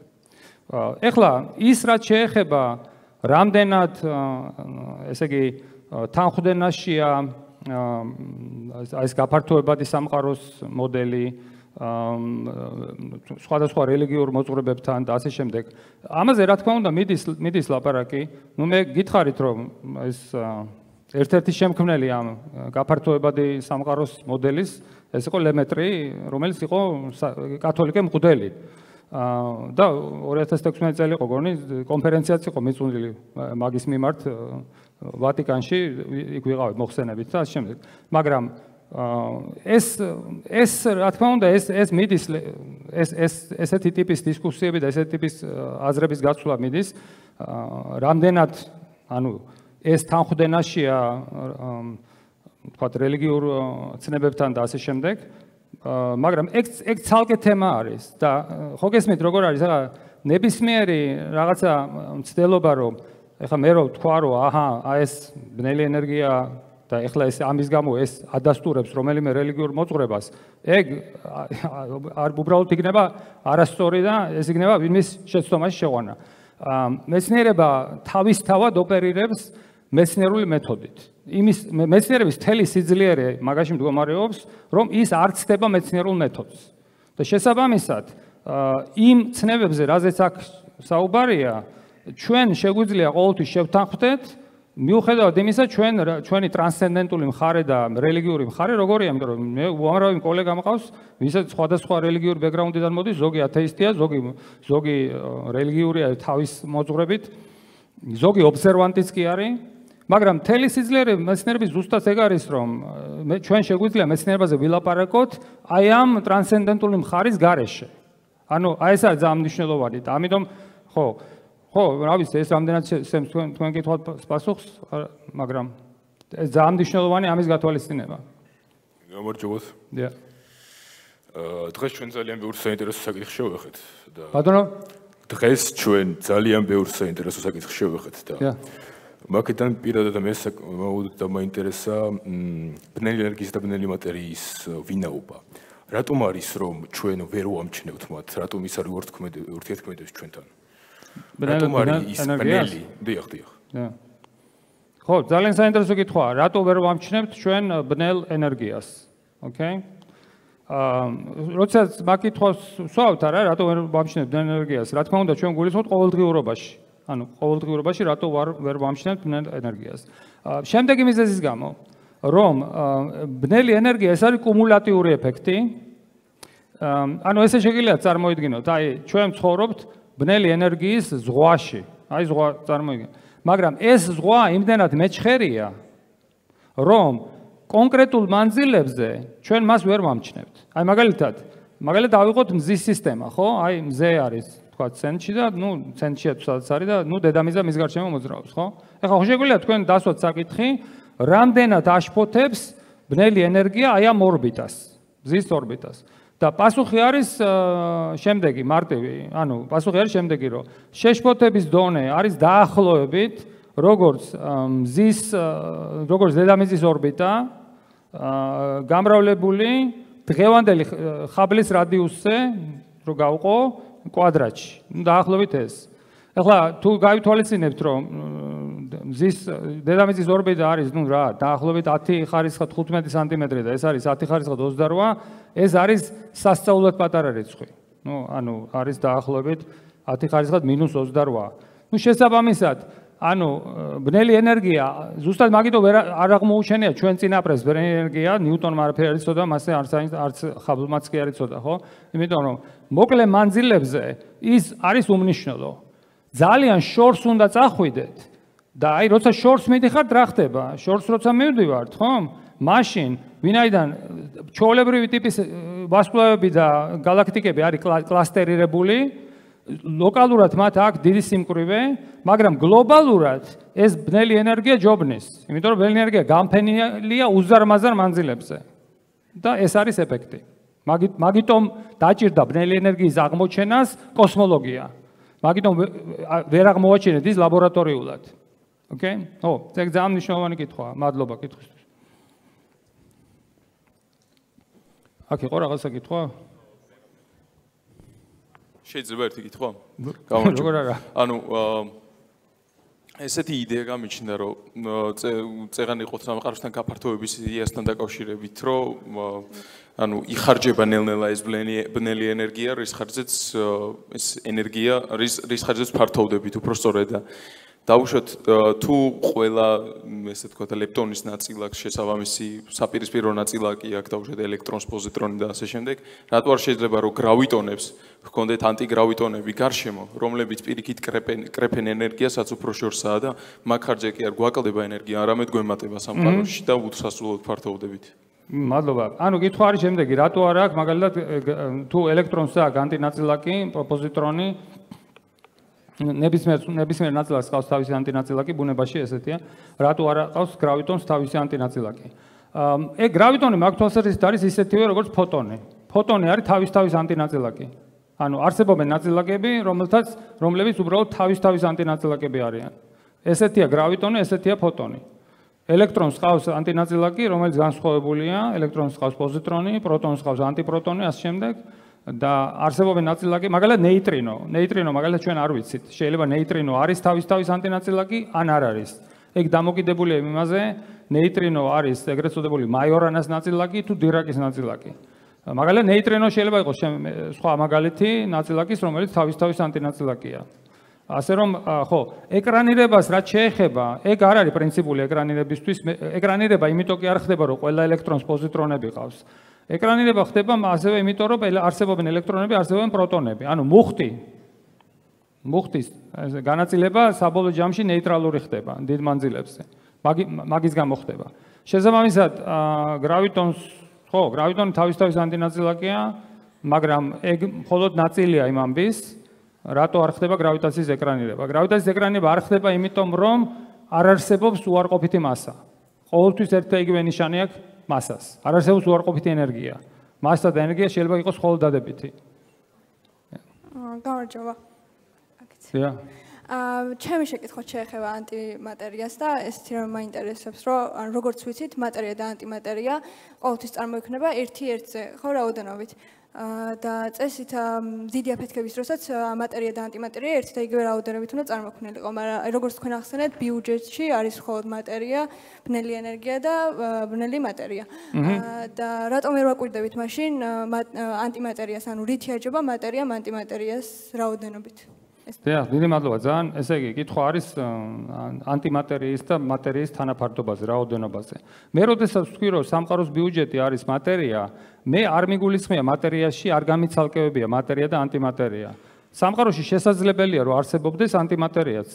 ეხლა ის რაც შეეხება რამდენად ესე იგი თანხდენაშია ეს გაფართოებადი სამყაროს მოდელი სხვადასხვა რელიგიურ მოძღვრებებთან და ასე შემდეგ. ამაზე რა თქმა უნდა მიდის მიდის ლაპარაკი. ნუ მე გითხარით რომ ეს ერთ-ერთი შემქმნელი ამ გაფართოებადი სამყაროს მოდელის ეს იყო ლემეტრი, რომელიც იყო კათოლიკე მღვდელი. და 2016 წელი იყო გონი კონფერენციაც იყო მიწუნილი მაგის მიმართ ვატიკანში იქ ვიყავი მოხსენებით და ამ შემდეგ. მაგრამ ეს ეს რა თქმა უნდა ეს ეს მიდის ეს ეს ესეთი ტიპის დისკუსიები და ესეთი ტიპის აზრების გაცვლა მიდის რამდენად ანუ ეს თანხდენაშია თქვა რელიგიურ ცნებებთან და ასე შემდეგ. მაგრამ ეგ ეგ ცალკე თემა არის და ხო გესმით როგორ არის? ახლა ნებისმიერი რაღაცა მცდელობა რომ ეხლა მე რო თქვა რომ აჰა აი ეს ბნელი ენერგია და ეხლა ეს ამის გამო ეს ადასტურებს რომელიმე რელიგიურ მოძღვრებას. ეგ არ უბრალოდ იქნება არასწორი და ეს იქნება ვინმის შეცდომაში შეყვანა. მეცნიერება თავისთავად ოპერირებს მეცნიერული მეთოდით. იმის მეცნიერების თელი სიძლიერე მაგაში მდგომარეობს, რომ ის არ ცდება მეცნიერულ მეთოდს. და შესაბამისად, იმ ცნებებზე, რაზეც აქ საუბარია, ჩვენ შეგვიძლია ყოველთვის შევთანხმდეთ, მიუხედავად იმისა, ჩვენ ჩვენი ტრანსცენდენტული მხარე და რელიგიური მხარე როგორია, იმიტომ რომ მე უამრავი კოლეგა მყავს, ვისაც სხვადასხვა რელიგიური ბექგრაუნდიდან მოდის, ზოგი ათეისტია, ზოგი ზოგი რელიგიურია თავის მოძღვრებით, ზოგი ობსერვანტიც კი არის, მაგრამ თელი სიძლიერე მეცნიერების ზუსტად ეგ არის რომ მე ჩვენ შეგვიძლია მეცნიერებაზე ვილაპარაკოთ აი ამ ტრანსცენდენტული მხარის გარეშე. ანუ აი ეს არის ძალიან მნიშვნელოვანი და ამიტომ ხო ხო რა ვიცი ეს რამდენად სემს თქვენ თქვენ კითხავთ პასუხს მაგრამ ეს ძალიან მნიშვნელოვანი ამის გათვალისწინება. გამარჯობათ. დიახ. აა დღეს ჩვენ ძალიან ბევრ საინტერესო საკითხს შევეხეთ და ბატონო დღეს ჩვენ ძალიან ბევრ საინტერესო საკითხს შევეხეთ და დიახ. მაგიდან პირადად მე და მაინტერესა ბნელი ენერგიის და ბნელი მატერიის ვინაობა. რატომ არის რომ ჩვენ ვერ ვამჩნევთ მათ? რატომ ის არის ურთქმედ ურთიერთქმედებს ჩვენთან? რატომ არის ის ბნელი? დიახ, დიახ. ხო, ძალიან საინტერესო კითხვაა. რატო ვერ ვამჩნევთ ჩვენ ბნელ ენერგიას? ოკეი? აა, როდესაც მაგითხვას ვსვავთ არა, რატო ვერ ვამჩნევთ ბნელ ენერგიას? რა თქმა უნდა, ჩვენ გულისხმობთ ყოველდღიურობაში. ანუ ყოველდღიურობაში რატო ვარ ვერ ვამშნევთ ბნელ ენერგიას. შემდეგი მიზეზის გამო, რომ ბნელი ენერგია ეს არის კუმულატიური ეფექტი. ანუ ესე შეგიძლიათ წარმოიდგინოთ, აი ჩვენ ცხოვრობთ ბნელი ენერგიის ზღვაში. აი ზღვა წარმოიდგინეთ. მაგრამ ეს ზღვა იმდენად მეჩხერია, რომ კონკრეტულ მანძილებზე ჩვენ მას ვერ ვამჩნევთ. აი მაგალითად, მაგალითად ავიღოთ მზის სისტემა, ხო? აი მზე არის თქვა ცენტში და ნუ ცენტშია თუსაც არის და ნუ დედამიწა მის გარშემო მოძრაობს, ხო? ეხლა ხო შეგვიძლია თქვენ დასვათ საკითხი, რამდენად აშფოთებს ბნელი ენერგია აი ამ ორბიტას, ზის ორბიტას. და პასუხი არის შემდეგი, მარტივი, ანუ პასუხი არის შემდეგი, რომ შეშფოთების დონე არის დაახლოებით როგორც მზის როგორც დედამიწის ორბიტა გამრავლებული დღევანდელი ხაბლის რადიუსზე რო გავყო კვადრატში. ნუ დაახლოებით ეს. ახლა თუ გავითვალისწინებთ რომ მზის დედამიწის ორბიტა არის ნუ რა, დაახლოებით 10 ხარისხად 15 სანტიმეტრი და ეს არის 10 ხარისხად 28, ეს არის სასწაულად პატარა რიცხვი. ნუ ანუ არის დაახლოებით 10 ხარისხად -28. ნუ შესაბამისად ანუ ბნელი ენერგია ზუსტად მაგითო ვერ არ აღმოუჩენია ჩვენ წინაპრებს ბნელი ენერგია ნიუტონმა არაფერი არ იცოდა მასე არც არც ხაბლმაც კი არ იცოდა ხო იმიტომ რომ მოკლე მანძილებზე ის არის უმნიშვნელო ძალიან შორს უნდა წახვიდეთ და აი როცა შორს მიდიხართ რა ხდება? შორს როცა მივდივართ, ხო? მაშინ ვინაიდან ჩოლებრივი ტიპის ვარსკვლავები და galaktikები არის კლასტერირებული, ლოკალურად მათ აქვს დიდი სიმკვრივე, მაგრამ გლობალურად ეს ბნელი ენერგია ჯობნის, იმიტომ რომ ბნელი ენერგია გამფენილია უზარმაზარ მანძილებზე. და ეს არის ეფექტი. მაგიტომ დაჭირდა ბნელი ენერგიის აღმოჩენას კოსმოლოგია. მაგიტომ ვერ აღმოაჩინეთ ის ლაბორატორიულად. ოკეი? ო, ეგ ძალიან მნიშვნელოვანი კითხვაა. მადლობა კითხვისთვის. აქ იყო რაღაცა კითხვა? შეიძლება ერთი კითხვა? გამარჯობა. ანუ ესეთი იდეა გამიჩნდა რომ წეგანი იყო სამყაროსთან გაფართოების იდეასთან დაკავშირებით რომ ანუ იხარჯება ნელ-ნელა ეს ბნელი ენერგია რის ხარჯზეც ეს ენერგია რის რის ხარჯზეც ფართოვდებით უფრო სწორედ და დაუშვათ თუ ყველა ესე თქვა და ლეპტონის ნაწილი აქვს შესაბამისი საპირისპირო ნაწილი აქვს დაუშვათ ელექტრონს პოზიტრონი და ასე შემდეგ რატო არ შეიძლება რომ გრავიტონებს ჰქონდეთ ანტიგრავიტონები გარშემო რომლებიც პირიქით კრეპენ კრეფენ ენერგიასაც უფრო შორსაა და მაგხარჯე კი არ გვაკლდება ენერგია არამედ გვემატება სამყაროში და უთრასრულოდ ფართოვდებით მადლობა. ანუ კითხვა არის შემდეგი, რატო არ აქვს მაგალითად თუ ელექტრონს აქვს ანტინაწილაკი, პოზიტრონი, ნებისმიერ ნებისმიერ ნაწილაკს ყავს თავისი ანტინაწილაკი ბუნებაში ესეთია. რატო არ ყავს? გრავიტონს თავისი ანტინაწილაკი. ეგ გრავიტონი მაგ თვალსაზრისით არის ისეთივე როგორც ფოტონი. ფოტონი არის თავის თავის ანტინაწილაკი. ანუ არსებობენ ნაწილაკები რომელთაც რომლებიც უბრალოდ თავის თავის ანტინაწილაკები არიან. ესეთია გრავიტონი ესეთია ფოტონი. ელექტრონს ყავს ანტინაწილაკი რომელიც განსხვავებულია. ელექტრონს ყავს პოზიტრონი პროტონს ყავს ანტიპროტონი ასე შემდეგ და არსებობენ ნაწილაკი, მაგალითად ნეიტრინო. ნეიტრინო მაგალითად ჩვენ არ ვიცით. შეიძლება ნეიტრინო არის თავის თავის ანტინაწილაკი, ან არ არის. ეგ დამოკიდებულია იმაზე, ნეიტრინო არის ეგრეთ წოდებული მაიორანას ნაწილაკი თუ დირაკის ნაწილაკი. მაგალითად ნეიტრინო შეიძლება იყოს სხვა მაგალითი ნაწილაკის, რომელიც თავის თავის ანტინაწილაკია. ასე რომ ხო, ეკრანირებას რაც შეეხება, ეგ არ არის პრინციპული ეკრანირებისთვის. ეკრანირება იმიტომ კი არ ხდება, რომ ყველა ელექტრონს პოზიტრონები ყავს. ეკრანირება ხდება ასევე იმიტომ რომ არსებობენ ელექტრონები, არსებობენ პროტონები. ანუ მუხტი მუხტის განაწილება საბოლოო ჯამში ნეიტრალური ხდება დიდ მანძილებზე. მაგის გამო ხდება. შესაბამისად, გრავიტონს ხო, გრავიტონი თავისთავის ანტინაწილაკია, მაგრამ ეგ მხოლოდ ნაწილია იმ ამბის, რატო არ ხდება გრავიტაციის ეკრანირება. გრავიტაციის ეკრანირება არ ხდება იმიტომ, რომ არ არსებობს უარყოფითი მასა. ყოველთვის ერთ და იგივე ნიშანი აქვს მასას. არ არსებობს უარყოფითი ენერგია. მასა და ენერგია შეიძლება იყოს მხოლოდ დადებითი. გამარჯობა. აკეცია. აა ჩემი შეკითხვა შეეხება ანტიმატერიას და ესეთი რომ მაინტერესებს, რომ როგორც ვიცით, მატერია და ანტიმატერია ყოველთვის წარმოიქმნება ერთი-ერთზე, ხო, რაოდენობით. და წესით დიდი აფეთქების დროსაც მატერია და ანტიმატერია ერთ და იგივე რაოდენობით უნდა წარმოქმნილიყო, მაგრამ როგორც თქვენ ახსენეთ, ბიუჯეტში არის მხოლოდ მატერია, ბნელი ენერგია და ბნელი მატერია. და რატომ ვერ ვაკვირდებით მაშინ ანტიმატერიას, ანუ რითი აჯობა მატერია ანტიმატერიას რაოდენობით? დიახ, დიდი მადლობა ძალიან. ესე იგი, კითხვა არის ანტიმატერიის და მატერიის თანაფარდობაზე, რაოდენობაზე. მე როდესაც ვთქვი, რომ სამყაროს ბიუჯეტი არის მატერია, მე არ მიგულისხმია მატერიაში არ გამიცალკევებია მატერია და ანტიმატერია. სამყაროში შესაძლებელია რომ არსებობდეს ანტიმატერიაც.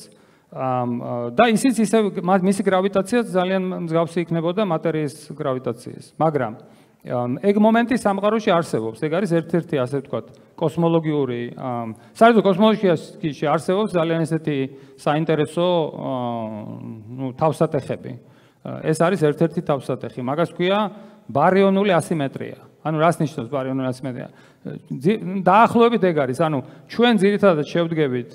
და ისიც ისე მისი გრავიტაციაც ძალიან მსგავსი იქნებოდა მატერიის გრავიტაციის. მაგრამ ეგ მომენტი სამყაროში არსებობს. ეგ არის ერთ-ერთი ასე ვთქვათ, კოსმოლოგიური საერთოდ კოსმოლოგიაში არსებობს ძალიან ესეთი საინტერესო ნუ თავსატეხები. ეს არის ერთ-ერთი თავსატეხი. მაგას ქვია ბარიონული ასიმეტრია. ანუ რას ნიშნავს ბარიონული ასიმეტრია? დაახლოებით ეგ არის, ანუ ჩვენ ძირითადად შევდგებით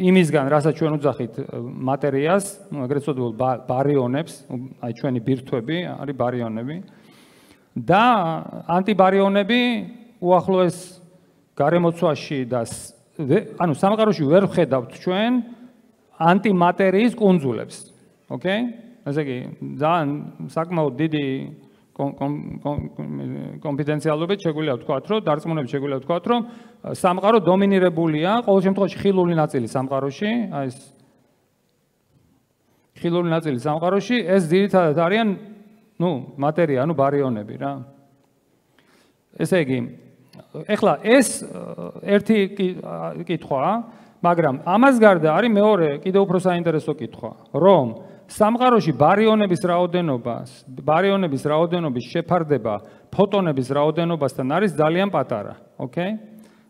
იმისგან, რასაც ჩვენ უძახით მატერიას, ნუ ეგრეთ წოდებულ ბარიონებს, აი ჩვენი ბირთვები არის ბარიონები. და ანტიბარიონები უახლოეს გარემოცვაში და ანუ სამყაროში ვერ ვხედავთ ჩვენ ანტიმატერიის კუნძულებს. ოკეი? ასე იგი, ძალიან საკმაოდ დიდი კონფიდენციალობით შეგვიძლია ვთქვათ, რომ დარწმუნებით შეგვიძლია ვთქვათ, რომ სამყარო დომინირებულია ყოველ შემთხვევაში ხილული ნაწილი სამყაროში, აი ეს ხილული ნაწილი სამყაროში, ეს ძირითადად არიან ну, მატერია, ანუ ბარიონები რა. ესე იგი, ეხლა ეს ერთი კითხვაა, მაგრამ ამას გარდა არის მეორე კიდე უფრო საინტერესო კითხვა, რომ სამყაროში ბარიონების რაოდენობას, ბარიონების რაოდენობის შეფარდება ფოტონების რაოდენობასთან არის ძალიან პატარა, ოკეი?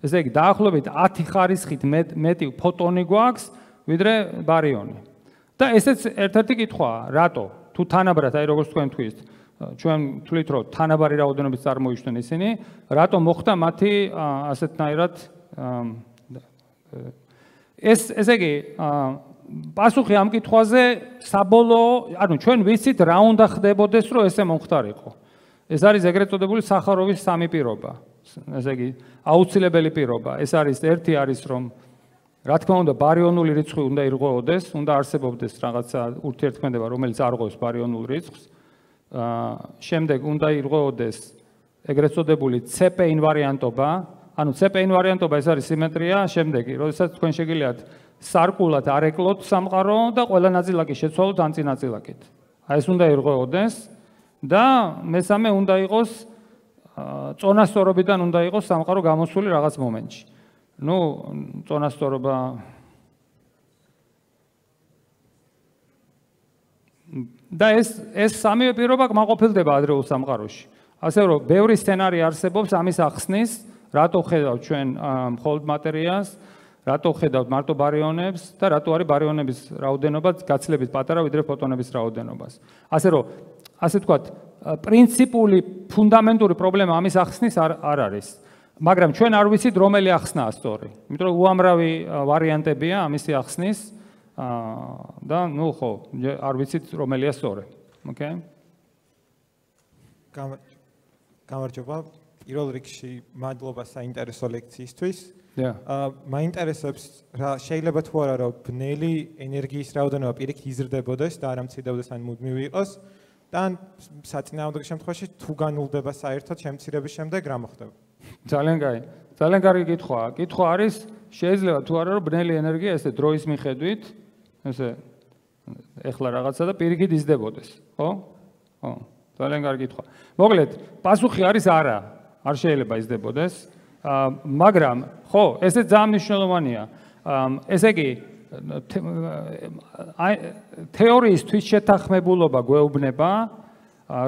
ესე იგი, დაახლოებით 10 ხარისხით მეტი ფოტონი გვაქვს, ვიდრე ბარიონი. და ესეც ერთ-ერთი კითხვაა, რატო? თუ თანაბრად, აი როგორც თქვენ თქვით, ჩვენ თვლით, რომ თანაბარი რაოდენობის წარმოიშვნენ ისინი, რატო მოხდა მათი ასეთნაირად ეს ესე იგი პასუხი ამ კითხვაზე საბოლოო, ანუ ჩვენ ვიცით რა უნდა ხდებოდეს, რომ ესე მომხდარიყო. ეს არის ეგრეთ წოდებული სახაროვის სამი პირობა. ესე იგი, აუცილებელი პირობა. ეს არის ერთი არის რომ რა თქმა უნდა ბარიონული რიცხვი უნდა ირღვეოდეს, უნდა არსებობდეს რაღაცა ურთიერთქმედება, რომელიც არღვევს ბარიონულ რიცხვს. აა შემდეგ უნდა ირღვეოდეს ეგრეთ წოდებული CP ინვარიანტობა. ანუ CP ინვარიანტობა ეს არის სიმეტრია, შემდეგი, როდესაც თქვენ შეგიძლიათ სარკულად არეკლოთ სამყარო და ყველა ნაწილაკი შეცვალოთ ან წინაწილაკით. აი ეს უნდა ირღვეოდეს და მესამე უნდა იყოს წონასწორობიდან უნდა იყოს სამყარო გამოსული რაღაც მომენტში. Ну, წონასწორობა და ეს ეს სამი პირობა კმაყოფილდება ადრეულ სამყაროში. ასე რომ, ბევრი სცენარი არსებობს ამის ახსნის, რატო ხედავთ ჩვენ მხოლოდ მატერიას, რატო ხედავთ მარტო ბარიონებს და რატო არის ბარიონების რაოდენობა გაცილებით პატარა ვიდრე ფოტონების რაოდენობას. ასე რომ, ასე თქვათ, პრინციპული ფუნდამენტური პრობლემა ამის ახსნის არ არ არის. მაგრამ ჩვენ არ ვიცით რომელი ახსნაა სწორი. იმიტომ რომ უამრავი ვარიანტებია ამისი ახსნის და ნუ ხო, არ ვიცით რომელია სწორი. ოკეი? გამარჯობა. პირველ რიგში მადლობა საინტერესო ლექციისთვის. და მაინტერესებს რა შეიძლება თუ არა რომ ბნელი ენერგიის რაოდენობა პირიქით იზრდებოდეს და არ ამცირდებოდეს ან მუდმივი იყოს და საწინააღმდეგო შემთხვევაში თუ განულდება საერთოდ შემცირების შემდეგ რა მოხდება? ძალიან კაი. ძალიან კარგი კითხვაა. კითხვა არის შეიძლება თუ არა რომ ბნელი ენერგია ესე დროის მიხედვით ესე ეხლა რაღაცა და პირიქით იზრდებოდეს, ხო? ხო. ძალიან კარგი კითხვა. მოკლედ, პასუხი არის არა. არ შეიძლება იზრდებოდეს. აა მაგრამ ხო, ესე ძალიან მნიშვნელოვანია. აა ესე იგი აი თეორიის თვითშეთანხმებულობა გვეუბნება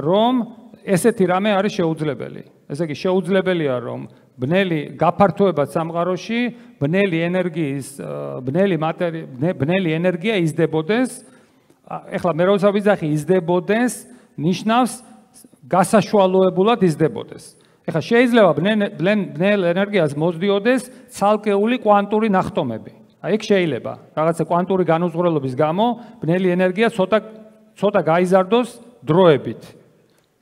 რომ ესეთი რამე არის შეუძლებელი. ესე იგი შეუძლებელია რომ ბნელი გაფართოება სამყაროში, ბნელი ენერგიის, ბნელი მატერია, ბნელი ენერგია იზრდებოდეს. ეხლა მე როცა ვიზახი იზრდებოდეს, ნიშნავს გასაშვალოებულად იზრდებოდეს. ეხლა შეიძლება ბნელ ენერგიას მოსდიოდეს ცალკეული კვანტური ნახტომები. აი ეგ შეიძლება. რაღაცა კვანტური განუზღრელობის გამო ბნელი ენერგია ცოტა ცოტა გაიზარდოს დროებით.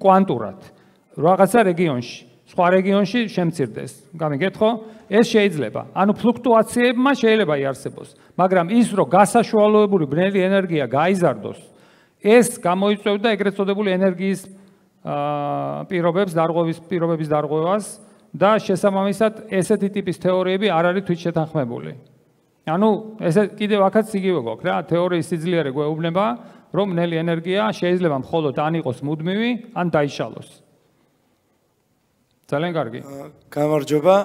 კვანტურად. რაღაცა რეგიონში, სხვა რეგიონში შემცირდეს. გამიგეთხო? ეს შეიძლება. ანუ ფლუქტუაციებმა შეიძლება იარსებოს, მაგრამ ის რომ გასაშუალოებული ბნელი ენერგია გაიზარდოს, ეს გამოიწვევდა ეგრეთ წოდებული ენერგიის აა პირობებს, დარღვევის პირობების დარღვევას და შესაბამისად ესეთი ტიპის თეორიები არ არის თვითშეთანხმებული. ანუ ესე კიდევ აქაც იგივე გვაქვს რა, თეორიის სიძლიერე გვეუბნება, რომ ნელი ენერგია შეიძლება მხოლოდ ან იყოს მუდმივი, ან დაიშალოს. ძალიან კარგი. გამარჯობა.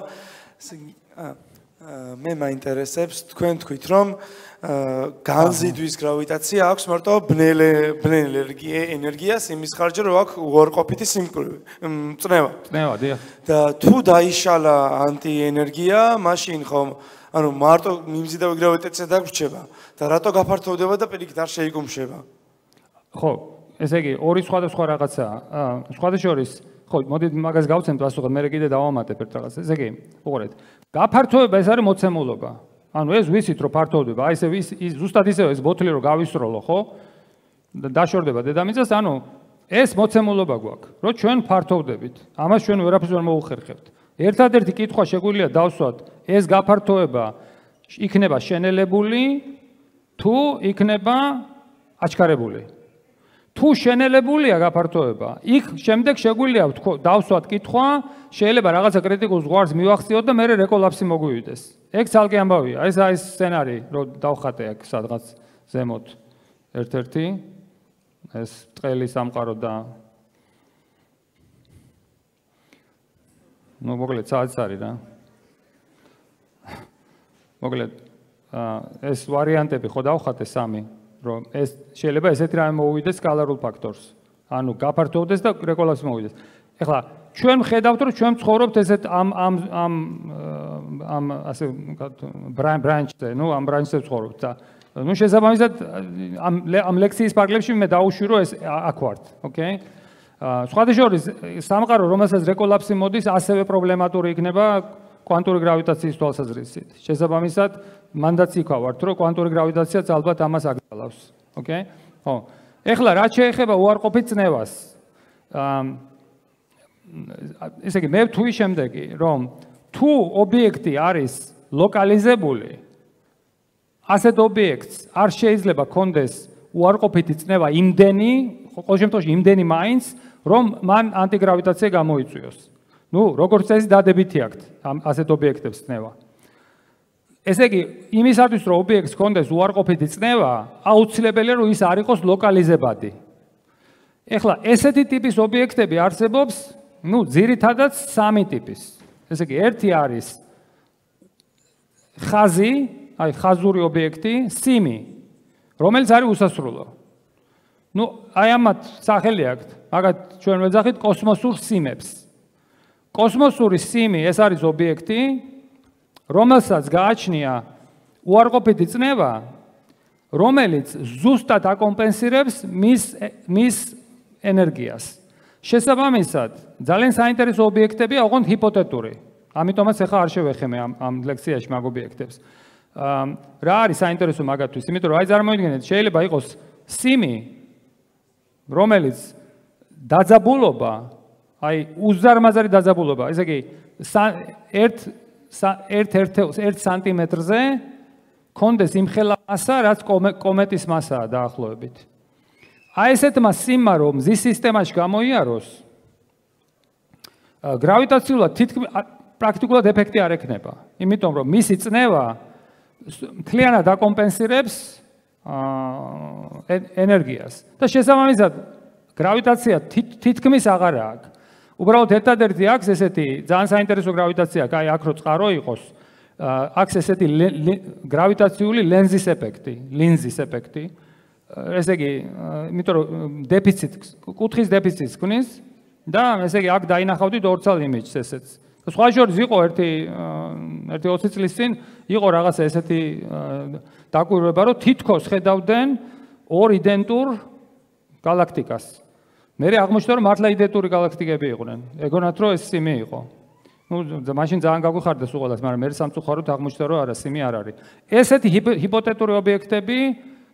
მე მაინტერესებს თქვენ თქვით რომ განზიდვის გრავიტაცია აქვს მარტო ბნელ ბნელ ენერგიას იმის ხარჯზე რომ აქვს უარყოფითი სიმკვრივე წნევა წნევა დიახ და თუ დაიშალა ანტიენერგია მაშინ ხომ ანუ მარტო მიმზიდავი გრავიტაცია დაგვრჩება და რატო გაფართოვდება და პირიქით არ შეიკუმშება ხო ესე იგი ორი სხვადასხვა რაღაცაა აა სხვადასხვა შორის ხო მოდით მაგას გავცემ პასუხად მე კიდე დავამატებ ერთ რაღაცას ესე იგი უყურეთ გაფართოვება ეს არის მოცემულობა ანუ ეს ვიცით რომ ფართოვდება, აი ესე ვის ზუსტად ისევე ეს ბოთლი რომ გავისროლო, ხო? და დაშორდება დედამიწას, ანუ ეს მოცემულობა გვაქვს, რომ ჩვენ ფართოვდებით. ამას ჩვენ ვერაფერს ვერ მოუხერხებთ. ერთადერთი კითხვა შეგვიძლია დავსვათ, ეს გაფართოება იქნება შენელებული თუ იქნება აჩქარებული? თუ შენელებულია გაფართოება, იქ შემდეგ შეგვიძლია დავსვათ კითხვა, შეიძლება რაღაცა კრიტიკულ ზღვარს მივახციოთ და მე რეკოლაფსი მოგვივიდეს. ეგ ცალკე ამბავია. ეს არის სცენარი, რომ დავხატე აქ სადღაც ზემოთ ერთ-ერთი ეს ტყელი სამყარო და ნუ მოკლედ საათს არის რა. მოკლედ ეს ვარიანტები ხო დავხატე სამი, რომ ეს შეიძლება ესეთი რამე მოუვიდეს სკალარულ ფაქტორს. ანუ გაფართოვდეს და რეკოლას მოვიდეს. ეხლა ჩვენ ხედავთ რომ ჩვენ ცხოვრობთ ესეთ ამ ამ ამ ამ ასე ბრანჩზე, ნუ ამ ბრანჩზე ცხოვრობთ და ნუ შესაბამისად ამ ამ ლექციის პარკლებში მე დაუშვირო ეს აქ ვართ, ოკეი? აა სხვადასხვა სამყარო რომელსაც რეკოლაფსი მოდის, ასევე პრობლემატური იქნება კვანტური გრავიტაციის თვალსაზრისით. შესაბამისად, მანდაც იქა ვართ, რომ კვანტური გრავიტაციაც ალბათ ამას აგდალავს. ოკეი? ხო. ეხლა რა შეეხება უარყოფით წნევას? აა ესე იგი მე ვთვი შემდეგი, რომ თუ ობიექტი არის ლოკალიზებული, ასეთ ობიექტს არ შეიძლება კონდეს უარყოფითი წნევა იმდენი, ყოველ შემთხვევაში იმდენი მაინც, რომ მან ანტიგრავიტაცია გამოიწვიოს. ნუ, როგორც წესი დადებითი აქვთ ამ ასეთ ობიექტებს წნევა. ესე იგი, იმისათვის რომ ობიექტს კონდეს უარყოფითი წნევა, აუცილებელია რომ ის არ იყოს ლოკალიზებადი. ეხლა ესეთი ტიპის ობიექტები არსებობს, ნუ, ძირითადად სამი ტიპის. ესე იგი, ერთი არის ხაზი, აი ხაზური ობიექტი, სიმი, რომელიც არის უსასრულო. ნუ, აი ამათ სახელი აქვს, მაგათ ჩვენ ვეძახით კოსმოსურ სიმებს. კოსმოსური სიმი ეს არის ობიექტი, რომელსაც გააჩნია უარყოფითი წნევა, რომელიც ზუსტად აკომპენსირებს მის მის ენერგიას. შესაბამისად, ძალიან საინტერესო ობიექტებია, ოღონდ ჰიპოთეტური. ამიტომაც ახლა არ შევეხემე ამ ამ ლექციაში მაგ ობიექტებს. აა რა არის საინტერესო მაგათთვის? იმიტომ რომ აი წარმოიდგინეთ, შეიძლება იყოს სიმი, რომელიც დაძაბულობა, აი უზარმაზარი დაძაბულობა, ესე იგი ერთ ერთ ერთ სანტიმეტრზე კონდეს იმ ხელა მასა, რაც კომეტის მასაა დაახლოებით. აი ესეთმა სიმმა რომ მზის სისტემაში გამოიაროს გრავიტაციულად თითქმის პრაქტიკულად ეფექტი არ ექნება. იმიტომ რომ მისი წნევა მთლიანად აკომპენსირებს ენერგიას. და შესაბამისად გრავიტაცია თითქმის აღარ აქვს. უბრალოდ ერთადერთი აქვს ესეთი ძალიან საინტერესო გრავიტაცია, აი აქ რო წყარო იყოს, აქვს ესეთი გრავიტაციული ლენზის ეფექტი, ლინზის ეფექტი. ესე იგი, იმიტომ რომ დეფიციტს, კუთხის დეფიციტს ქნის და ესე იგი აქ დაინახავდით ორცალ იმიჯს ესეც. სხვა შორის იყო ერთი ერთი 20 წლის წინ იყო რაღაცა ესეთი დაკვირვება, რომ თითქოს ხედავდნენ ორ იდენტურ galaktikas. მე აღმოჩნდა რომ მართლა იდენტური galaktikები იყვნენ. ეგონათ რომ ეს სიმი იყო. ну, მაშინ ძალიან გაგვიხარდა სულ ყველას, მაგრამ მე სამწუხაროდ აღმოჩნდა რომ არა, სიმი არ არის. ესეთი ჰიპოთეტური ობიექტები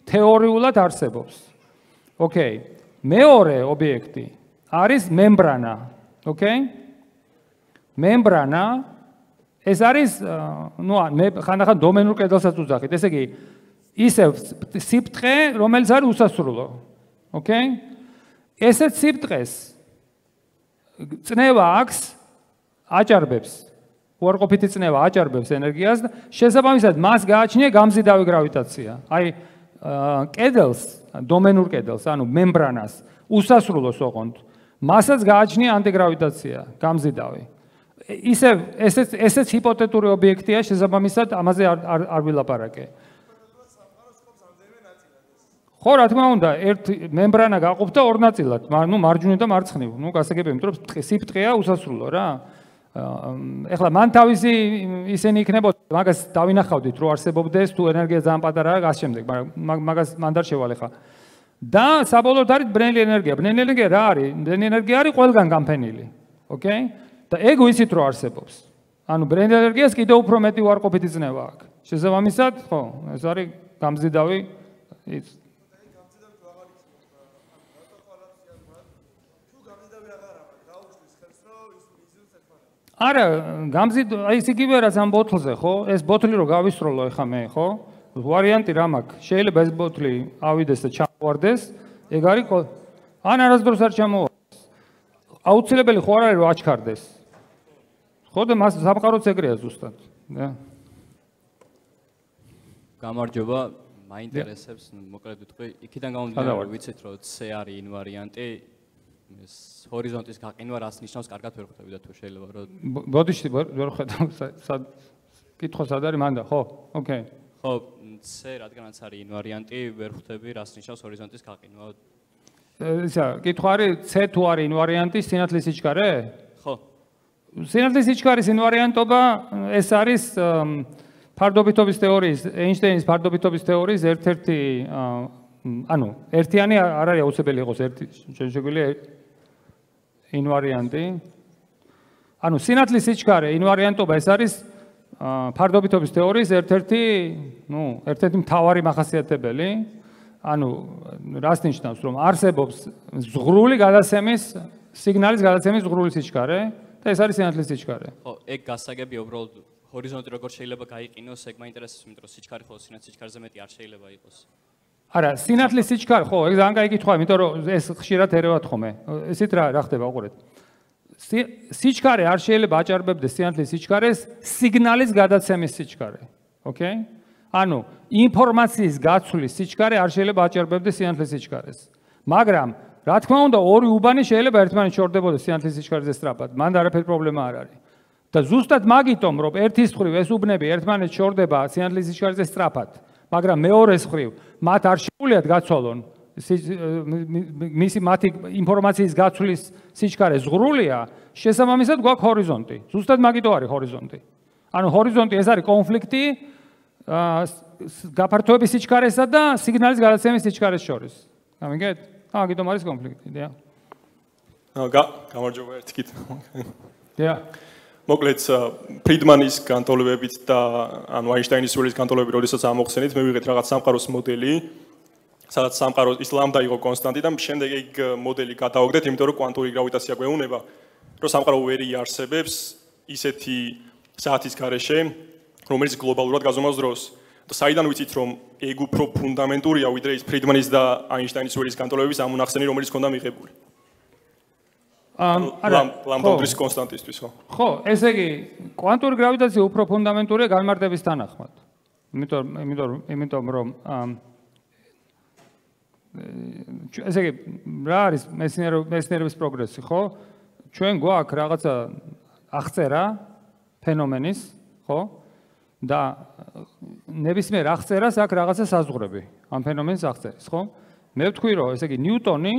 თეორიულად არსებობს. ოკეი. მეორე ობიექტი არის მემბრანა. ოკეი? მემბრანა ეს არის ნუ მე ხანდახან დომენურ კედელსაც უძახით. ესე იგი ისე სიფტყე, რომელიც არის უსასრულო. ოკეი? ესეც სიფტყეს წნევა აქვს აჭარბებს. უარყოფითი წნევა აჭარბებს ენერგიას და შესაბამისად მას გააჩნია გამზიდავი გრავიტაცია. აი კედელს, დომენურ კედელს, ანუ მემბრანას უსასრულოს ოღონდ მასაც გააჩნია ანტიგრავიტაცია, გამზიდავი. ისე ესეც ესეც ჰიპოთეტური ობიექტია, შესაბამისად ამაზე არ არ არ ვილაპარაკე. ხო, რა თქმა უნდა, ერთ მემბრანა გაყოფდა ორ ნაწილად, ნუ მარჯვნივ და მარცხნივ. ნუ გასაგებია, იმიტომ რომ სიფტყეა უსასრულო რა. ეხლა მან თავისი ისენი იქნებოდა, მაგას დავინახავდით, რომ არსებობდეს თუ ენერგია ძალიან პატარაა, გას შემდეგ, მაგრამ მაგას მან დარ შევალ ეხლა. და საბოლოოდ არის ბრენლი ენერგია. ბრენლი ენერგია რა არის? ბრენლი ენერგია არის ყველგან გამფენილი. ოკეი? და ეგ ვიცით რომ არსებობს. ანუ ბრენლი ენერგიას კიდევ უფრო მეტი უარყოფითი წნევა აქვს. შესაბამისად, ხო, ეს არის გამზიდავი ის არა, გამზიდ აი ეს იგივე რაც ამ ბოთლზე, ხო? ეს ბოთლი რო გავისროლო ეხა მე, ხო? ვარიანტი რა მაქვს? შეიძლება ეს ბოთლი ავიდეს და ჩავარდეს. ეგ არის ან არასდროს არ ჩამოვარდეს. აუცილებელი ხო არ არის რომ აჩქარდეს. ხო და მას სამყაროც ეგრეა ზუსტად. და გამარჯობა, მაინტერესებს, მოკლედ ვიტყვი, იქიდან გამომდინარე რომ ვიცით რომ C არის ინვარიანტი, ეს ჰორიზონტის გაყინვა რას ნიშნავს კარგად ვერ ხვდები და თუ შეიძლება რომ ბოდიში ვერ ხვდები სად კითხვა სად არის მანდა ხო ოკეი ხო, C რადგანაც არის ინვარიანტი, ვერ ხვდები რას ნიშნავს ჰორიზონტის გაყინვა. ისა, კითხვა არის C თუ არის ინვარიანტი სინათლის სიჩქარე? ხო. სინათლის სიჩქარის ინვარიანტობა ეს არის ფარდობითობის თეორიის, ეინშტეინის ფარდობითობის თეორიის ერთ-ერთი ანუ ერთიანი არ არის აუცილებელი იყოს ერთი შეგვიძლია ინვარიანტი. ანუ სინათლის სიჩქარე ინვარიანტობა ეს არის ფარდობითობის თეორიის ერთ-ერთი, ну, ერთ-ერთი მთავარი მახასიათებელი. ანუ რას ნიშნავს, რომ არსებობს ზღრული გადაცემის სიგნალის გადაცემის ზღრული სიჩქარე და ეს არის სინათლის სიჩქარე. ხო, ეგ გასაგებია უბრალოდ ჰორიზონტი როგორ შეიძლება გაიყინოს, ეგ მაინტერესებს, იმიტომ რომ სიჩქარე ხო სინათლის სიჩქარეზე მეტი არ შეიძლება იყოს. არა, სინათლის სიჩქარე, ხო, ეგ ძალიან კაი კითხვაა, იმიტომ რომ ეს ხშირად ერევათ ხოლმე. ესეთ რა რა ხდება, უყურეთ. სიჩქარე არ შეიძლება აჭარბებდეს სინათლის სიჩქარეს სიგნალის გადაცემის სიჩქარე. ოკეი? ანუ ინფორმაციის გაცვლის სიჩქარე არ შეიძლება აჭარბებდეს სინათლის სიჩქარეს. მაგრამ რა თქმა უნდა, ორი უბანი შეიძლება ერთმანეთს შორდებოდეს სინათლის სიჩქარეზე სწრაფად. მან არაფერი პრობლემა არ არის. და ზუსტად მაგიტომ, რომ ერთის ხრივ ეს უბნები ერთმანეთს შორდება სინათლის სიჩქარეზე სწრაფად, მაგრამ მეორეს ხრივ მათ არ შეუძლიათ გაცვალონ მისი მათი ინფორმაციის გაცვლის სიჩქარე ზღრულია, შესაბამისად გვაქვს ჰორიზონტი. ზუსტად მაგითო არის ჰორიზონტი. ანუ ჰორიზონტი ეს არის კონფლიქტი გაფართოების სიჩქარესა და სიგნალის გადაცემის სიჩქარეს შორის. გამიგეთ? აა, გითომ არის კონფლიქტი, დიახ. აა, გამარჯობა ერთი კითხვა. დიახ. მოკლედ ფრიდმანის განტოლებებით და ანუ აინშტაინის სულის განტოლებებით, როდესაც ამოხსენით, მე ვიღეთ რაღაც სამყაროს მოდელი, სადაც სამყარო ის ლამდა იყო კონსტანტი და შემდეგ ეგ მოდელი გადაოგდეთ, იმიტომ რომ კვანტური გრავიტაცია გვეუბნება, რომ სამყარო ვერ იარსებებს ისეთი საათის გარეშე, რომელიც გლობალურად გაზომავს დროს. და საიდან ვიცით, რომ ეგ უფრო ფუნდამენტურია ვიდრე ის ფრიდმანის და აინშტაინის უერის განტოლებების ამონახსენი, რომელიც ქონდა მიღებული. ამ არა ლამბოდრის კონსტანტისთვის ხო? ხო, ესე იგი, კვანტური გრავიტაცია უფრო ფუნდამენტურია განმარტების თანახმად. იმიტომ, იმიტომ, იმიტომ რომ ამ ესე იგი რა არის მეცნიერების პროგრესი, ხო? ჩვენ გვაქვს რაღაცა აღწერა ფენომენის, ხო? და ნებისმიერ აღწერას აქვს რაღაცა საზღვრები ამ ფენომენის აღწერის, ხო? მე ვთქვი, რომ ესე იგი ნიუტონი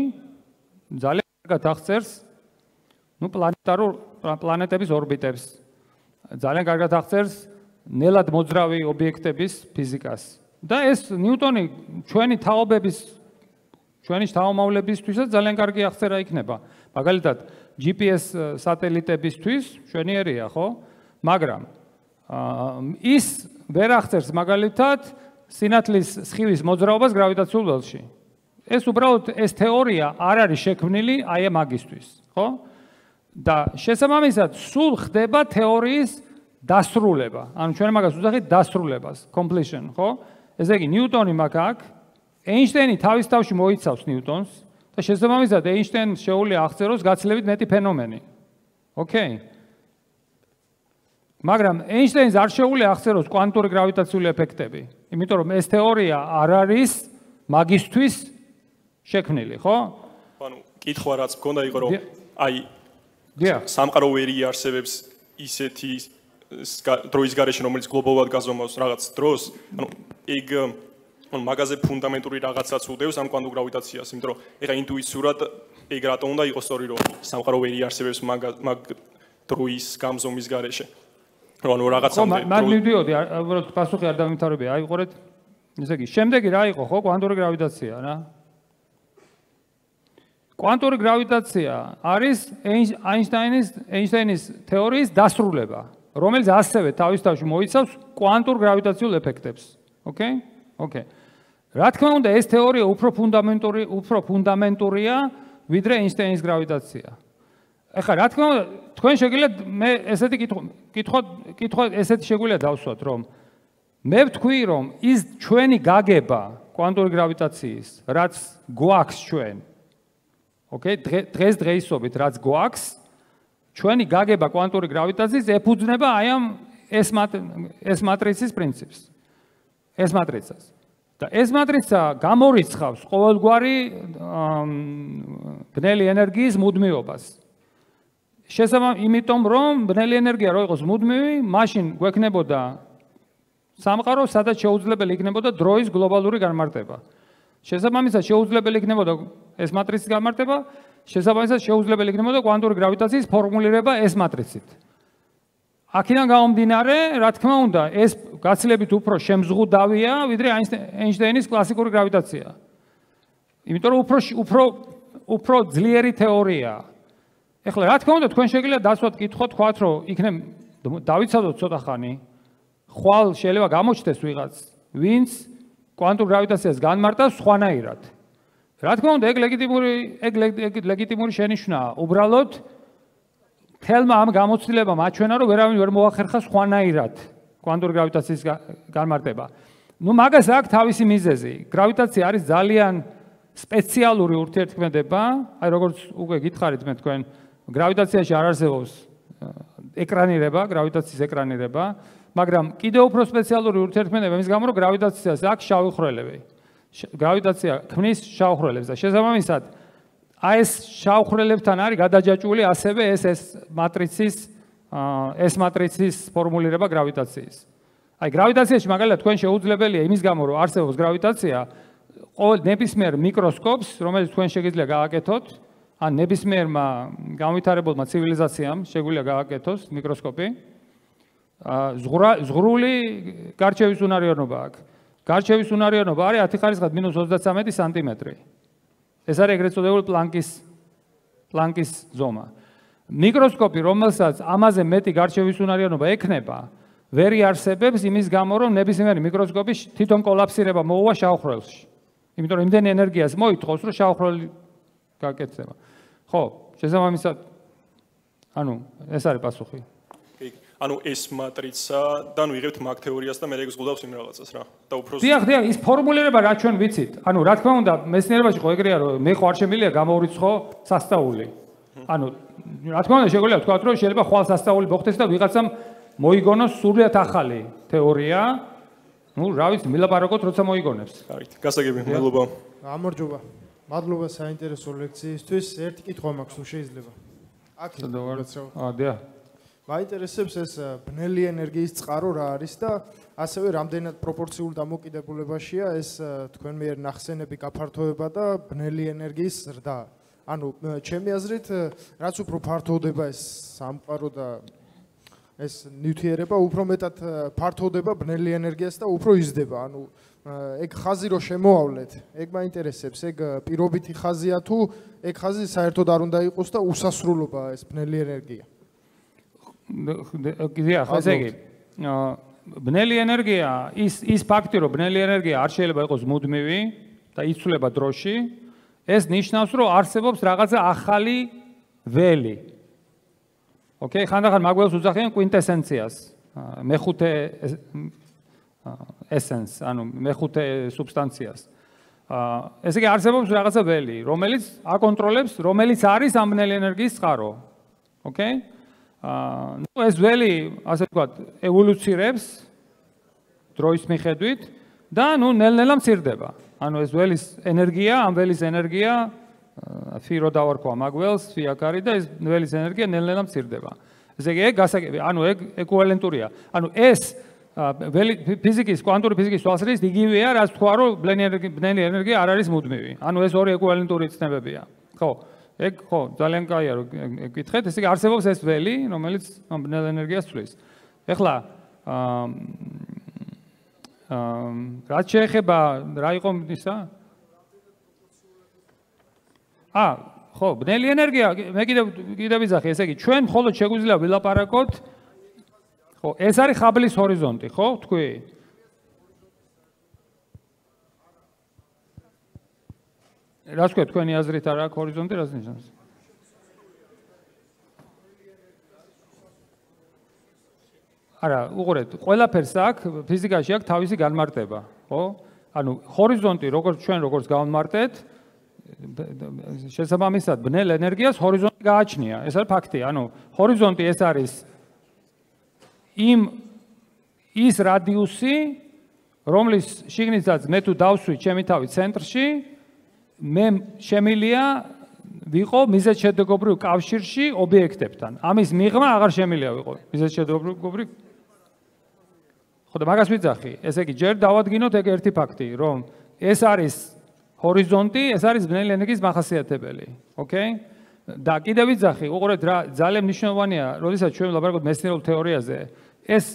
ძალიან კარგად აღწერს ну პლანეტარულ პლანეტების ორბიტებს ძალიან კარგად აღწერს ნელად მოძრავი ობიექტების ფიზიკას. და ეს ნიუტონი ჩვენი თაობების ჩვენი შთამომავლებისთვისაც ძალიან კარგი აღწერა იქნება. მაგალითად GPS სატელიტებისთვის შვენიერია ხო? მაგრამ ის ვერ აღწერს მაგალითად სინათლის სხივის მოძრაობას გრავიტაციულ ველში. ეს უბრალოდ ეს თეორია არ არის შექმნილი აი ამ მაგისტვის ხო? და შესაბამისად სულ ხდება თეორიის დასრულება. ანუ ჩვენ მაგას ვუძახით დასრულებას, completion, ხო? ესე იგი ნიუტონი მაგ აქვს ეინშტეინი თავის თავში მოიცავს ნიუტონს და შესაბამისად ეინშტეინს შეუძლია აღწეროს გაცილებით მეტი ფენომენი. ოკეი. მაგრამ ეინშტეინს არ შეუძლია აღწეროს კვანტური გრავიტაციული ეფექტები, იმიტომ რომ ეს თეორია არ არის მაგისტვის შექმნილი, ხო? ანუ კითხვა რაც მქონდა იყო რომ აი სამყარო ვერ იარსებებს ისეთი დროის გარეშე რომელიც გლობალურად გაზომავს რაღაც დროს, ანუ ეგ ანუ მაგაზე ფუნდამენტური რაღაცაც უდევს ამ კვანტურ გრავიტაციას, იმიტომ რომ ეხა ინტუიციურად ეგ რატო უნდა იყოს სწორი რომ სამყარო ვერ იარსებებს მაგ მაგ დროის გამზომის გარეშე. ანუ რაღაცა მე მაგ მივდიოდი, უბრალოდ პასუხი არ დამიმთავრებია. აი ყურეთ. ესე იგი, შემდეგი რა იყო, ხო, კვანტური გრავიტაცია რა? კვანტური გრავიტაცია არის აინშტაინის აინშტაინის თეორიის დასრულება, რომელიც ასევე თავის თავში მოიცავს კვანტურ გრავიტაციულ ეფექტებს. ოკეი? ოკეი. რა თქმა უნდა, ეს თეორია უფრო ფუნდამენტური, უფრო ფუნდამენტურია ვიდრე ეინშტაინის გრავიტაცია. ეხლა რა თქმა უნდა, თქვენ შეგიძლიათ მე ესეთი კითხვა, კითხვა, კითხვა ესეთი შეგვიძლია დავსვათ, რომ მე ვთქვი, რომ ის ჩვენი გაგება კვანტური გრავიტაციის, რაც გვაქვს ჩვენ. ოკეი, დღეს დღეისობით რაც გვაქვს, ჩვენი გაგება კვანტური გრავიტაციის ეფუძნება აი ამ ეს ეს მატრიცის პრინციპს. ეს მატრიცას. და ეს მატრიცა გამორიცხავს ყოველგვარი ბნელი ენერგიის მუდმივობას. შესაბამისად, იმიტომ რომ ბნელი ენერგია რო იყოს მუდმივი, მაშინ გვექნებოდა სამყარო სადაც შეუძლებელი იქნებოდა დროის გლობალური განმარტება. შესაბამისად შეუძლებელი იქნებოდა ეს მატრიცის განმარტება, შესაბამისად შეუძლებელი იქნებოდა კვანტური გრავიტაციის ფორმულირება ეს მატრიცით. აქედან გამომდინარე, რა თქმა უნდა, ეს გაცილებით უფრო შემზღუდავია, ვიდრე აინშტაინის კლასიკური გრავიტაცია. იმიტომ რომ უფრო უფრო უფრო ძლიერი თეორიაა. ეხლა რა თქმა უნდა, თქვენ შეგიძლიათ დასვათ კითხვა, თქვათ, რომ იქნებ დავიცადოთ ცოტა ხანი. ხვალ შეიძლება გამოჩნდეს ვიღაც, ვინც კვანტურ გრავიტაციას განმარტავს სხვანაირად. რა თქმა უნდა, ეგ ლეგიტიმური ეგ ლეგიტიმური შენიშვნაა. უბრალოდ თელმა ამ გამოცდილებამ აჩვენა, რომ ვერავინ ვერ მოახერხა სხვანაირად კვანტური გრავიტაციის განმარტება. ნუ მაგას აქვს თავისი მიზეზი. გრავიტაცია არის ძალიან სპეციალური ურთიერთქმედება, აი როგორც უკვე გითხარით მე თქვენ, გრავიტაციაში არ არსებობს ეკრანირება, გრავიტაციის ეკრანირება, მაგრამ კიდევ უფრო სპეციალური ურთიერთქმედება იმის გამო, რომ გრავიტაციას აქვს შავი ხვრელები. გრავიტაცია ქმნის შავ ხვრელებს და შესაბამისად აი ეს შავ ხვრელებთან არის გადაჯაჭვული ასევე ეს ეს მატრიცის ეს მატრიცის ფორმულირება გრავიტაციის. აი გრავიტაციაში მაგალითად თქვენ შეუძლებელია იმის გამო რომ არსებობს გრავიტაცია ყოველ ნებისმიერ მიკროსკოპს რომელიც თქვენ შეგიძლია გააკეთოთ ან ნებისმიერმა განვითარებულმა ცივილიზაციამ შეგვიძლია გააკეთოს მიკროსკოპი ზღრული გარჩევის უნარიანობა აქვს. გარჩევის უნარიანობა არის 10 ხარისხად -33 სანტიმეტრი. ეს არის ეგრეთ წოდებული პლანკის პლანკის ზომა. მიკროსკოპი, რომელსაც ამაზე მეტი გარჩევის უნარიანობა ექნება, ვერ იარსებებს იმის გამო, რომ ნებისმიერი მიკროსკოპი თვითონ კოლაფსირება მოუვა შავხრელში. იმიტომ რომ იმდენი ენერგიას მოითხოვს, რომ შავხრელი გაკეთდება. ხო, შესაბამისად ანუ ეს არის პასუხი. ანუ ეს მატრიცა და ნუ იღებთ მაგ თეორიას და მე ეგ ზღუდავს იმ რაღაცას რა. და უფრო დიახ, დიახ, ის ფორმულირება რა ჩვენ ვიცით? ანუ რა თქმა უნდა, მეცნიერებაში ხო ეგრეა რომ მე ხო არ შემიძლია გამოურიცხო სასწაული. ანუ რა თქმა უნდა შეგვიძლია თქვა რომ შეიძლება ხვალ სასწაული მოხდეს და ვიღაცამ მოიგონოს სულიად ახალი თეორია. ну, რა ვიცი, მილაპარაკოთ, როცა მოიგონებს. კარგი, გასაგები, მადლობა. გამარჯობა. მადლობა საინტერესო ლექციისთვის. ერთი კითხვა მაქვს, თუ შეიძლება. აქ აა, დიახ. მაინტერესებს ეს ბნელი ენერგიის წყარო რა არის და ასევე რამდენად პროპორციულ დამოკიდებულებაშია ეს თქვენ მიერ ნახსენები გაფართოება და ბნელი ენერგიის ზრდა. ანუ ჩემი აზრით, რაც უფრო ფართოვდება ეს სამყარო და ეს ნივთიერება, უფრო მეტად ფართოვდება ბნელი ენერგიას და უფრო იზრდება. ანუ ეგ ხაზი რო შემოავლეთ, ეგ მაინტერესებს, ეგ პირობითი ხაზია თუ ეგ ხაზი საერთოდ არ უნდა იყოს და უსასრულობა ეს ბნელი ენერგია. გია ესე იგი ბნელი ენერგია ის ის ფაქტი რომ ბნელი ენერგია არ შეიძლება იყოს მუდმივი და იცვლება დროში ეს ნიშნავს რომ არსებობს რაღაცა ახალი ველი. ოკეი? ხანდახან მაგველს უძახიან კვინტესენციას. მეხუთე ესენს ანუ მეხუთე სუბსტანციას. ესე იგი არსებობს რაღაცა ველი რომელიც აკონტროლებს რომელიც არის ამ ბნელი ენერგიის წყარო. ოკეი აა ნუ ეს ველი ასე ვთქვათ ევოლუცირებს დროის მიხედვით და ნუ ნელ-ნელა მცირდება. ანუ ეს ველის ენერგია, ამ ველის ენერგია ფირო დავარქვა მაგველს, ფიაკარი და ეს ველის ენერგია ნელ-ნელა მცირდება. ესე იგი გასაგები, ანუ ეგ ეკვივალენტურია. ანუ ეს ფიზიკის, კვანტური ფიზიკის თვალსაზრისით იგივეა, რაც თქვა რომ ბნელი ენერგია არ არის მუდმივი. ანუ ეს ორი ეკვივალენტური ცნებებია. ხო? ეგ ხო ძალიან კაია რომ გეკითხეთ ესე იგი არსებობს ეს ველი რომელიც ბნელ ენერგიას ცვლის. ეხლა აა რა შეიძლება რა იყო ისა ა ხო ბნელი ენერგია მე კიდე კიდე ვიზახი. ესე იგი ჩვენ მხოლოდ შეგვიძლია ვილაპარაკოთ ხო ეს არის ხაბლის ჰორიზონტი ხო თქვი რა თქვა თქვენი აზრით არა აქვს ჰორიზონტი რას ნიშნავს? არა, უყურეთ, ყველაფერს აქვს ფიზიკაში აქვს თავისი განმარტება, ხო? ანუ ჰორიზონტი როგორც ჩვენ როგორც გავმარტეთ შესაბამისად ბნელ ენერგიას ჰორიზონტი გააჩნია. ეს არის ფაქტი. ანუ ჰორიზონტი ეს არის იმ ის რადიუსი, რომლის შიგნითაც მე თუ დავსვი ჩემი თავი ცენტრში, მე შემილია ვიყო მიზეჭედეგობრივ კავშირში ობიექტებთან. ამის მიღმა აღარ შემილია ვიყო მიზეჭედეგობრივ ხო და მაგას ვიძახი. ესე იგი, ჯერ დავადგინოთ ეგ ერთი ფაქტი, რომ ეს არის ჰორიზონტი, ეს არის ბნელი ენერგიის მახასიათებელი. ოკეი? და კიდევ ვიძახი, უყურეთ რა ძალიან მნიშვნელოვანია, როდესაც ჩვენ ვლაპარაკობთ მეცნიერულ თეორიაზე, ეს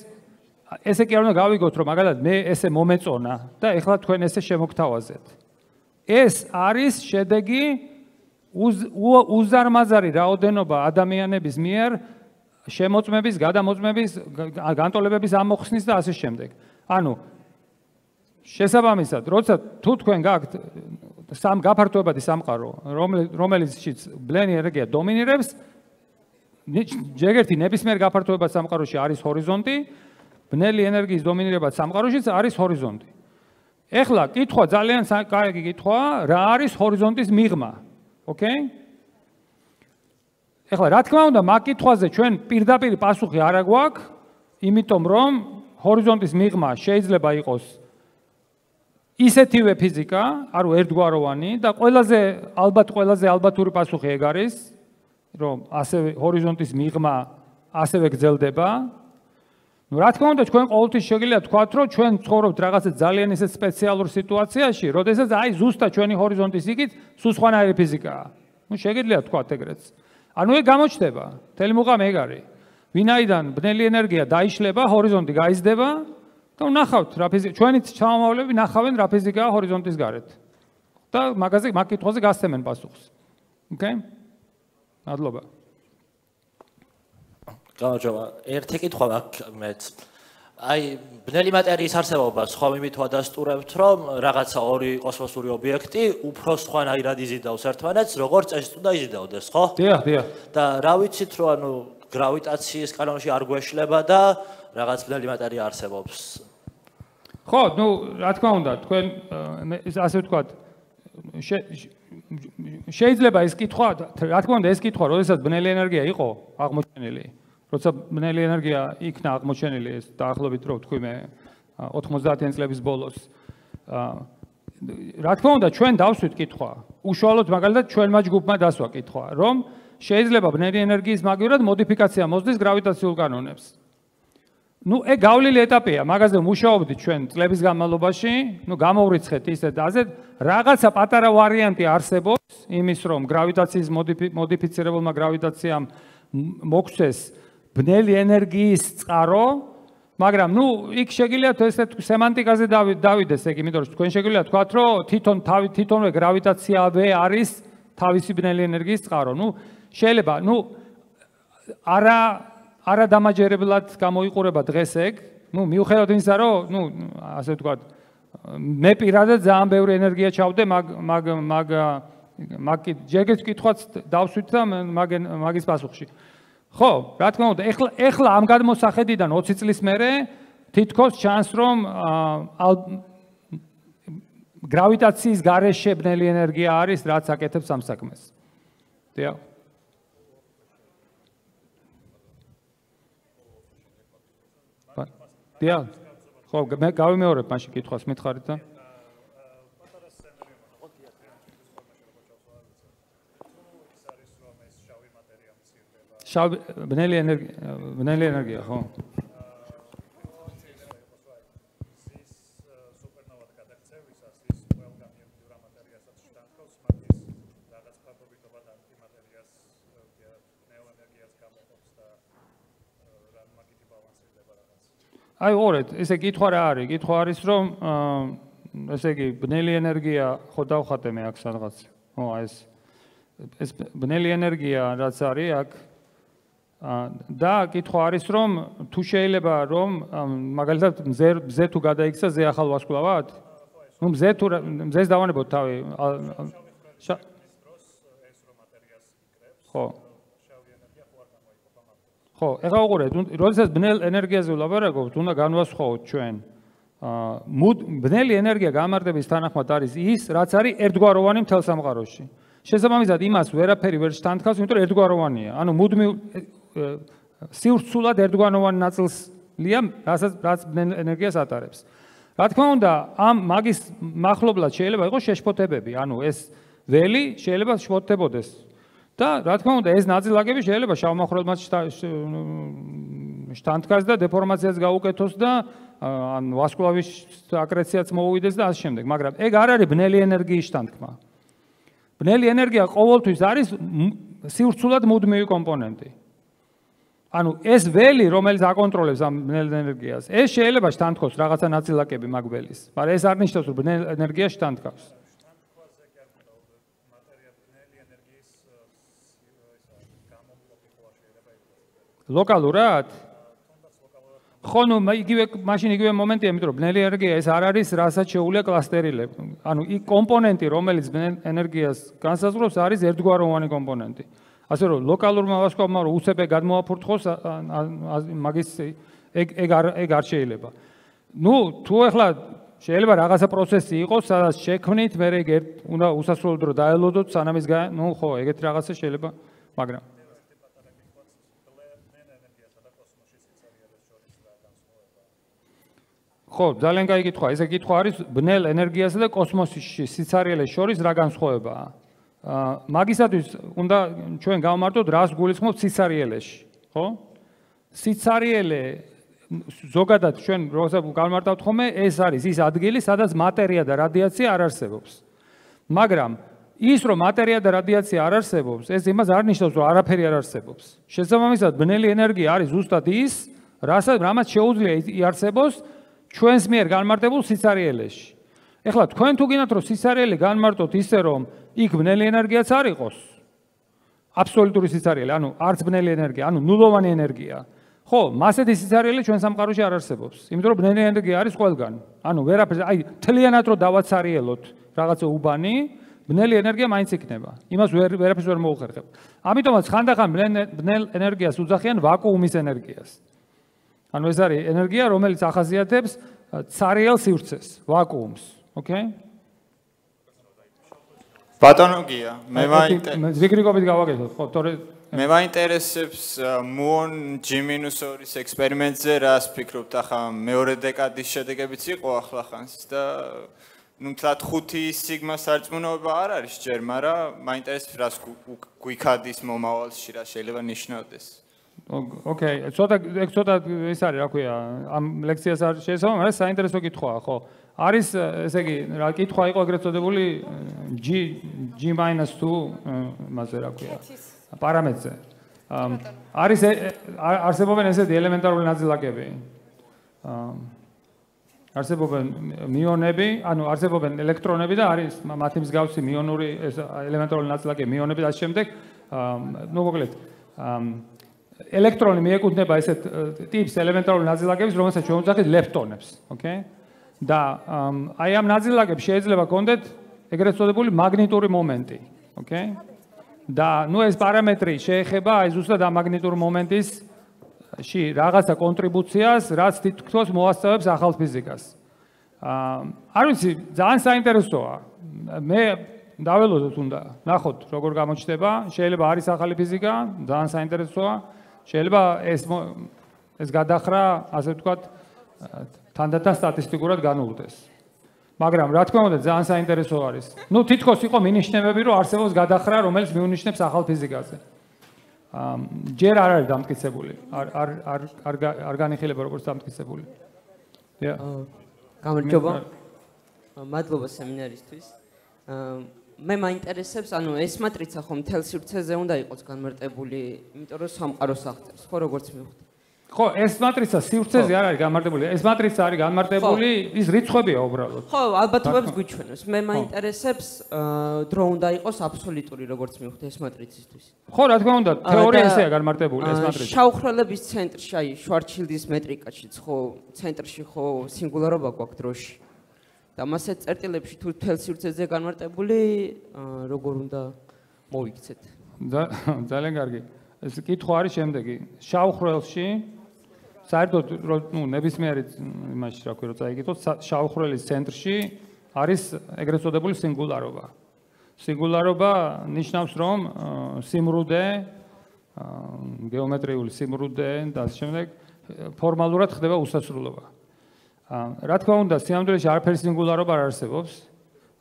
ესე კი არ უნდა გავიგოთ, რომ მაგალითად მე ესე მომეწონა და ეხლა თქვენ ესე შემოგთავაზეთ. ეს არის შედეგი უზარმაზარი რაოდენობა ადამიანების მიერ შემოწმების, გადამოწმების, განტოლებების ამოხსნის და ასე შემდეგ. ანუ შესაბამისად, როცა თუ თქვენ გაქვთ სამ გაფართოებადი სამყარო, რომელიციც ბლენი ენერგია დომინირებს, ჯერერთი ნებისმიერ გაფართოებად სამყაროში არის ჰორიზონტი, ბნელი ენერგიის დომინირება სამყაროშიც არის ჰორიზონტი. ეხლა კითხვა ძალიან კარგი კითხვაა, რა არის ჰორიზონტის მიღმა? ოკეი? ეხლა რა თქმა უნდა, მაგ კითხვაზე ჩვენ პირდაპირ პასუხი არ აგვაქვს, იმიტომ რომ ჰორიზონტის მიღმა შეიძლება იყოს ისეთივე ფიზიკა, არო ერთგვაროვანი და ყველაზე ალბათ ყველაზე ალბათური პასუხი ეგ არის, რომ ასევე ჰორიზონტის მიღმა ასევე გრძელდება. რა თქმა უნდა, ჩვენ ყოველთვის შეგვიძლია თქვათ, რომ ჩვენ ცხოვრობთ რაღაცა ძალიან ისეთ სპეციალურ სიტუაციაში, როდესაც აი ზუსტად ჩვენი ჰორიზონტის იქით სულ სხვანაირი ფიზიკაა. ну შეგვიძლია თქვათ ეგრეც. ანუ ეგ გამოჩნდება, მთელი მუღამ ეგ არის. ვინაიდან ბნელი ენერგია დაიშლება, ჰორიზონტი გაიზრდება და ნახავთ რა ფიზიკა, ჩვენით ჩამომავლები ნახავენ რა ფიზიკაა ჰორიზონტის გარეთ. და მაგაზე მაგ კითხვაზე გასცემენ პასუხს. ოკეი? მადლობა. გამარჯობა. ერთი კითხვა მეც. აი, ბნელი მატერიის არსებობა სხვა მიმით ვადასტურებთ, რომ რაღაცა ორი კოსმოსური ობიექტი უფრო სხვანაირად იზიდავს ერთმანეთს, როგორც წესი უნდა იზიდავდეს, ხო? დიახ, დიახ. და რა ვიცით, რომ ანუ გრავიტაციის კანონში არ გვეშლება და რაღაც ბნელი მატერია არსებობს. ხო, ну, რა თქმა უნდა, თქვენ ასე ვთქვათ, შეიძლება ეს კითხვა, რა თქმა უნდა, ეს კითხვა, როდესაც ბნელი ენერგია იყო აღმოჩენილი, როცა ბნელი ენერგია იქნა აღმოჩენილი ეს დაახლოებით რო თქვი მე 90-იან წლების ბოლოს. რა თქმა უნდა, ჩვენ დავსვით კითხვა. უშუალოდ მაგალითად ჩვენმა ჯგუფმა დასვა კითხვა, რომ შეიძლება ბნელი ენერგიის მაგივრად მოდიფიკაცია მოსდეს გრავიტაციულ კანონებს. ну ეგ გავლილი ეტაპია მაგაზე მუშაობდით ჩვენ წლების განმავლობაში ну გამოვრიცხეთ ისე და ასე რაღაცა პატარა ვარიანტი არსებობს იმის რომ გრავიტაციის მოდიფიცირებულმა გრავიტაციამ მოგცეს ბნელი ენერგიის წყარო, მაგრამ ნუ იქ შეგიძლიათ ესე სემანტიკაზე დავიდეს ეგ, იმიტომ რომ თქვენ შეგიძლიათ თქვათ, რომ თვითონ თავი თვითონვე გრავიტაცია V არის თავისი ბნელი ენერგიის წყარო. ნუ შეიძლება, ნუ არა არა დამაჯერებლად გამოიყურება დღეს ეგ. ნუ მიუხედავად იმისა, რომ ნუ ასე ვთქვათ, მე პირადად ძალიან ბევრი ენერგია ჩავდე მაგ მაგ მაგ მაგ ჯერგეს კითხვაც დავსვით და მაგ მაგის პასუხში. აა ხო, რა თქმა უნდა, ეხლა ეხლა ამ გადმოსახედიდან 20 წლის მერე თითქოს ჩანს რომ გრავიტაციის გარეშე ბნელი ენერგია არის, რაც აკეთებს ამ საქმეს. დიახ. დიახ. ხო, მე გავიმეორებ მაშინ კითხვას მითხარით და შავი ბნელი ენერგია ბნელი ენერგია ხო აი ორეთ, ესე კითხვა რა არის? კითხვა არის, რომ ესე იგი ბნელი ენერგია ხო დავხატე მე აქ სადღაც. ხო, ეს ეს ბნელი ენერგია რაც არის აქ და კითხვა არის, რომ თუ შეიძლება რომ მაგალითად მზე მზე თუ გადაიქცა ზე ახალ ვარსკვლავად? ნუ მზე თუ მზეს დავანებოთ თავი. ხო. ხო, ეხლა უყურეთ, როდესაც ბნელ ენერგიაზე ვლაპარაკობთ, უნდა განვასხვაოთ ჩვენ. აა ბნელი ენერგია გამარტების თანახმად არის ის, რაც არის ერთგვაროვანი მთელ სამყაროში. შესაბამისად, იმას ვერაფერი ვერ შთანთქავს, იმიტომ რომ ერთგვაროვანია. ანუ მუდმივ სივრცულად ერთგვაროვანი ნაწილსია, რასაც რაც ენერგიას ატარებს. რა თქმა უნდა, ამ მაგის მახლობლად შეიძლება იყოს შეშფოთებები, ანუ ეს ველი შეიძლება შფოთებოდეს. და რა თქმა უნდა ეს ნაწილაკები შეიძლება შავმოხრელმაც შთანთქას და დეფორმაციას გაუკეთოს და ან ვასკულარის აკრეციაც მოუვიდეს და ასე შემდეგ, მაგრამ ეგ არ არის ბნელი ენერგიის შთანთქმა. ბნელი ენერგია ყოველთვის არის სივრცულად მუდმივი კომპონენტი. ანუ ეს ველი, რომელიც აკონტროლებს ამ ბნელ ენერგიას, ეს შეიძლება შთანთქოს რაღაცა ნაწილაკები მაგ ველის, მაგრამ ეს არ ნიშნავს, რომ ბნელ ენერგია შთანთქავს. ლოკალურად ხო ნუ იგივე მაშინ იგივე მომენტია, იმიტომ რომ ბნელი ენერგია ეს არ არის რასაც შეუულია კლასტერილებ. ანუ იქ კომპონენტი, რომელიც ბნელ ენერგიას განსაზღვრავს, არის ერთგვაროვანი კომპონენტი. ასე რომ ლოკალურმა ვასკოვმა რომ უცებე გადმოაფურთხოს მაგის ეგ ეგ არ ეგ არ შეიძლება. ნუ თუ ახლა შეიძლება რაღაცა პროცესი იყოს, სადაც შექმნით, მე ეგ უნდა უსასრულოდ რომ დაელოდოთ სანამ ის ნუ ხო, ეგეთ რაღაცა შეიძლება, მაგრამ ხო, ძალიან კაი კითხვა. ესე კითხვა არის ბნელ ენერგიასა და კოსმოსში სიცარიელეს შორის რა განსხვავებაა? აა მაგისათვის უნდა ჩვენ გავმართოთ რას გულისხმობთ სიცარიელეში, ხო? სიცარიელე ზოგადად ჩვენ როცა გავმართავთ ხოლმე, ეს არის ის ადგილი, სადაც მატერია და რადიაცია არ არსებობს. მაგრამ ის რომ მატერია და რადიაცია არ არსებობს, ეს იმას არ ნიშნავს, რომ არაფერი არ არსებობს. შესაბამისად, ბნელი ენერგია არის ზუსტად ის, რასაც რამაც შეუძლია იარსებოს ჩვენს მიერ განმარტებულ სიცარიელეში. ეხლა თქვენ თუ გინდათ რომ სიცარიელე განმარტოთ ისე რომ იქ ბნელი ენერგიაც არ იყოს აბსოლუტური სიცარიელე, ანუ არც ბნელი ენერგია, ანუ ნულოვანი ენერგია. ხო, მასეთი სიცარიელე ჩვენ სამყაროში არ არსებობს. იმიტომ რომ ბნელი ენერგია არის ყველგან. ანუ ვერაფერს, აი, თლიანად რო დავაცარიელოთ რაღაცა უბანი, ბნელი ენერგია მაინც იქნება. იმას ვერ ვერაფერს ვერ მოუხერხებ. ამიტომაც ხანდახან ბნელ ენერგიას უძახიან ვაკუუმის ენერგიას. ანუ ეს არის ენერგია, რომელიც ახასიათებს цаრიელ სივრცეს, ვაკუუმს, ოკეი? ბატონო გია, მე მაინტერესებს. ვიკრიკობით გავაკეთოთ, ხო, თორე მე მაინტერესებს მუონ G-2-ის ექსპერიმენტზე რას ფიქრობთ, ახლა მეორე დეკადის შედეგებიც იყო ახლა ხანს და ну თათ ხუთი სიგმა სარწმუნოება არ არის ჯერ, მაგრამ მაინტერესებს რას გვიქადის მომავალში რა შეიძლება ნიშნავდეს. ოკეი, ცოტა ეგ ცოტა ის არის, რა ქვია, ამ ლექციას არ შეესაბამება, მაგრამ საინტერესო კითხვაა, ხო? არის ესე იგი, რა კითხვა იყო ეგრეთ წოდებული G G-2 მასე რა ქვია? პარამეტრზე. არის არსებობენ ესეთი ელემენტარული ნაწილაკები. არსებობენ მიონები, ანუ არსებობენ ელექტრონები და არის მათი მსგავსი მიონური ეს ელემენტარული ნაწილაკები, მიონები და ამ შემდეგ, ნუ მოკლედ, ელექტრონი მიეკუთვნება ესეთ ტიპს ელემენტარული ნაწილაკების, რომელსაც ჩვენ ვუძახით ლეპტონებს, ოკეი? და აი ამ ნაწილაკებს შეიძლება კონდეთ ეგრეთ წოდებული მაგნიტური მომენტი, ოკეი? და ნუ ეს პარამეტრი შეეხება აი ზუსტად ამ მაგნიტურ მომენტის ში რაღაცა კონტრიბუციას, რაც თითქოს მოასწავებს ახალ ფიზიკას. აა არ ვიცი, ძალიან საინტერესოა. მე დაველოდოთ უნდა ნახოთ როგორ გამოჩნდება, შეიძლება არის ახალი ფიზიკა, ძალიან საინტერესოა. შეიძლება ეს ეს გადახრა, ასე ვთქვათ, თანდათან სტატისტიკურად განულდეს. მაგრამ რა თქმა უნდა, ძალიან საინტერესო არის. ნუ თითქოს იყო მინიშნებები, რომ არსებობს გადახრა, რომელიც მიუნიშნებს ახალ ფიზიკაზე. აა ჯერ არ არის დამტკიცებული. არ არ არ არ არ განიხილება როგორც დამტკიცებული. დიახ. გამარჯობა. მადლობა სემინარისთვის. აა მე მაინტერესებს, ანუ ეს მატრიცა ხომ თელ სივრცეზე უნდა იყოს განმარტებული, იმიტომ რომ სამყაროს აღწერს, ხო როგორც მივხვდი. ხო, ეს მატრიცა სივრცეზე არ არის განმარტებული. ეს მატრიცა არის განმარტებული, ის რიცხვებია უბრალოდ. ხო, ალბათობებს გვიჩვენოს. მე მაინტერესებს, დრო უნდა იყოს აბსოლუტური, როგორც მივხვდი ეს მატრიცისთვის. ხო, რა თქმა უნდა, თეორია ესეა განმარტებული ეს მატრიცა. შაუხრელების ცენტრში, აი, შვარცშილდის მეტრიკაშიც ხო, ცენტრში ხო სინგულარობა გვაქვს დროში. და მასე წერტილებში თუ თელ სივრცეზე განმარტებული როგორ უნდა მოიქცეთ ძალიან კარგი ეს კითხვა არის შემდეგი შავხრელში საერთოდ ნუ ნებისმიერი იმაში რა ქვია რომ წაიგეთოთ შავხრელის ცენტრში არის ეგრეთ წოდებული სინგულარობა სინგულარობა ნიშნავს რომ სიმრუდე გეომეტრიული სიმრუდე და ამ შემდეგ ფორმალურად ხდება უსასრულობა რა თქმა უნდა, სიამდვილეში არაფერი სინგულარობა არ არსებობს.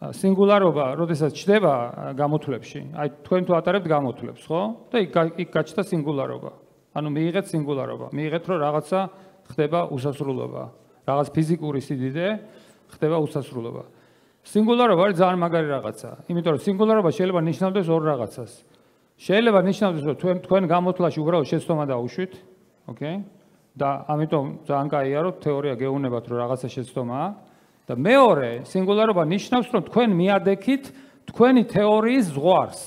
სინგულარობა, როდესაც ჩდება გამოთვლებში, აი თქვენ თუ ატარებთ გამოთვლებს, ხო? და იქ იქ გაჩნდა სინგულარობა. ანუ მიიღეთ სინგულარობა, მიიღეთ რომ რაღაცა ხდება უსასრულობა. რაღაც ფიზიკური სიდიდე ხდება უსასრულობა. სინგულარობა არის ძალიან მაგარი რაღაცა, იმიტომ რომ სინგულარობა შეიძლება ნიშნავდეს ორ რაღაცას. შეიძლება ნიშნავდეს რომ თქვენ თქვენ გამოთვლაში უბრალოდ შეცდომა დაუშვით, ოკეი? და ამიტომ ძალიან კაია რომ თეორია გეუნებათ რომ რაღაცა შეცდომაა და მეორე სინგულარობა ნიშნავს რომ თქვენ მიადექით თქვენი თეორიის ზღვარს.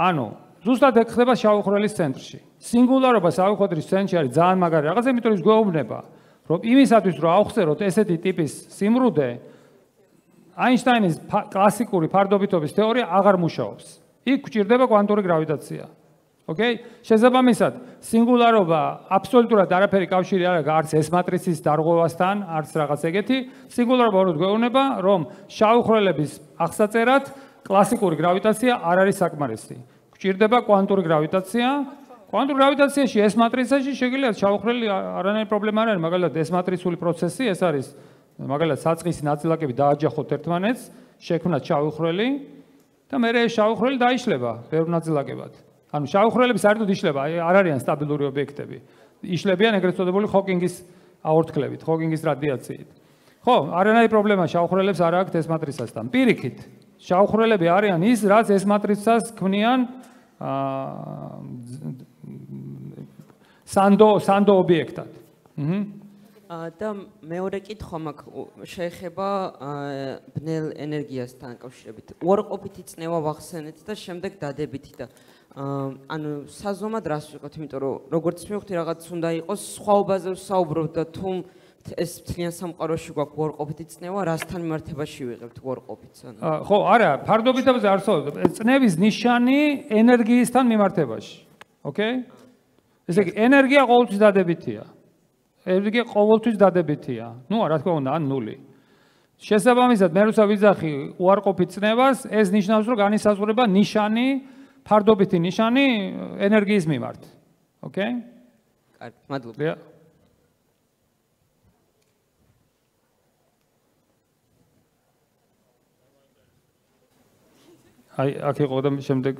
ანუ ზუსტად ეგ ხდება შავხრელის ცენტრში. სინგულარობა შავხრელის ცენტრში არის ძალიან მაგარი რაღაცა, იმიტომ რომ ის გვეუბნება რომ იმისათვის რომ აუხსეროთ ესეთი ტიპის სიმრუდე აინშტაინის კლასიკური ფარდობითობის თეორია აღარ მუშაობს. იქ გვჭირდება კვანტური გრავიტაცია. ოკეი? შესაბამისად, სინგულარობა აბსოლუტურად არაფერი კავშირი არ აქვს არც ეს მატრიცის დარღვევასთან, არც რაღაც ეგეთი. სინგულარობა რო გვეუბნება, რომ შავხრელების აღსაწერად კლასიკური გრავიტაცია არ არის საკმარისი. გვჭირდება კვანტური გრავიტაცია. კვანტურ გრავიტაციაში ეს მატრიცაში შეიძლება შავხრელი არანაირი პრობლემა არ არის, მაგალითად ეს მატრიცული პროცესი, ეს არის მაგალითად საწყისი ნაწილაკები დააჯახოთ ერთმანეთს, შექმნათ შავხრელი და მე ეს შავხრელი დაიშლება ბევრ ნაწილაკებად. ანუ შავხრელები საერთოდ იშლება, არ არიან სტაბილური ობიექტები. იშლებიან ეგრეთ წოდებული ჰოკინგის აორთქლებით, ჰოკინგის რადიაციით. ხო, არანაირი პრობლემა შავხრელებს არ აქვს ეს მატრიცასთან. პირიქით, შავხრელები არიან ის, რაც ეს მატრიცას ქმნიან აა სანდო სანდო ობიექტად. აჰა. და მეორე კითხვა მაქვს შეეხება ბნელ ენერგიასთან კავშირებით. უარყოფითი წნევა ვახსენეთ და შემდეგ დადებითი და ანუ საზომად რას ვიყოთ, იმიტომ რომ როგორც მივხვდი რაღაც უნდა იყოს სხვაობაზე ვსაუბრობ და თუ ეს ძალიან სამყაროში გვაქვს უარყოფითი წნევა, რასთან მიმართებაში ვიღებთ უარყოფითს ანუ? ხო, არა, ფარდობითებზე არსებობს წნევის ნიშანი ენერგიისთან მიმართებაში. ოკეი? ესე იგი, ენერგია ყოველთვის დადებითია. ენერგია ყოველთვის დადებითია. ნუ რა თქმა უნდა, ან ნული. შესაბამისად, მე როცა ვიძახი უარყოფით წნევას, ეს ნიშნავს, რომ განისაზღვრება ნიშანი, ფარდობითი ნიშანი ენერგიის მიმართ. ოკეი? კარგი, მადლობა. აი, აქ იყო და შემდეგ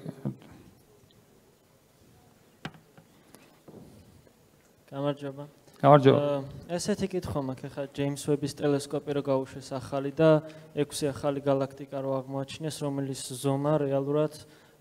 გამარჯობა. გამარჯობა. ესეთი კითხვა მაქვს, ახლა ჯეიმს ვების ტელესკოპი რო გაუშვეს ახალი და 6 ახალი galaktika რო აღმოაჩინეს, რომელიც ზომა რეალურად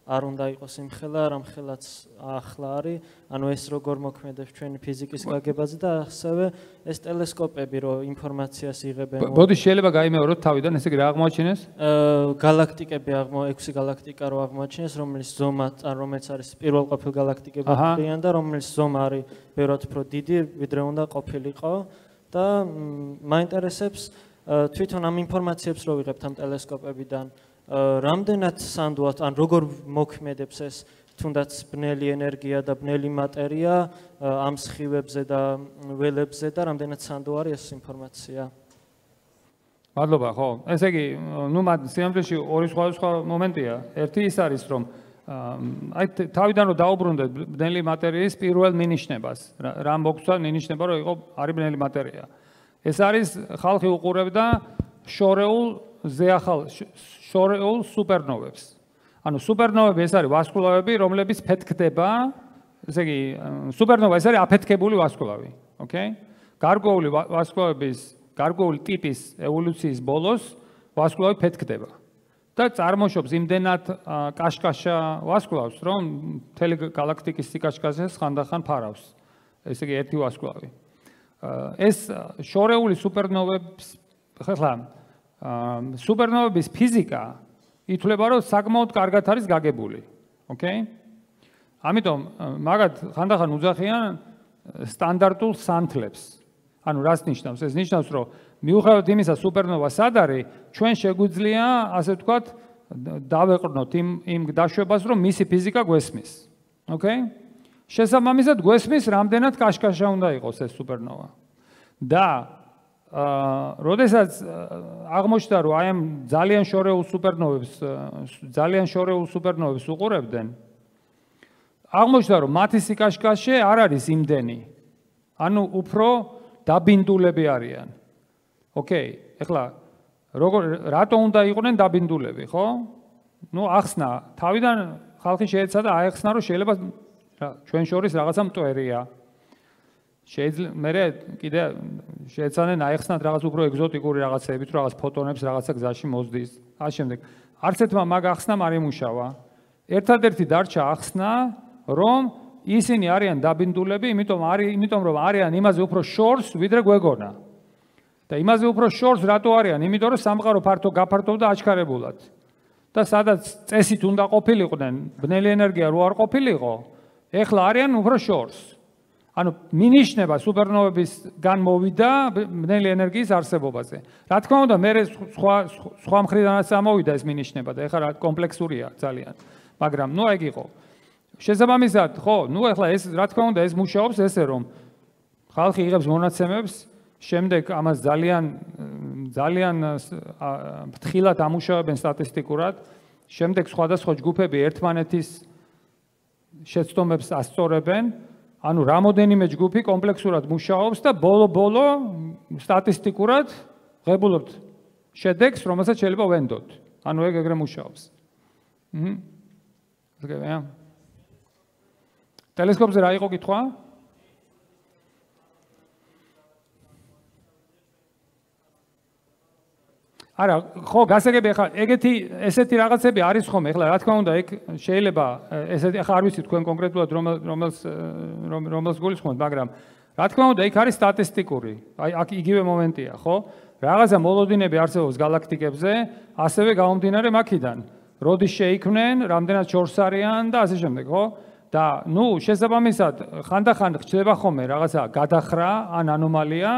არ უნდა იყოს იმხელა, რამხელაც ახლა არის. ანუ ეს როგორ მოქმედებს ჩვენი ფიზიკის გაგებაზე და ასევე ეს ტელესკოპები რო ინფორმაციას იღებენ. ბოდი შეიძლება გაიმეოროთ თავიდან, ესე იგი რა აღმოაჩინეს? აა galaktikები აღმო 6 galaktika რო აღმოაჩინეს, რომელიც ზომა რომელიც არის პირველ ყოფილ galaktikები ქვიან და რომელიც ზომა არის ბევრად უფრო დიდი, ვიდრე უნდა ყოფილიყო და მაინტერესებს თვითონ ამ ინფორმაციებს რო ვიღებთ ამ ტელესკოპებიდან რამდენად სანდუათ ან როგორ მოქმედებს ეს? თუნდაც ბნელი ენერგია და ბნელი მატერია ამ სხივებზე და ველებზე და რამდენად სანდო არის ეს ინფორმაცია? მადლობა ხო. ესე იგი ნუ მაგ სიამბლეში ორი სხვა მომენტია. ერთი ის არის რომ აი თავიდან რომ დაუბრუნდეთ ბნელი მატერიის პირველ მინიშნებას რა მოგცვა მინიშნება რომ იყო არის ბნელი მატერია. ეს არის ხალხი უყურებდა შორეულ ზეახალ შორეულ სუპერნოვებს. ანუ სუპერნოვები ეს არის ვასკულარები, რომლებიც ფეთქდება, ესე იგი სუპერნოვა ეს არის აფეთქებული ვასკულარი, ოკეი? გარკვეული ვასკულარების, გარკვეული ტიპის ევოლუციის ბოლოს ვასკულარი ფეთქდება. და წარმოშობს იმდენად კაშკაშა ვასკულარს, რომ მთელი galaktikis სიკაშკაშეს ხანდახან ფარავს. ესე იგი ერთი ვასკულარი. ეს შორეული სუპერნოვებს ხლა სუპერნოვების ფიზიკა ითვლება რომ საკმაოდ კარგად არის გაგებული. ოკეი? ამიტომ მაგათ ხანდახან უძახიან სტანდარტულ სანთლებს. ანუ რას ნიშნავს? ეს ნიშნავს რომ მიუხედავად იმისა სუპერნოვა სად არის, ჩვენ შეგვიძლია ასე ვთქვათ დავეყრნოთ იმ იმ დაშვებას რომ მისი ფიზიკა გვესმის. ოკეი? შესაბამისად გვესმის რამდენად კაშკაშა უნდა იყოს ეს სუპერნოვა. და როდესაც აღმოჩნდა, რომ აი ამ ძალიან შორეულ სუპერნოვებს, ძალიან შორეულ სუპერნოვებს უყურებდნენ, აღმოჩნდა, რომ მათი სიკაშკაშე არ არის იმდენი. ანუ უფრო დაბინდულები არიან. ოკეი, ეხლა როგორ რატო უნდა იყვნენ დაბინდულები, ხო? ნუ ახსნა, თავიდან ხალხი შეეცადა აეხსნა, რომ შეიძლება ჩვენ შორის რაღაცა მტვერია. შეიძლება მე კიდე შეეცადნენ აიხსნათ რაღაც უფრო ეგზოტიკური რაღაცეებით, რაღაც ფოტონებს რაღაცა გზაში მოზდის. ამ შემდეგ არც ერთმა მაგ ახსნამ არ იმუშავა. ერთადერთი დარჩა ახსნა, რომ ისინი არიან დაბინდულები, იმიტომ არის, იმიტომ რომ არიან იმაზე უფრო შორს, ვიდრე გვეგონა. და იმაზე უფრო შორს რატო არიან? იმიტომ რომ სამყარო ფართო გაფართოვდა აჩქარებულად. და სადაც წესით უნდა ყოფილიყვნენ, ბნელი ენერგია რო არ ყოფილიყო, ეხლა არიან უფრო შორს. ანუ მინიშნება სუპერნოვების განმოვიდა ბნელი ენერგიის არსებობაზე. რა თქმა უნდა, მე სხვა სხვა მხრიდანაც ამოვიდა ეს მინიშნება და ეხლა კომპლექსურია ძალიან. მაგრამ ნუ ეგ იყო. შესაბამისად, ხო, ნუ ეხლა ეს რა თქმა უნდა ეს მუშაობს ესე რომ ხალხი იღებს მონაცემებს, შემდეგ ამას ძალიან ძალიან ფრთხილად ამუშავებენ სტატისტიკურად, შემდეგ სხვადასხვა ჯგუფები ერთმანეთის შეცდომებს ასწორებენ, ანუ რამოდენიმე ჯგუფი კომპლექსურად მუშაობს და ბოლო-ბოლო სტატისტიკურად ღებულობთ შედეგს, რომელსაც შეიძლება ვენდოთ. ანუ ეგ ეგრე მუშაობს. ჰმ. ზოგადად. ტელესკოპზე რა იყო კითხვა? არა, ხო, გასაგები ახლა ეგეთი ესეთი რაღაცები არის ხომ, ახლა რა თქმა უნდა, ეგ შეიძლება ესეთი ახლა არ ვიცი თქვენ კონკრეტულად რომ რომელს რომელს გულისხმობთ, მაგრამ რა თქმა უნდა, ეგ არის სტატისტიკური. აი აქ იგივე მომენტია, ხო? რაღაცა მოლოდინები არსებობს galaktикებზე, ასევე გამომდინარე მაქიდან. როდის შეიქმნენ, რამდენად შორს არიან და ასე შემდეგ, ხო? და ნუ შესაბამისად ხანდახან ხდება ხოლმე რაღაცა გადახრა ან ანომალია,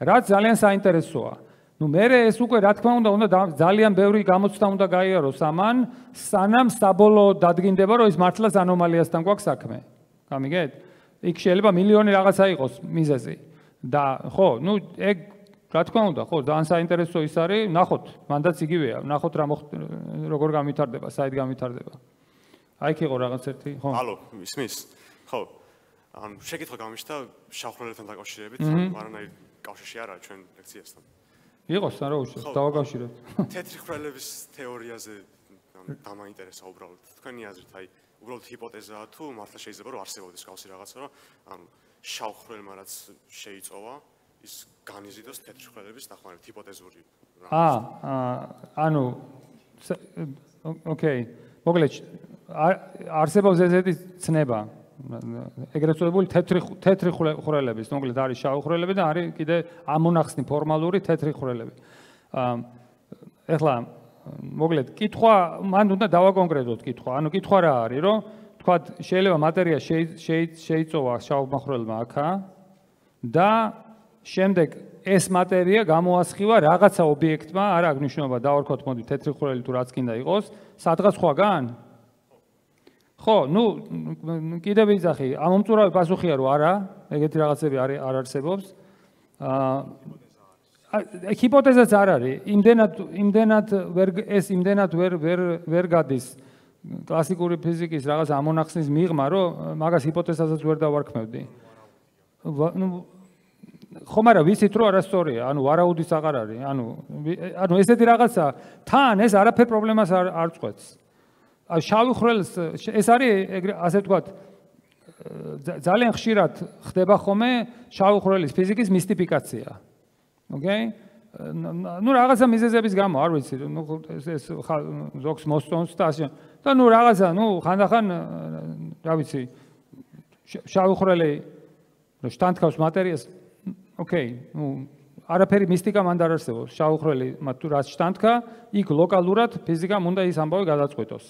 რაც ძალიან საინტერესოა. ნუ მე ეს უკვე რა თქმა უნდა უნდა ძალიან ბევრი გამოცდა უნდა გაიაროს ამან სანამ საბოლოო დადგინდება რომ ეს მართლაც ანომალიასთან გვაქვს საქმე. გამიგეთ? იქ შეიძლება მილიონი რაღაცა იყოს მიზეზი. და ხო ნუ ეგ რა თქმა უნდა ხო ძალიან საინტერესო ის არის ნახოთ მანდაც იგივეა ნახოთ რა როგორ გამithარდება საით გამithარდება აი იქ იყო რაღაც ერთი ხო. ალო ისმის ხო ან შეკითხვა გამიშთა შავხრელებთან დაკავშირებით მარანაირ კავშირი არა ჩვენ ლექციასთან იყოს რა უშო დავაკავშიროთ თეთრი ხრელების თეორიაზე დამაინტერესა უბრალოდ. თქვენი აზრით აი უბრალოდ ჰიპოთეზაა თუ მართლა შეიძლება რომ არსებობდეს კავშირი რაღაცა რომ ანუ შავხრელმა რაც შეიწოვა ის განიზიდოს თეთრი ხრელების დახმარებით ჰიპოთეზური აა ანუ ოკეი. მოკლედ არსებობს ესეთი ცნება ეგრეთ წოდებული თეთრი თეთრი ხვრელების, მოკლედ არის შავი ხვრელები და არის კიდე ამონახსნი ფორმალური თეთრი ხვრელები. აა ეხლა მოკლედ კითხვა, მან უნდა დავაკონკრეტოთ კითხვა. ანუ კითხვა რა არის, რომ თქვა შეიძლება მატერია შეიწოვა შავმა ხვრელმა აქა და შემდეგ ეს მატერია გამოასხივა რაღაცა ობიექტმა, არა აღნიშნულობა დავარქოთ მოდი თეთრი ხვრელი თუ რაც კიდე იყოს, სადღაც ხვაგან? ხო, ნუ კიდევ ეძახი, ამომწურავი პასუხია რომ არა, ეგეთი რაღაცები არ არ არსებობს. აა ჰიპოთეზაც არ არის. იმდენად იმდენად ვერ ეს იმდენად ვერ ვერ ვერ გადის კლასიკური ფიზიკის რაღაც ამონახსნის მიღმა, რომ მაგას ჰიპოთეზასაც ვერ დავარქმევდი. ნუ ხომ არა ვიცით რომ არასწორია, ანუ ვარაუდიც აღარ არის, ანუ ანუ ესეთი რაღაცა თან ეს არაფერ პრობლემას არ არ წყვეტს. შავი ხრელს ეს არის ასე ვთქვათ ძალიან ხშირად ხდება ხოლმე შავი ხრელის ფიზიკის მისტიფიკაცია. ოკეი? ну რაღაცა მიზეზების გამო არ ვიცი ну ეს ეს ზოგს მოსტონს და ასე და ну რაღაცა ну ხანდახან რა ვიცი შავი ხრელი შტანთქავს მატერიას ოკეი ну არაფერი მისტიკა მანდ არ არსებობს შავი ხრელი მათ თუ რაც შტანთქა იქ ლოკალურად ფიზიკამ უნდა ის ამბავი გადაწყვეტოს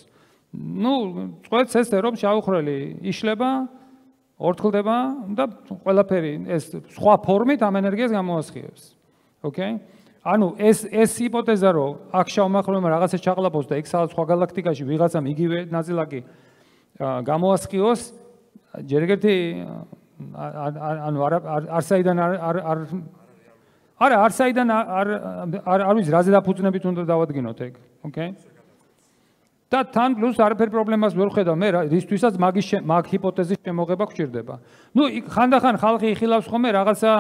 ну, წყვეტს ეს რომ შავხრელი იშლება, ორთქლდება და ყველაფერი ეს სხვა ფორმით ამ ენერგიას გამოასხივებს. ოკეი? ანუ ეს ეს ჰიპოთეზა რომ აქ შავმახრელმა რაღაცა ჩაყლაპოს და იქ სადაც სხვა galaktikaში ვიღაცამ იგივე ნაწილაკი გამოასხიოს, ჯერ ერთი ანუ არსაიდან არ არ არ არა არსაიდან არ არ არ ვიცი რაზე დაფუძნებით უნდა დავადგინოთ ეგ, ოკეი? და თან პლუს არაფერ პრობლემას ვერ ხედავ მე რისთვისაც მაგის მაგ ჰიპოთეზის შემოღება გჭირდება. ნუ ხანდახან ხალხი იხილავს ხოლმე რაღაცა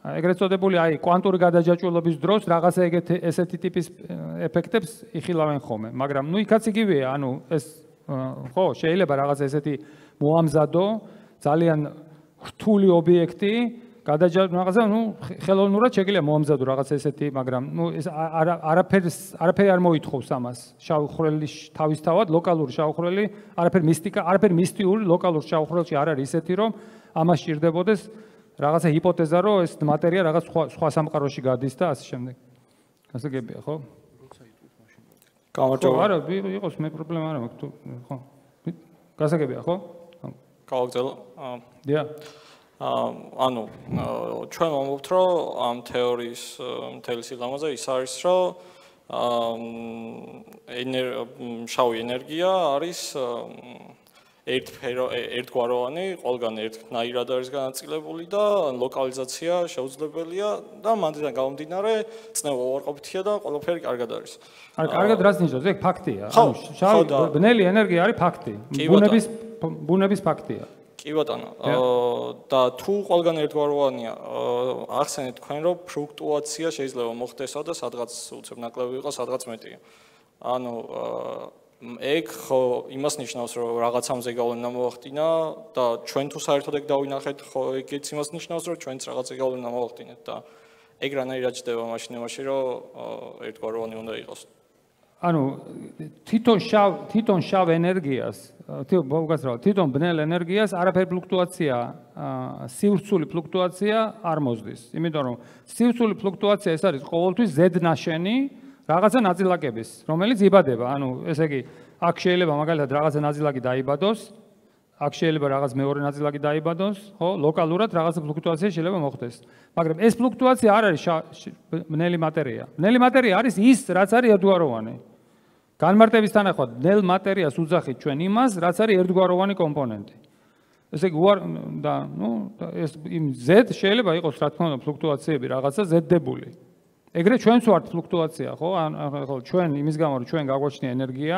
ეგრეთ წოდებული აი კვანტური გადაჯაჭვულობის დროს რაღაცა ეგეთ ესეთი ტიპის ეფექტებს იხილავენ ხოლმე, მაგრამ ნუ იქაც იგივეა, ანუ ეს ხო შეიძლება რაღაცა ესეთი მოამზადო ძალიან რთული ობიექტი გადაჯა რაღაცა, ნუ ხელოვნურად შეგიძლია მოამზადო რაღაც ესეთი, მაგრამ ნუ ეს არაფერს არაფერი არ მოითხოვს ამას. შავხრელი თავისთავად ლოკალური შავხრელი, არაფერი მისტიკა, არაფერი მისტიური ლოკალურ შავხრელში არ არის ისეთი, რომ ამას ჭირდებოდეს რაღაცა ჰიპოთეზა, რომ ეს მატერია რაღაც სხვა სხვა სამყაროში გადის და ასე შემდეგ. ასე გებია, ხო? გამარჯობა. არა, იყოს მე პრობლემა არა მაქვს თუ ხო. გასაგებია, ხო? გავაგზავნო. აა. დიახ. ანუ ჩვენ ვამბობთ რომ ამ თეორიის მთელი სილამაზე ის არის რომ შავი ენერგია არის ერთფერო ერთგვაროვანი, ყველგან ერთნაირად არის განაწილებული და ლოკალიზაცია შეუძლებელია და მანდიდან გამომდინარე წნევა უარყოფითია და ყველაფერი კარგად არის. არა, კარგად რას ნიშნავს? ეგ ფაქტია. შავი ბნელი ენერგია არის ფაქტი. ბუნების ბუნების ფაქტია. კი ბატონო. და თუ ყველგან ერთგვაროვანია, ახსენეთ თქვენ რომ ფლუქტუაცია შეიძლება მოხდესა და სადღაც უცებ ნაკლები იყოს, სადღაც მეტია. ანუ ეგ ხო იმას ნიშნავს რომ რაღაცამზე გავლენა მოახდინა და ჩვენ თუ საერთოდ ეგ დავინახეთ ხო ეგეც იმას ნიშნავს რომ ჩვენც რაღაცე გავლენა მოახდინეთ და ეგ რანაირად ჯდება მაშინ იმაში რომ ერთგვაროვანი უნდა იყოს. ანუ თვითონ შავ თვითონ შავ ენერგიას თვითონ მოგასწრავ თვითონ ბნელ ენერგიას არაფერ ფლუქტუაცია სივრცული ფლუქტუაცია არ მოძდის იმიტომ რომ სივრცული ფლუქტუაცია ეს არის ყოველთვის ზედნაშენი რაღაცა ნაწილაკების რომელიც იბადება ანუ ესე იგი აქ შეიძლება მაგალითად რაღაცა ნაწილაკი დაიბადოს აქ შეიძლება რაღაც მეორე ნაწილაკი დაიბადოს, ხო? ლოკალურად რაღაც ფლუქტუაცია შეიძლება მოხდეს. მაგრამ ეს ფლუქტუაცია არ არის ბნელი მატერია. ბნელი მატერია არის ის, რაც არის ერთგვაროვანი. განმარტების თანახმად, ნელ მატერიას უძახით ჩვენ იმას, რაც არის ერთგვაროვანი კომპონენტი. ესე იგი, უარ და ნუ ეს იმ Z შეიძლება იყოს, რა თქმა უნდა, ფლუქტუაციები რაღაცა Z-დებული. ეგრე ჩვენც ვართ ფლუქტუაცია, ხო? ან ხო, ჩვენ იმის გამო, რომ ჩვენ გაგვაჩნია ენერგია,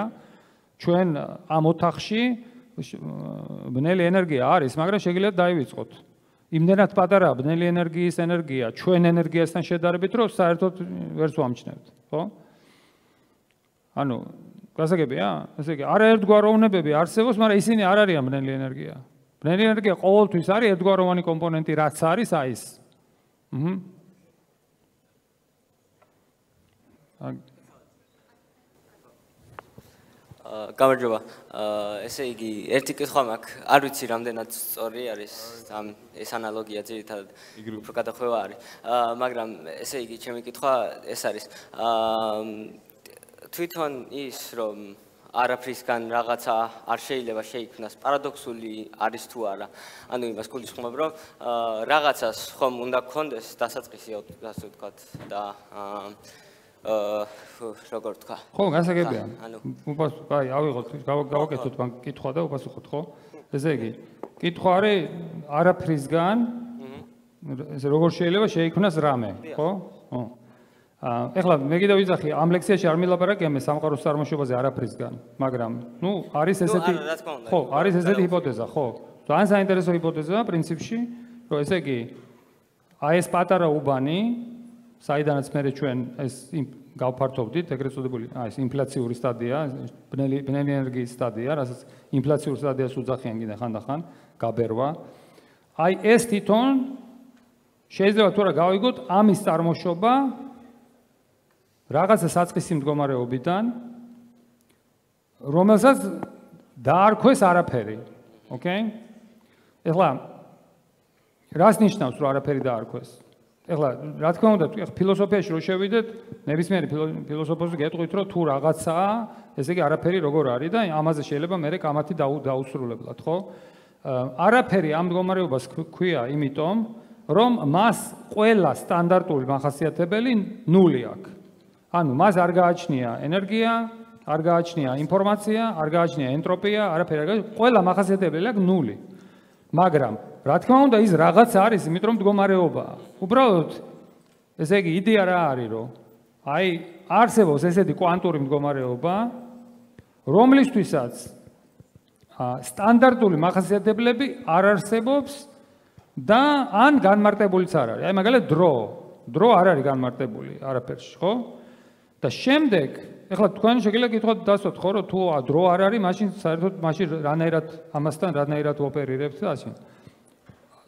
ჩვენ ამ ოთახში ბნელი ენერგია არის, მაგრამ შეგიძლიათ დაივიწყოთ. იმდენად პატარაა ბნელი ენერგიის ენერგია ჩვენ ენერგიასთან შედარებით, რომ საერთოდ ვერც ვამჩნევთ, ხო? ანუ გასაგებია? ესე იგი, არაერთგვაროვნებები არსებობს, მაგრამ ისინი არ არიან ბნელი ენერგია. ბნელი ენერგია ყოველთვის არის ერთგვაროვანი კომპონენტი, რაც არის აი ეს. აჰა. აა გამარჯობა. აა ესე იგი, ერთი კითხვა მაქვს. არ ვიცი რამდენად სწორი არის ამ ეს ანალოგია ძირითადად უფრო გადახვევა არის. აა მაგრამ ესე იგი, ჩემი კითხვა ეს არის. აა თვითონ ის რომ არაფრისგან რაღაცა არ შეიძლება შეიქმნას პარადოქსული არის თუ არა. ანუ იმას გულისხმობ რომ რაღაცას ხომ უნდა გქონდეს დასაწყისი ასე ვთქვათ და აა როგორ თქვა? ხო გასაგებია. ანუ უპას აი ავიღოთ გავაკეთოთ მან კითხვა და უპასუხოთ ხო? ესე იგი კითხვა არის არაფრისგან ეს როგორ შეიძლება შეიქმნას რამე ხო? ხო ეხლა მე კიდევ ვიძახი ამ ლექციაში არ მილაპარაკე მე სამყაროს წარმოშობაზე არაფრისგან მაგრამ ნუ არის ესეთი ხო არის ესეთი ჰიპოთეზა ხო. ძალიან საინტერესო ჰიპოთეზაა პრინციპში რომ ესე იგი აი ეს პატარა უბანი საიდანაც მე ჩვენ ეს გავფართოვდით ეგრეთ წოდებული აი ეს ინფლაციური სტადია ბნელი ბნელი ენერგიის სტადია რასაც ინფლაციურ სტადიას უძახიან კიდე ხანდახან გაბერვა. აი ეს თვითონ შეიძლება თუ რა გავიგოთ ამის წარმოშობა რაღაცა საწყისი მდგომარეობიდან რომელსაც დაარქვეს არაფერი. ოკეი? ეხლა რას ნიშნავს რომ არაფერი დაარქვეს? ეხლა რა თქმა უნდა, ფილოსოფიაში რო შევიდეთ, ნებისმიერი ფილოსოფოსი გეტყვით რომ თუ რაღაცაა, ესე იგი არაფერი როგორ არის და ამაზე შეიძლება მე კამათი დაუსრულებლად, ხო? არაფერი ამ მდგომარეობას ქვია, იმიტომ რომ მას ყველა სტანდარტული მახასიათებელი ნული აქვს. ანუ მას არ გააჩნია ენერგია, არ გააჩნია ინფორმაცია, არ გააჩნია ენტროპია, არაფერი არ გააჩნია, ყველა მახასიათებელი აქვს ნული. მაგრამ რა თქმა უნდა ის რაღაც არის, იმიტომ მდგომარეობაა. უბრალოდ ესე იგი იდეა რა არის, რომ აი არსებობს ესეთი კვანტური მდგომარეობა, რომლისთვისაც სტანდარტული მახასიათებლები არ არსებობს და ან განმარტებულიც არ არის. აი მაგალითად დრო, დრო არ არის განმარტებული არაფერში, ხო? და შემდეგ, ეხლა თქვენ შეგიძლიათ კითხოთ დასვათ ხო, რომ თუ დრო არ არის, მაშინ საერთოდ მაშინ რანაირად ამასთან რანაირად ოპერირებთ ასე.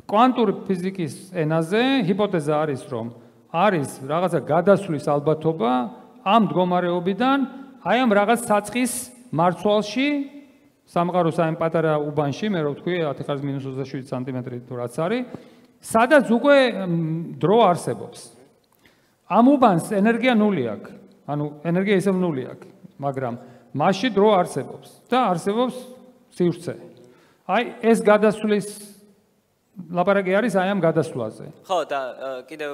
კვანტური ფიზიკის ენაზე ჰიპოთეზა არის, რომ არის რაღაცა გადასვლის ალბათობა ამ მდგომარეობიდან აი ამ რაღაც საწყის მარცვალში სამყაროს აი პატარა უბანში, მე რო ვთქვი 10 ხაზ მინუს 27 სანტიმეტრი თუ რაც არის, სადაც უკვე დრო არსებობს. ამ უბანს ენერგია ნული აქვს. ანუ ენერგია ისევ ნული აქვს, მაგრამ მასში დრო არსებობს და არსებობს სივრცე. აი ეს გადასვლის ლაპარაკი არის აი ამ გადასვლაზე. ხო და კიდევ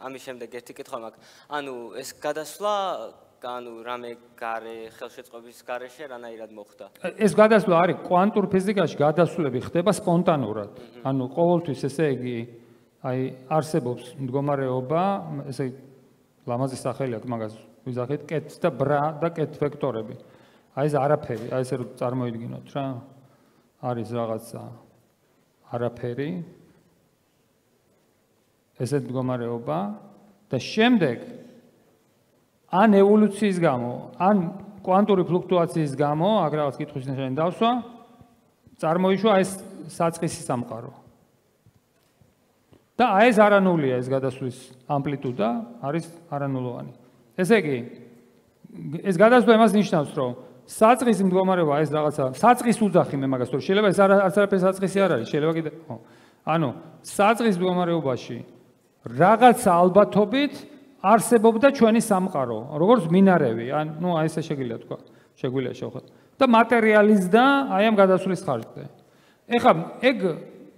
ამის შემდეგ ერთი კითხვა მაქვს. ანუ ეს გადასვლა ანუ რამე gare ხელშეწყობის garaშე რანაირად მოხდა? ეს გადასვლა არის კვანტურ ფიზიკაში გადასვლები ხდება სპონტანურად. ანუ ყოველთვის ესე იგი აი არსებობს მდგომარეობა, ესე ლამაზი სახელი აქვს მაგას ვიზახეთ კეთ და ბრა და კეთ ვექტორები. აი ეს არაფერი, აი ესე რომ წარმოიდგინოთ რა. არის რაღაცა არაფერი. ესეთ მდგომარეობა და შემდეგ ან ევოლუციის გამო, ან კვანტური ფლუქტუაციის გამო, აქ რაღაც კითხვის ნიშანი დავსვა, წარმოიშვა ეს საწყისი სამყარო. და აი ეს არანულია ეს გადასვლის ამპლიტუდა, არის არანულოვანი. ესე იგი, ეს გადასვლა იმას ნიშნავს, რომ საწყისი მდგომარეობა ეს რაღაცა, საწყის უძახი მე მაგას თორე შეიძლება ეს არც არაფერი საწყისი არ არის, შეიძლება კიდე ხო. ანუ საწყის მდგომარეობაში რაღაცა ალბათობით არსებობდა ჩვენი სამყარო, როგორც მინარევი, ან ნუ აი ესე შეგვიძლია თქვა, შეგვიძლია შევხედოთ. და მატერიალიზდა აი ამ გადასვლის ხარჯზე. ეხლა ეგ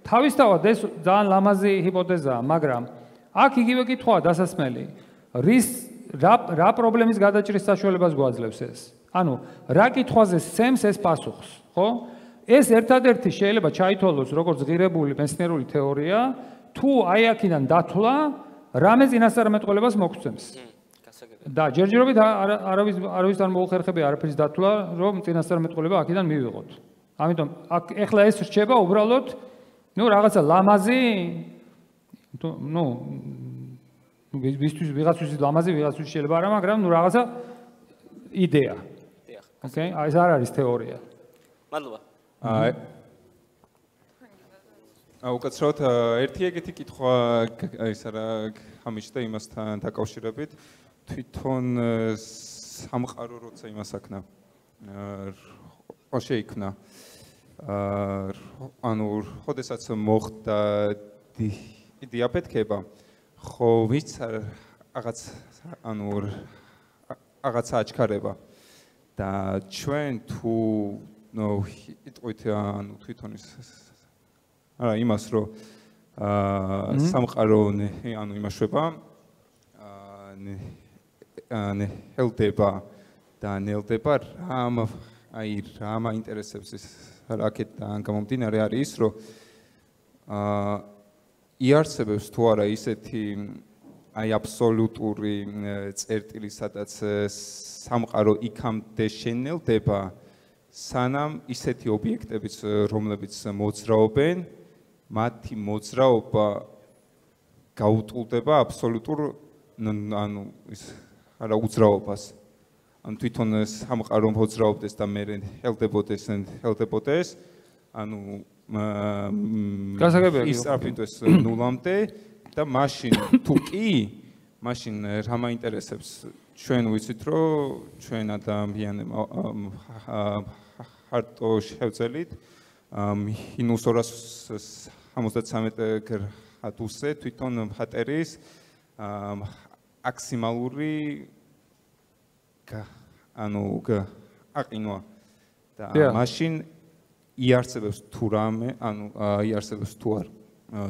თავისთავად ეს ძალიან ლამაზი ჰიპოთეზაა, მაგრამ აქ იგივე კითხვაა დასასმელი. რის რა რა პრობლემის გადაჭრის საშუალებას გვაძლევს ეს? ანუ რა კითხვაზე სცემს ეს პასუხს, ხო? ეს ერთადერთი შეიძლება ჩაითვალოს როგორც ღირებული მეცნიერული თეორია, თუ აი აქიდან დათვლა რამე წინასწარმეტყველებას მოგცემს. და ჯერჯერობით არავის არავის არ მოუხერხები არაფრის დათვლა, რომ წინასწარმეტყველება აქედან მივიღოთ. ამიტომ აქ ეხლა ეს რჩება უბრალოდ ნუ რაღაცა ლამაზი ნუ ვისთვის ვიღაცვის ლამაზი ვიღაცვის შეიძლება არა, მაგრამ ნუ რაღაცა იდეა. ოკეი, აი ეს არ არის თეორია. მადლობა. აი უკაცრავად ერთი ეგეთი კითხვა ის რა ამიშდა იმასთან დაკავშირებით თვითონ სამყარო როცა იმას აქნა ო შეიქმნა ანუ ხოდესაც მოხდა დიაბეტება ხო ვიც რაღაც ანუ რაღაცა აჩქარება. და ჩვენ თუ ნუ იტყვით ანუ თვითონ ის არა იმას რომ აა სამყარო ანუ იმაშვება აა ნე ჰელდება და ნელდება რამ აი რა მაინტერესებს ის რაკეტიდან გამომდინარე არის ის რომ აა იარსებებს თუ არა ისეთი აი აბსოლუტური წერტილი სადაც სამყარო იქამდე შენელდება სანამ ისეთი ობიექტებიც რომლებიც მოძრაობენ მათი მოძრაობა გაუტულდება აბსოლუტურ ანუ ის არა უძრაობას ან თვითონ სამყარო მოძრაობდეს და მე ჰელდებოდეს ჰელდებოდეს ანუ გასაგებია ის აფიტოს ნულამდე და მაშინ თუ კი მაშინ რა მაინტერესებს? ჩვენ ვიცით რომ ჩვენ ადამიანები ჰარტო შევძელით მინუს 200 63 გრადუსზე თვითონ მხატერის მაქსიმალური ანუ აყინვა და მაშინ იარსებებს თუ რამე ანუ იარსებებს თუ არ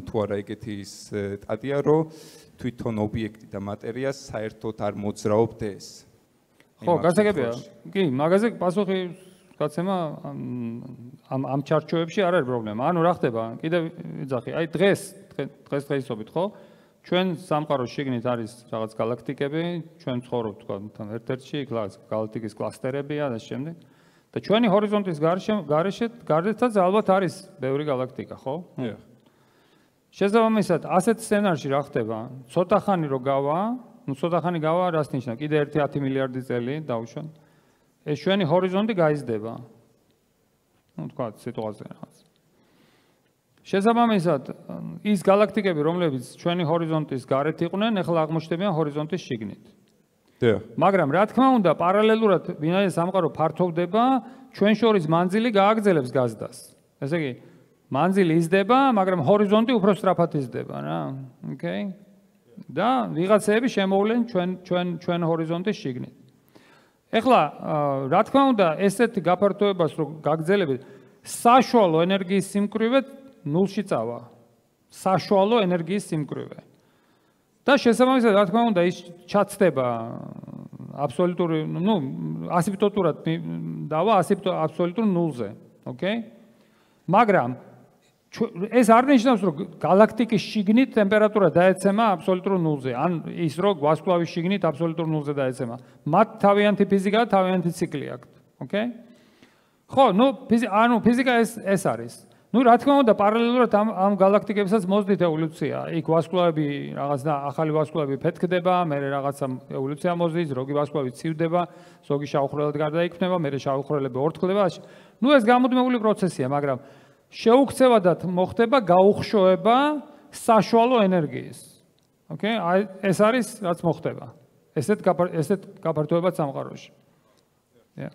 თუ არა ეგეთი სტატია რომ თვითონ ობიექტი და მატერია საერთოდ არ მოძრაობდეს ხო გასაგებია. კი მაგაზე პასუხი გაცემა ამ ამ ჩარჩოებში არ არის პრობლემა. ანუ რა ხდება? კიდე ვიძახი, აი დღეს დღეს დღეისობით ხო? ჩვენ სამყაროს შიგნით არის რაღაც galaktikები, ჩვენ ცხოვრობთ თქვა თან ერთ-ერთში, galaktikis კლასტერებია და შემდეგ. და ჩვენი ჰორიზონტის გარშემო გარეშე გარდაცაც ალბათ არის ბევრი galaktika, ხო? დიახ. შესაბამისად, ასეთ სცენარში რა ხდება? ცოტა ხანი რო გავა, ну ცოტა ხანი გავა, რას ნიშნავს? კიდე 1-10 მილიარდი წელი დაუშვან. ეს ჩვენი ჰორიზონტი გაიზრდება. ну თქვა სიტუაცია რაღაც. შესაბამისად, ის galaktikები, რომლებიც ჩვენი ჰორიზონტის გარეთ იყვნენ, ახლა აღმოჩნდებიან ჰორიზონტის შიგნით. დიახ. მაგრამ რა თქმა უნდა, პარალელურად ვინაიდან სამყარო ფართოვდება, ჩვენ შორის მანძილი გააგრძელებს გაზდას. ესე იგი, მანძილი იზრდება, მაგრამ ჰორიზონტი უფრო სწრაფად იზრდება რა. ოკეი? და ვიღაცები შემოვლენ ჩვენ ჩვენ ჩვენ ჰორიზონტის შიგნით. ეხლა რა თქმა უნდა, ესეთი გაფართოებას რო გაგრძელებით, საშუალო ენერგიის სიმკვრივე ნულში წავა. საშუალო ენერგიის სიმკვრივე. და შესაბამისად, რა თქმა უნდა, ის ჩაცდება აბსოლუტური, ну, ასიმპტოტურად დავა აბსოლუტურ ნულზე, ოკეი? მაგრამ ეს არ ნიშნავს, რომ galaktikis შიგნით ტემპერატურა დაეცემა აბსოლუტურ ნულზე, ან ის რომ გვასკლავის შიგნით აბსოლუტურ ნულზე დაეცემა. მათ თავიანთი ფიზიკა, თავიანთი ციკლი აქვთ, ოკეი? ხო, ну, ანუ ფიზიკა ეს ეს არის. ну, რა თქმა უნდა, პარალელურად ამ ამ galaktikებსაც მოძდით ევოლუცია. იქ ვასკლავები, რაღაც და ახალი ვასკლავები ფეთქდება, მე რაღაცა ევოლუცია მოძდის, როგი ვასკლავი ცივდება, ზოგი შავხრელად გარდაიქმნება, მე შავხრელები ორთქლება. ну, ეს გამუდმებული პროცესია, მაგრამ შეუქცევადად მოხდება გაუხშოება საშუალო ენერგიის. ოკეი? აი ეს არის რაც მოხდება. ესეთ ესეთ გაფართოება სამყაროში. დიახ.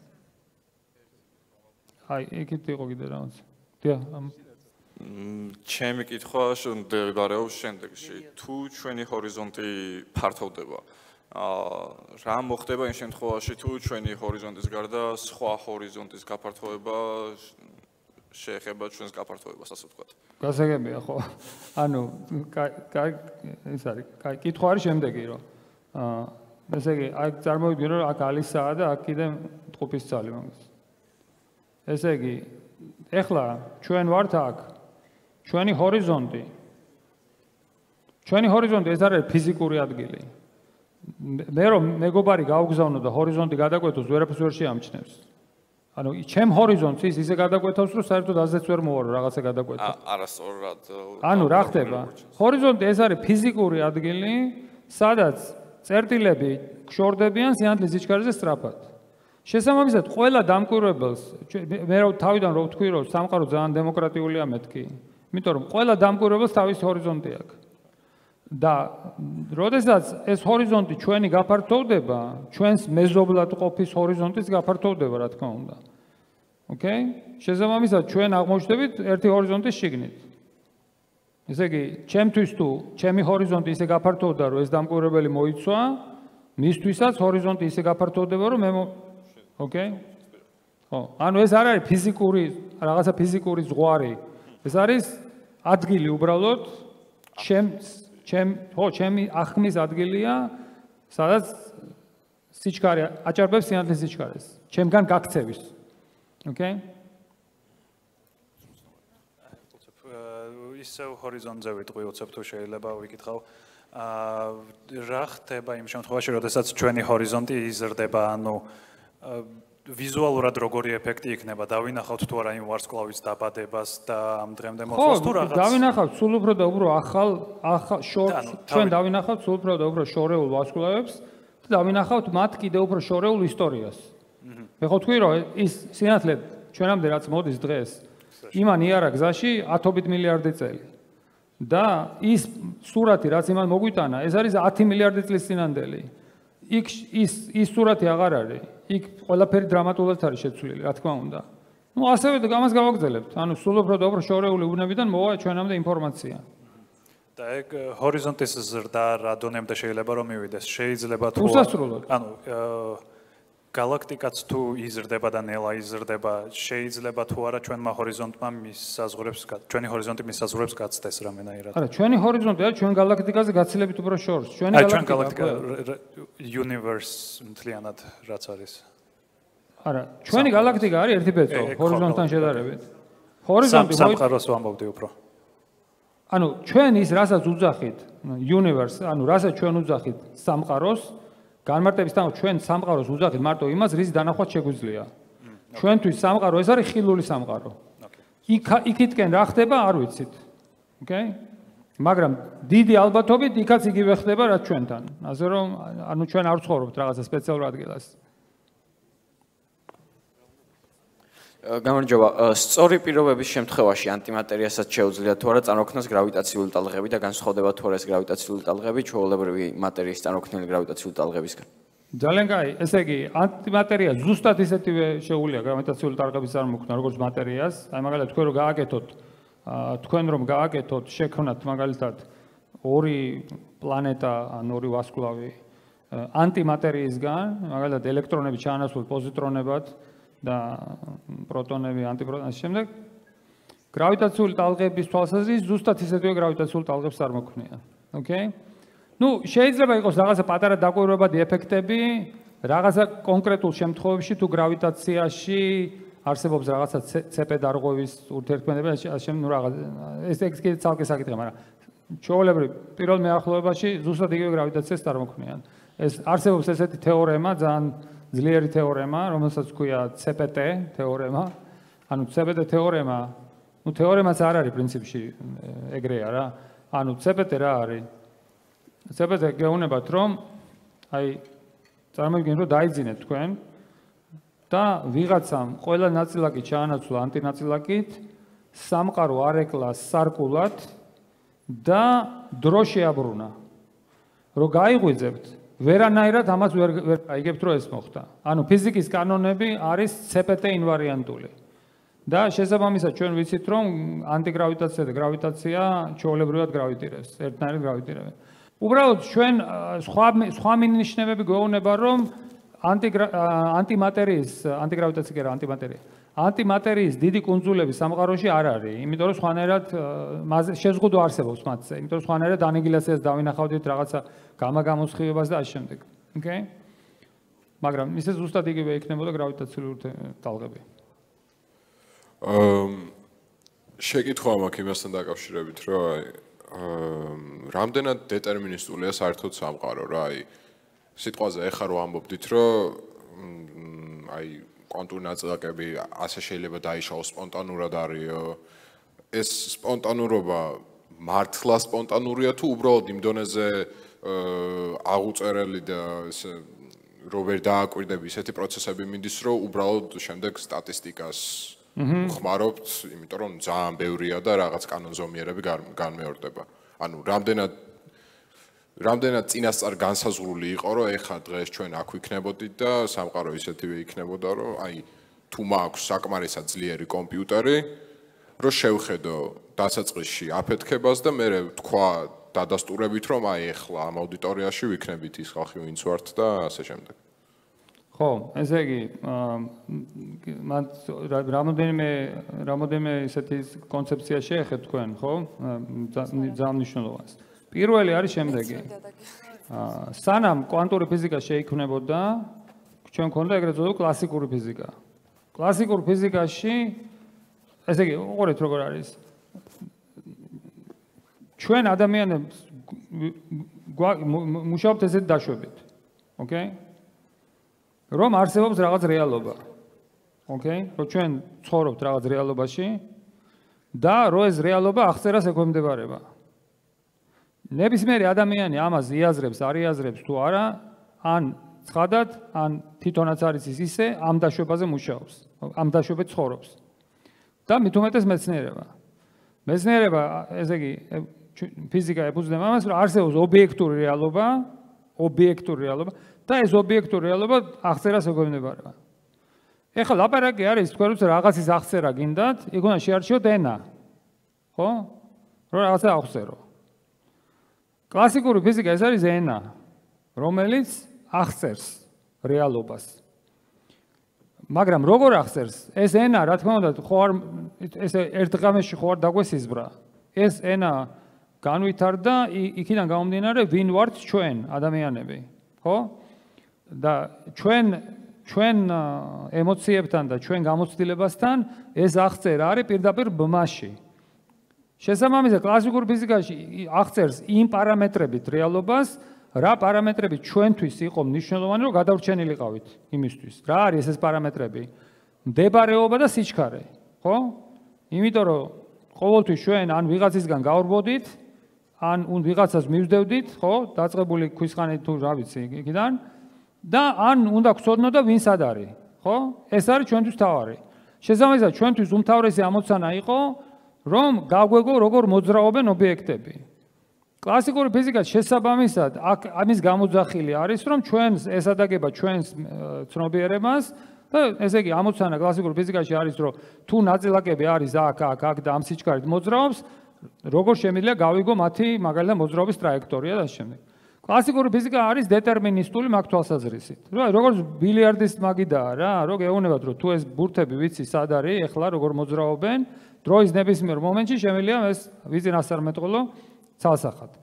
აი, ეგეთ იყო კიდე რაღაც. დიახ. ჩემი კითხვა მდებარეობს შემდეგში. თუ ჩვენი ჰორიზონტი ფართოვდება, აა რა მოხდება იმ შემთხვევაში, თუ ჩვენი ჰორიზონტის გარდა სხვა ჰორიზონტის გაფართოება შეეხება ჩვენს გაფართოებას, ასე ვთქვათ. გასაგებია ხო? ანუ კაი ეს არის, კაი კითხვა არის შემდეგი, რომ აა ესე იგი, აი წარმოვიდგინე რომ აქ ალისაა და აქ კიდე ტყუპის ძალი მაგას. ესე იგი, ეხლა ჩვენ ვართ აქ ჩვენი ჰორიზონტი. ჩვენი ჰორიზონტი ეს არის ფიზიკური ადგილი. მე რომ მეგობარი გაუგზავნო და ჰორიზონტი გადაკვეთოს, ვერაფერს ვერ შეამჩნევს. ანუ ჩემ ჰორიზონტს ის ისე გადაკვეთავს, რომ საერთოდ აზეც ვერ მოვარო რაღაცა გადაკვეთა. არასწორად. ანუ რა ხდება? ჰორიზონტი ეს არის ფიზიკური ადგილი, სადაც წერტილები გშორდებიან სინათლის სიჩქარეზე სწრაფად. შესაბამისად, ყველა დამკვირვებელს მე რა თავიდან რო ვთქვი, რომ სამყარო ძალიან დემოკრატიულია მეთქი. იმიტომ რომ ყველა დამკვირვებელს თავისი ჰორიზონტი აქვს. და როდესაც ეს ჰორიზონტი ჩვენი გაფართოვდება, ჩვენს მეზობლად ყოფის ჰორიზონტის გაფართოვდება, რა თქმა უნდა. ოკეი? შესაბამისად, ჩვენ აღმოჩნდებით ერთი ჰორიზონტის შიგნით. ესე იგი, ჩემთვის თუ ჩემი ჰორიზონტი ისე გაფართოვდა, რომ ეს დამკვირვებელი მოიცვა, მისთვისაც ჰორიზონტი ისე გაფართოვდება, რომ მე ოკეი? ხო, ანუ ეს არ არის ფიზიკური, რაღაცა ფიზიკური ზღვარი. ეს არის ადგილი უბრალოდ ჩემს ჩემ ხო ჩემი ახმის ადგილია სადაც სიჩქარე აჭარბებს სინათლის სიჩქარეს. ჩემგან გაქცევის. ოკეი? ისევ ჰორიზონტზე ვიტყვი უცებ თუ შეიძლება ვიკითხავ. აა რა ხდება იმ შემთხვევაში როდესაც ჩვენი ჰორიზონტი იზრდება? ანუ ვიზუალურად როგორი ეფექტი იქნება? დავინახავთ თუ არა იმ ვარსკვლავის დაბადებას და ამ დღემდე მოხდეს თუ რაღაც? ხო, დავინახავთ სულ უფრო და უფრო ახალ ახალ შორ ჩვენ დავინახავთ სულ უფრო და უფრო შორეულ ვარსკვლავებს და დავინახავთ მათ კიდევ უფრო შორეულ ისტორიას. მე ხო თქვი რომ ის სინათლე ჩვენამდე რაც მოდის დღეს იმან იარა გზაში 10 მილიარდი წელი. და ის სურათი რაც იმან მოგვიტანა, ეს არის 10 მილიარდი წლის წინანდელი. იქ ის ის სურათი აღარ არის. იქ ყველაფერი დრამატულად არის შეცვლილი, რა თქმა უნდა. ну ასევე და გამას გავაგზავნებთ. ანუ სულ უფრო და უფრო შორეული უნებიდან მოვა ჩვენამდე ინფორმაცია. და ეგ ჰორიზონტის ზრდა რა დონემდე შეიძლება რომ მივიდეს? შეიძლება თუ ანუ galaktikats თუ იზრდება და ნელა იზრდება, შეიძლება თუ არა ჩვენმა ჰორიზონტმა მის საზღვრებს, ჩვენი ჰორიზონტი მის საზღვრებს გაცდეს რამენაირად. არა, ჩვენი ჰორიზონტი არის ჩვენ galaktikაზე გაცილებით უფრო შორს. ჩვენი galaktika universe მთლიანად რაც არის. არა, ჩვენი galaktika არის ერთი ბეწო ჰორიზონტთან შედარებით. ჰორიზონტი სამყაროს ვამბობდი უფრო. ანუ ჩვენ ის რასაც უძახით universe, ანუ რასაც ჩვენ უძახით სამყაროს განმარტების თამა ჩვენ სამყაროს უძახით მარტო იმას, რის დანახვაც შეგვიძლია. ჩვენთვის სამყარო ეს არის ხილული სამყარო. იქ იქითკენ რა ხდება, არ ვიცით. ოკეი? მაგრამ დიდი ალბათობით იქაც იგივე ხდება რაც ჩვენთან. ასე რომ ანუ ჩვენ არ ვცხოვრობთ რაღაცა სპეციალურ ადგილას. გამარჯობა. სწორი პირობების შემთხვევაში ანტიმატერიასაც შეუძლია თუ არა წარმოქმნას გრავიტაციული ტალღები და განსხვავდება თუ არა ეს გრავიტაციული ტალღები ჩვეულებრივი მატერიის წარმოქმნილი გრავიტაციული ტალღებისგან? ძალიან კაი. ესე იგი, ანტიმატერია ზუსტად ისეთივე შეუულია გრავიტაციული ტალღების წარმოქმნა, როგორც მატერიას. აი მაგალითად თქვენ რო გააკეთოთ თქვენ რომ გააკეთოთ, შექმნათ მაგალითად ორი პლანეტა ან ორი ვარსკვლავი ანტიმატერიისგან, მაგალითად ელექტრონები ჩაანაცვლოთ პოზიტრონებად, და პროტონები, ანტიპროტონები შემდეგ გრავიტაციული ტალღების თვალსაზრისით ზუსტად ისეთივე გრავიტაციული ტალღებს წარმოქმნიან. ოკეი? ну, შეიძლება იყოს რაღაცა პატარა დაკვირვებადი ეფექტები, რაღაცა კონკრეტულ შემთხვევებში თუ გრავიტაციაში არსებობს რაღაცა CP დარღვევის ურთიერთქმედება, ასე ნუ რაღაც ეს ეს კიდე ცალკე საკითხია, მაგრამ ჩვეულებრივ პირველ მეახლოებაში ზუსტად იგივე გრავიტაციას წარმოქმნიან. ეს არსებობს ესეთი თეორემა, ძალიან ძლიერი თეორემა, რომელსაც ქვია CPT თეორემა. ანუ CPT თეორემა, ну თეორემაც არ არის პრინციპში ეგრეა რა. ანუ CPT რა არის? CPT გეუბნებათ რომ აი წარმოგიდგენთ რომ დაიძინეთ თქვენ და ვიღაცამ ყველა ნაწილაკი ჩაანაცვლა ანტინაწილაკით, სამყარო არეკლა სარკულად და დრო შეაბრუნა. რო გაიღვიძებთ ვერანაირად ამას ვერ ვერ აიგებთ რომ ეს მოხდა. ანუ ფიზიკის კანონები არის CPT ინვარიანტული. და შესაბამისად ჩვენ ვიცით რომ ანტიგრავიტაცია და გრავიტაცია ჩვეულებრივად გრავიტირებს, ერთნაირად გრავიტირებენ. უბრალოდ ჩვენ სხვა სხვა მინიშნებები გვეუბნება რომ ანტი ანტიმატერიის ანტიგრავიტაცია კი არა ანტიმატერია. ანტიმატერიის დიდი კუნძულები სამყაროში არ არის, იმიტომ რომ სხვანაირად შეზღუდვა არსებობს მათზე, იმიტომ რომ სხვანაირად ანიგილაციას დავინახავდით რაღაცა გამაგამოსხივებას და ამ შემდეგ. ოკეი? მაგრამ ისე ზუსტად იგივე იქნებოდა გრავიტაციული ტალღები. აა შეკითხვა მაქვს იმასთან დაკავშირებით, რომ აი რამდენად დეტერმინისტულია საერთოდ სამყარო რა, აი სიტყვაზე ეხა რო ამბობდით, რომ აი კვანტური ნაწილაკები ასე შეიძლება დაიშალოს სპონტანურად არისო. ეს სპონტანურობა მართლა სპონტანურია თუ უბრალოდ იმ დონეზე აღუწერელი და ეს რო ვერ დააკვირდები ესეთი პროცესები მინდის რომ უბრალოდ შემდეგ სტატისტიკას ხმარობთ იმიტომ რომ ძალიან ბევრია და რაღაც კანონზომიერები განმეორდება. ანუ რამდენად რამდენად წინასწარ განსაზღვრული იყო, რომ ეხა დღეს ჩვენ აქ ვიქნებოდით და სამყარო ისეთივე იქნებოდა, რომ აი თუ მაქვს საკმარისად ძლიერი კომპიუტერი, რომ შევხედო დასაწყისში აფეთქებას და მე ვთქვა დადასტურებით, რომ აი ეხლა ამ აუდიტორიაში ვიქნებით ის ხალხი, ვინც ვართ და ასე შემდეგ. ხო, ესე იგი, მან რამოდენიმე რამოდენიმე ესეთი კონცეფცია შეეხეთ თქვენ, ხო? ძალიან მნიშვნელოვანს. პირველი არის შემდეგი. აა სანამ კვანტური ფიზიკა შეიქმნებოდა, ჩვენ ქონდა ეგრეთ წოდებული კლასიკური ფიზიკა. კლასიკურ ფიზიკაში ესე იგი, უყურეთ როგორ არის. ჩვენ ადამიანებს მუშაობთ ესეთ დაშვებით. ოკეი? რომ არსებობს რაღაც რეალობა. ოკეი? რომ ჩვენ ცხოვრობთ რაღაც რეალობაში და რომ ეს რეალობა აღწერას ექვემდებარება. ნებისმიერი ადამიანი ამას იაზრებს, არიაზრებს თუ არა, ან ცხადად, ან თვითონაც არის ის ისე ამ დაშვებაზე მუშაობს, ამ დაშვებეთ ცხოვრობს. და მით უმეტეს მეცნიერება. მეცნიერება, ესე იგი, ფიზიკა ეფუძნება ამას, რომ არსებობს ობიექტური რეალობა, ობიექტური რეალობა და ეს ობიექტური რეალობა აღწერას ეგვემდებარება. ეხლა ლაპარაკი არის თქვენ როცა რაღაცის აღწერა გინდათ, იქ უნდა შეარჩიოთ ენა. ხო? რომ რაღაცა აღწერო. კლასიკური ფიზიკა ეს არის ენა, რომელიც აღწერს რეალობას. მაგრამ როგორ აღწერს? ეს ენა, რა თქმა უნდა, ხო არ ეს ერთ დღეში ხო არ დაგვესიზბრა. ეს ენა განვითარდა იქიდან გამომდინარე, ვინ ვართ ჩვენ, ადამიანები, ხო? და ჩვენ ჩვენ ემოციებთან და ჩვენ გამოცდილებასთან ეს აღწერა არის პირდაპირ ბმაში. შესაბამისად კლასიკურ ფიზიკაში აღწერს იმ პარამეტრებით რეალობას, რა პარამეტრები ჩვენთვის იყო მნიშვნელოვანი, რომ გადავრჩენილიყავით იმისთვის. რა არის ეს პარამეტრები? მდებარეობა და სიჩქარე, ხო? იმიტომ რომ ყოველთვის ჩვენ ან ვიღაცისგან გავრბოდით, ან ун ვიღაცას მივსდევდით, ხო? დაწყებული ქვისხანით თუ რა ვიცი, იქიდან და ან უნდა გწოდნო და ვინ სად არის, ხო? ეს არის ჩვენთვის თავარი. შესაბამისად, ჩვენთვის უმთავრესი ამოცანა იყო, რომ გაგვეგო როგორ მოძრაობენ ობიექტები. კლასიკური ფიზიკა შესაბამისად აქ ამის გამოძახილი არის, რომ ჩვენს ესადაგება ჩვენს ცნობიერებას და ესე იგი ამოცანა კლასიკურ ფიზიკაში არის, რომ თუ ნაწილაკები არის აქ, აქ, აქ და ამ სიჩქარით მოძრაობს, როგორ შემიძლია გავიგო მათი მაგალითად მოძრაობის ტრაექტორია და შემდეგ. კლასიკური ფიზიკა არის დეტერმინისტული მაგ თვალსაზრისით. როგორც ბილიარდის მაგიდაა რა, რო გეუბნებათ, რომ თუ ეს ბურთები ვიცი სად არის, ეხლა როგორ მოძრაობენ, დროის ნებისმიერ მომენტში შემიძლია ეს ვიზინ 18 ყოლო ცალსახად.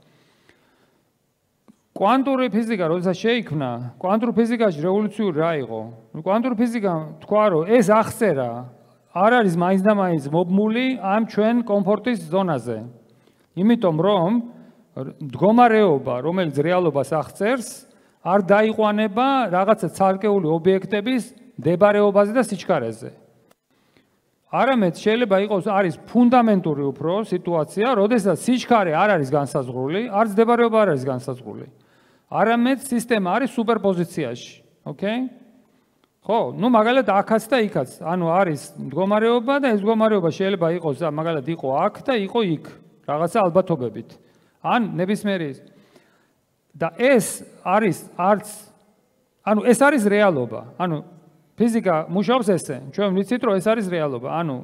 კვანტური ფიზიკა როდესაც შეიქმნა, კვანტურ ფიზიკაში რევოლუციური რა იყო? კვანტური ფიზიკა თქვა, რომ ეს აღწერა არ არის მაინც და მაინც მობმული ამ ჩვენ კომფორტის ზონაზე. იმიტომ რომ მდგომარეობა, რომელიც რეალობას აღწერს, არ დაიყვანება რაღაცა ცალკეული ობიექტების მდებარეობაზე და სიჩქარეზე. არამედ შეიძლება იყოს არის ფუნდამენტური უფრო სიტუაცია, როდესაც სიჩქარე არ არის განსაზღვრული, არც მდებარეობა არ არის განსაზღვრული. არამედ სისტემა არის სუპერპოზიციაში, ოკეი? ხო, ну მაგალითად აქაც და იქაც, ანუ არის მდგომარეობა და ეს მდგომარეობა შეიძლება იყოს მაგალითად იყო აქ და იყო იქ, რაღაცა ალბათობებით. ან ნებისმიერი და ეს არის არც ანუ ეს არის რეალობა. ანუ ფიზიკა მუშაობს ესე. ჩვენ ვიცით რომ ეს არის რეალობა. ანუ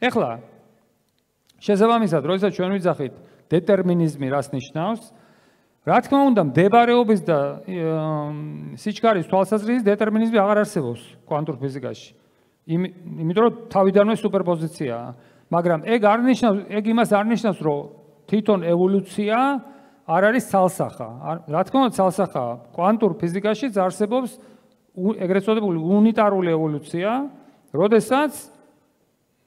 ეხლა შესაბამისად, როდესაც ჩვენ ვიძახით დეტერმინიზმი რას ნიშნავს? რა თქმა უნდა, მდებარეობის და სიჩქარის თვალსაზრისით დეტერმინიზმი აღარ არსებობს კვანტურ ფიზიკაში. იმიტომ რომ თავიდანვე სუპერპოზიციაა. მაგრამ ეგ არ ნიშნავს, ეგ იმას არ ნიშნავს, რომ თვითონ ევოლუცია არ არის ცალსახა. რა თქმა უნდა, ცალსახაა. კვანტურ ფიზიკაშიც არსებობს ეგრეთ წოდებული უნიტარული ევოლუცია, როდესაც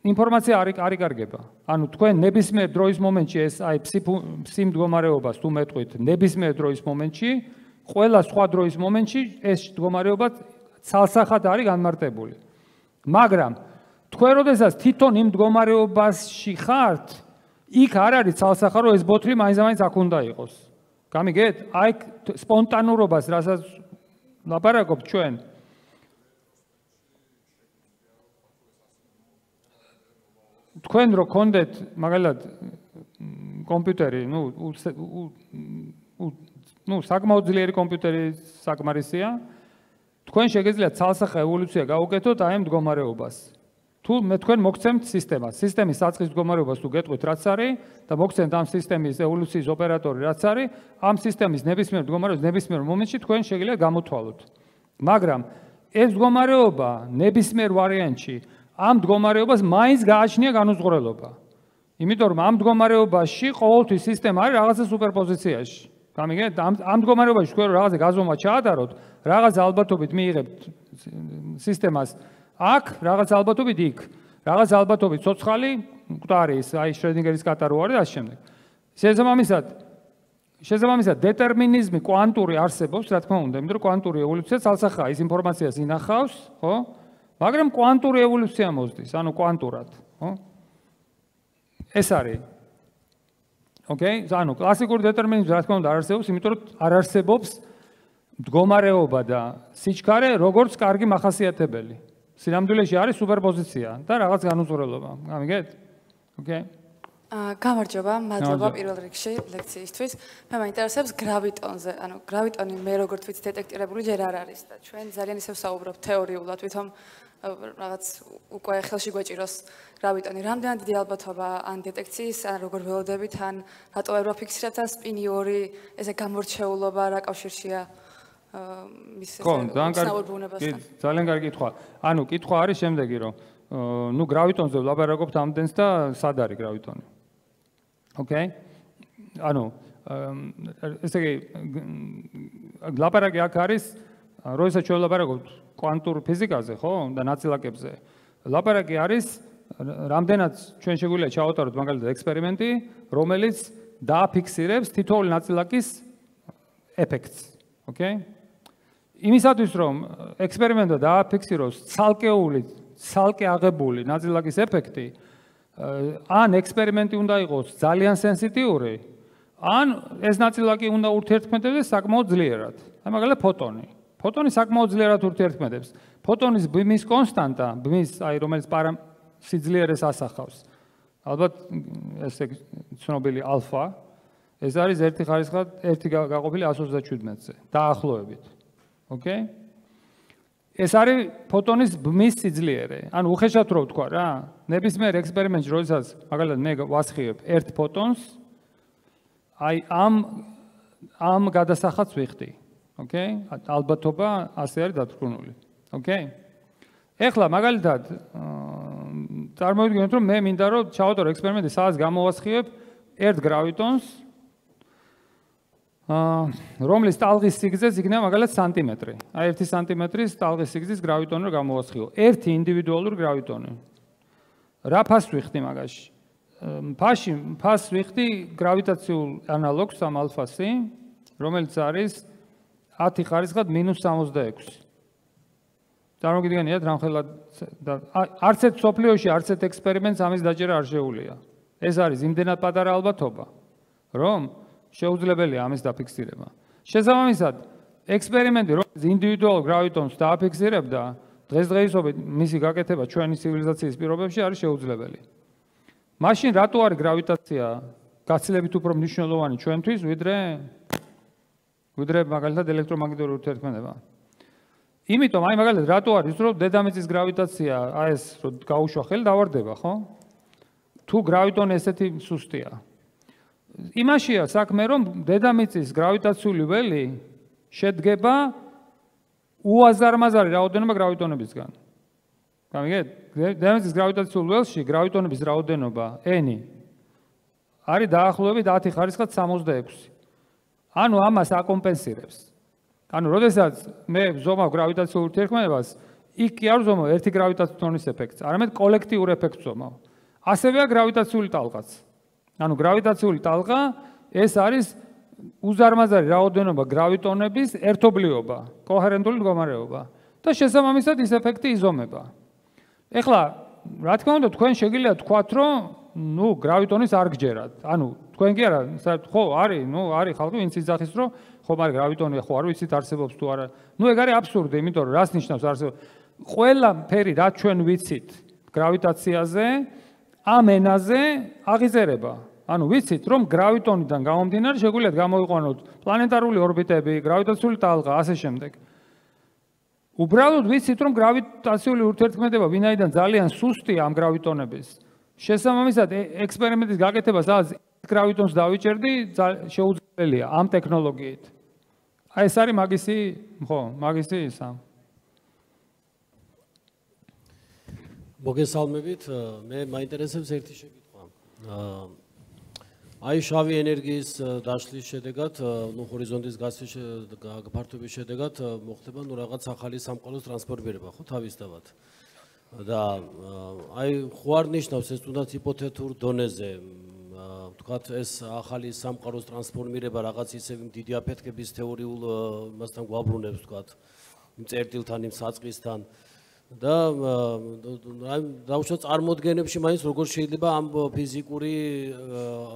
ინფორმაცია არ არ იკარგება. ანუ თქვენ ნებისმიერ დროის მომენტში ეს აი ფსი მდგომარეობას თუ მეტყვით, ნებისმიერ დროის მომენტში, ყველა სხვა დროის მომენტში ეს მდგომარეობა ცალსახად არის განმარტებული. მაგრამ თქვენ როდესაც თვითონ იმ მდგომარეობაში ხართ, იქ არ არის ცალსახა, რომ ეს ბოთლი მაინც-მაინც აქ უნდა იყოს. გამიგეთ? აი სპონტანურობას, რასაც ლაპარაკობ ჩვენ თქვენ რო კონდეთ მაგალითად კომპიუტერი, ну, ну, საკმაოდ ძლიერი კომპიუტერი საკმარისია. თქვენ შეგეძლიათ ცალსახა ევოლუცია გაუკეთოთ აი ამ მდგომარეობას. თუ მე თქვენ მოგცემთ სისტემას, სისტემის საწყის მდგომარეობას თუ გეტყვით რაც არის და მოგცემთ ამ სისტემის ევოლუციის ოპერატორი რაც არის, ამ სისტემის ნებისმიერ მდგომარეობას ნებისმიერ მომენტში თქვენ შეგიძლიათ გამოთვალოთ. მაგრამ ეს მდგომარეობა ნებისმიერ ვარიანტში ამ მდგომარეობას მაინც გააჩნია განუზღრელობა. იმიტომ რომ ამ მდგომარეობაში ყოველთვის სისტემა არის რაღაცა სუპერპოზიციაში. გამიგეთ? ამ ამ მდგომარეობაში თქვენ რაღაცა გაზომა ჩაატაროთ, რაღაც ალბათობით მიიღებთ სისტემას აქ, რაღაც ალბათობით იქ. რაღაც ალბათობით ცოცხალი მკვდარი ის აი შრედინგერის კატარო არის და ამ შემდეგ. შესაბამისად შესაბამისად დეტერმინიზმი კვანტური არსებობს, რა თქმა უნდა, იმიტომ რომ კვანტური ევოლუცია ცალსახაა, ის ინფორმაციას ინახავს, ხო? მაგრამ კვანტური ევოლუცია მოსდის, ანუ კვანტურად, ხო? ეს არის. ოკეი? ანუ კლასიკური დეტერმინიზმი რა თქმა უნდა არ არსებობს, იმიტომ რომ არ არსებობს მდგომარეობა და სიჩქარე როგორც კარგი מחასიათებელი. სინამდვილეში არის სუპერპოზიცია და რაღაც განუზღრელობა. გამიგეთ? ოკეი? გამარჯობა, მადლობა პირველ რიგში ლექციისთვის. მე მაინტერესებს გრავიტონზე. ანუ გრავიტონი მე როგორც ვიცი დეტექტირებული ჯერ არ არის და ჩვენ ძალიან ისევ საუბრობთ თეორიულად, თვითონ რაღაც უკვე ხელში გვეჭიროს გრავიტონი. რამდენად დიდი ალბათობა ან დეტექციის, ან როგორ ველოდებით, ან რატო ერო ფიქსირებთ ან სპინი ორი, ესე გამორჩეულობა რა კავშირშია მის ეს ძალიან კარგი კითხვა. ანუ კითხვა არის შემდეგი, რომ ნუ გრავიტონზე ვლაპარაკობთ ამდენს და სად არის გრავიტონი? ოკეი? ანუ ესე იგი ლაპარაკი აქ არის, როდესაც ჩვენ ვლაპარაკობთ კვანტურ ფიზიკაზე, ხო? და ნაწილაკებზე. ლაპარაკი არის რამდენად ჩვენ შეგვიძლია ჩავატაროთ მაგალითად ექსპერიმენტი, რომელიც დააფიქსირებს თითოეული ნაწილაკის ეფექტს. ოკეი? იმისათვის რომ ექსპერიმენტი დააფიქსიროს ცალკეული, ცალკე აღებული ნაწილაკის ეფექტი, ან ექსპერიმენტი უნდა იყოს ძალიან სენსიტიური, ან ეს ნაწილაკი უნდა ურთიერთქმედებდეს საკმაოდ ძლიერად. აი მაგალითად ფოტონი. ფოტონი საკმაოდ ძლიერად ურთიერთქმედებს. ფოტონის ბმის კონსტანტა, ბმის, აი რომელიც პარა სიძლიერეს ასახავს. ალბათ ესე ცნობილი ალფა ეს არის ერთი ხარისხად ერთი გაყოფილი 137-ზე, დაახლოებით. ოკეი? ეს არის ფოტონის ბმის სიძლიერე. ანუ უხეშად რო ვთქვა რა, ნებისმიერ ექსპერიმენტში, როდესაც მაგალითად მე ვასხიებ ერთ ფოტონს, აი ამ ამ გადასახადს ვიხდი. ოკეი? ალბათობა ასე არის დათრგუნული. ოკეი? ეხლა მაგალითად წარმოვიდგინოთ რომ მე მინდა რომ ჩავატარო ექსპერიმენტი, სადაც გამოვასხიებ ერთ გრავიტონს რომლის ტალღის სიგრძეც იქნება მაგალითად სანტიმეტრი. აი 1 სანტიმეტრის ტალღის სიგრძის გრავიტონი გამოვასხიო. ერთი ინდივიდუალური გრავიტონი. რა ფას ვიხდი მაგაში? ფაში ფას ვიხდი გრავიტაციულ ანალოგს ამ ალფასი, რომელიც არის 10 ხარისხად -66. წარმოგიდგენიათ რამხელა არც ერთ სოფლიოში არც ერთ ექსპერიმენტს ამის დაჭერა არ შეუულია. ეს არის იმდენად პატარა ალბათობა, რომ შეუძლებელია ამის დაფიქსირება. შესაბამისად, ექსპერიმენტი რომელიც ინდივიდუალურ გრავიტონს დააფიქსირებდა, დღესდღეობით მისი გაკეთება ჩვენი ცივილიზაციის პირობებში არის შეუძლებელი. მაშინ რატო არის გრავიტაცია გაცილებით უფრო მნიშვნელოვანი ჩვენთვის, ვიდრე ვიდრე მაგალითად ელექტრომაგნიტური ურთიერთქმედება? იმიტომ, აი მაგალითად, რატო არის, რომ დედამიწის გრავიტაცია, აი ეს რო გაუშვა ხელი დავარდება, ხო? თუ გრავიტონი ესეთი სუსტია, იმაშია საქმე, რომ დედამიწის გრავიტაციული ველი შედგება უაზარმაზარი რაოდენობა გრავიტონებისგან. გამიგეთ? დედამიწის გრავიტაციული ველში გრავიტონების რაოდენობა n არის დაახლოებით 10 ხარისხად 66. ანუ ამას აკომპენსირებს. ანუ როდესაც მე ვზომავ გრავიტაციულ ურთიერთქმედებას, იქ კი არ ვზომავ ერთი გრავიტაციონის ეფექტს, არამედ კოლექტიურ ეფექტს ვზომავ. ასევეა გრავიტაციული ტალღაც. ანუ გრავიტაციული ტალღა ეს არის უზარმაზარი რაოდენობა გრავიტონების ერთობლიობა, კოჰერენტული მდგომარეობა და შესაბამისად ის ეფექტი იზომება. ეხლა, რა თქმა უნდა, თქვენ შეგიძლიათ თქვათ, რომ ნუ გრავიტონის არ გჯერათ. ანუ თქვენ კი არა, ხო, არის, ნუ არის ხალხი, ვინც იძახის, რომ ხო, მაგრამ გრავიტონი ხო არ ვიცით არსებობს თუ არა. ნუ ეგ არის აბსურდი, იმიტომ რომ რას ნიშნავს არსებობს? ყველა ფერი რაც ჩვენ ვიცით გრავიტაციაზე, ამ ენაზე აღიზერება. ანუ ვიცით, რომ გრავიტონიდან გამომდინარე შეგვიძლია გამოიყვანოთ პლანეტარული ორბიტები, გრავიტაციული ტალღა, ასე შემდეგ. უბრალოდ ვიცით, რომ გრავიტაციული ურთიერთქმედება ვინაიდან ძალიან სუსტია ამ გრავიტონების. შესაბამისად, ექსპერიმენტის გაკეთება, სადაც გრავიტონს დავიჭერდი, შეუძლებელია ამ ტექნოლოგიით. აი ეს არის მაგისი, ხო, მაგისი ისა. მოგესალმებით. მე მაინტერესებს ერთი შეკითხვა. აი შავი ენერგიის დაშლის შედეგად, ნუ ჰორიზონტის გასვლის გაფართოების შედეგად მოხდება ნუ რაღაც ახალი სამყაროს ტრანსფორმირება, ხო, თავისთავად. და აი ხო არ ნიშნავს ეს თუნდაც ჰიპოთეთურ დონეზე თქვათ ეს ახალი სამყაროს ტრანსფორმირება რაღაც ისე დიდი აფეთქების თეორიულ მასთან გვაბრუნებს თქვათ იმ წერტილთან იმ საწყისთან და აი დაუშვათ წარმოდგენებში მაინც როგორ შეიძლება ამ ფიზიკური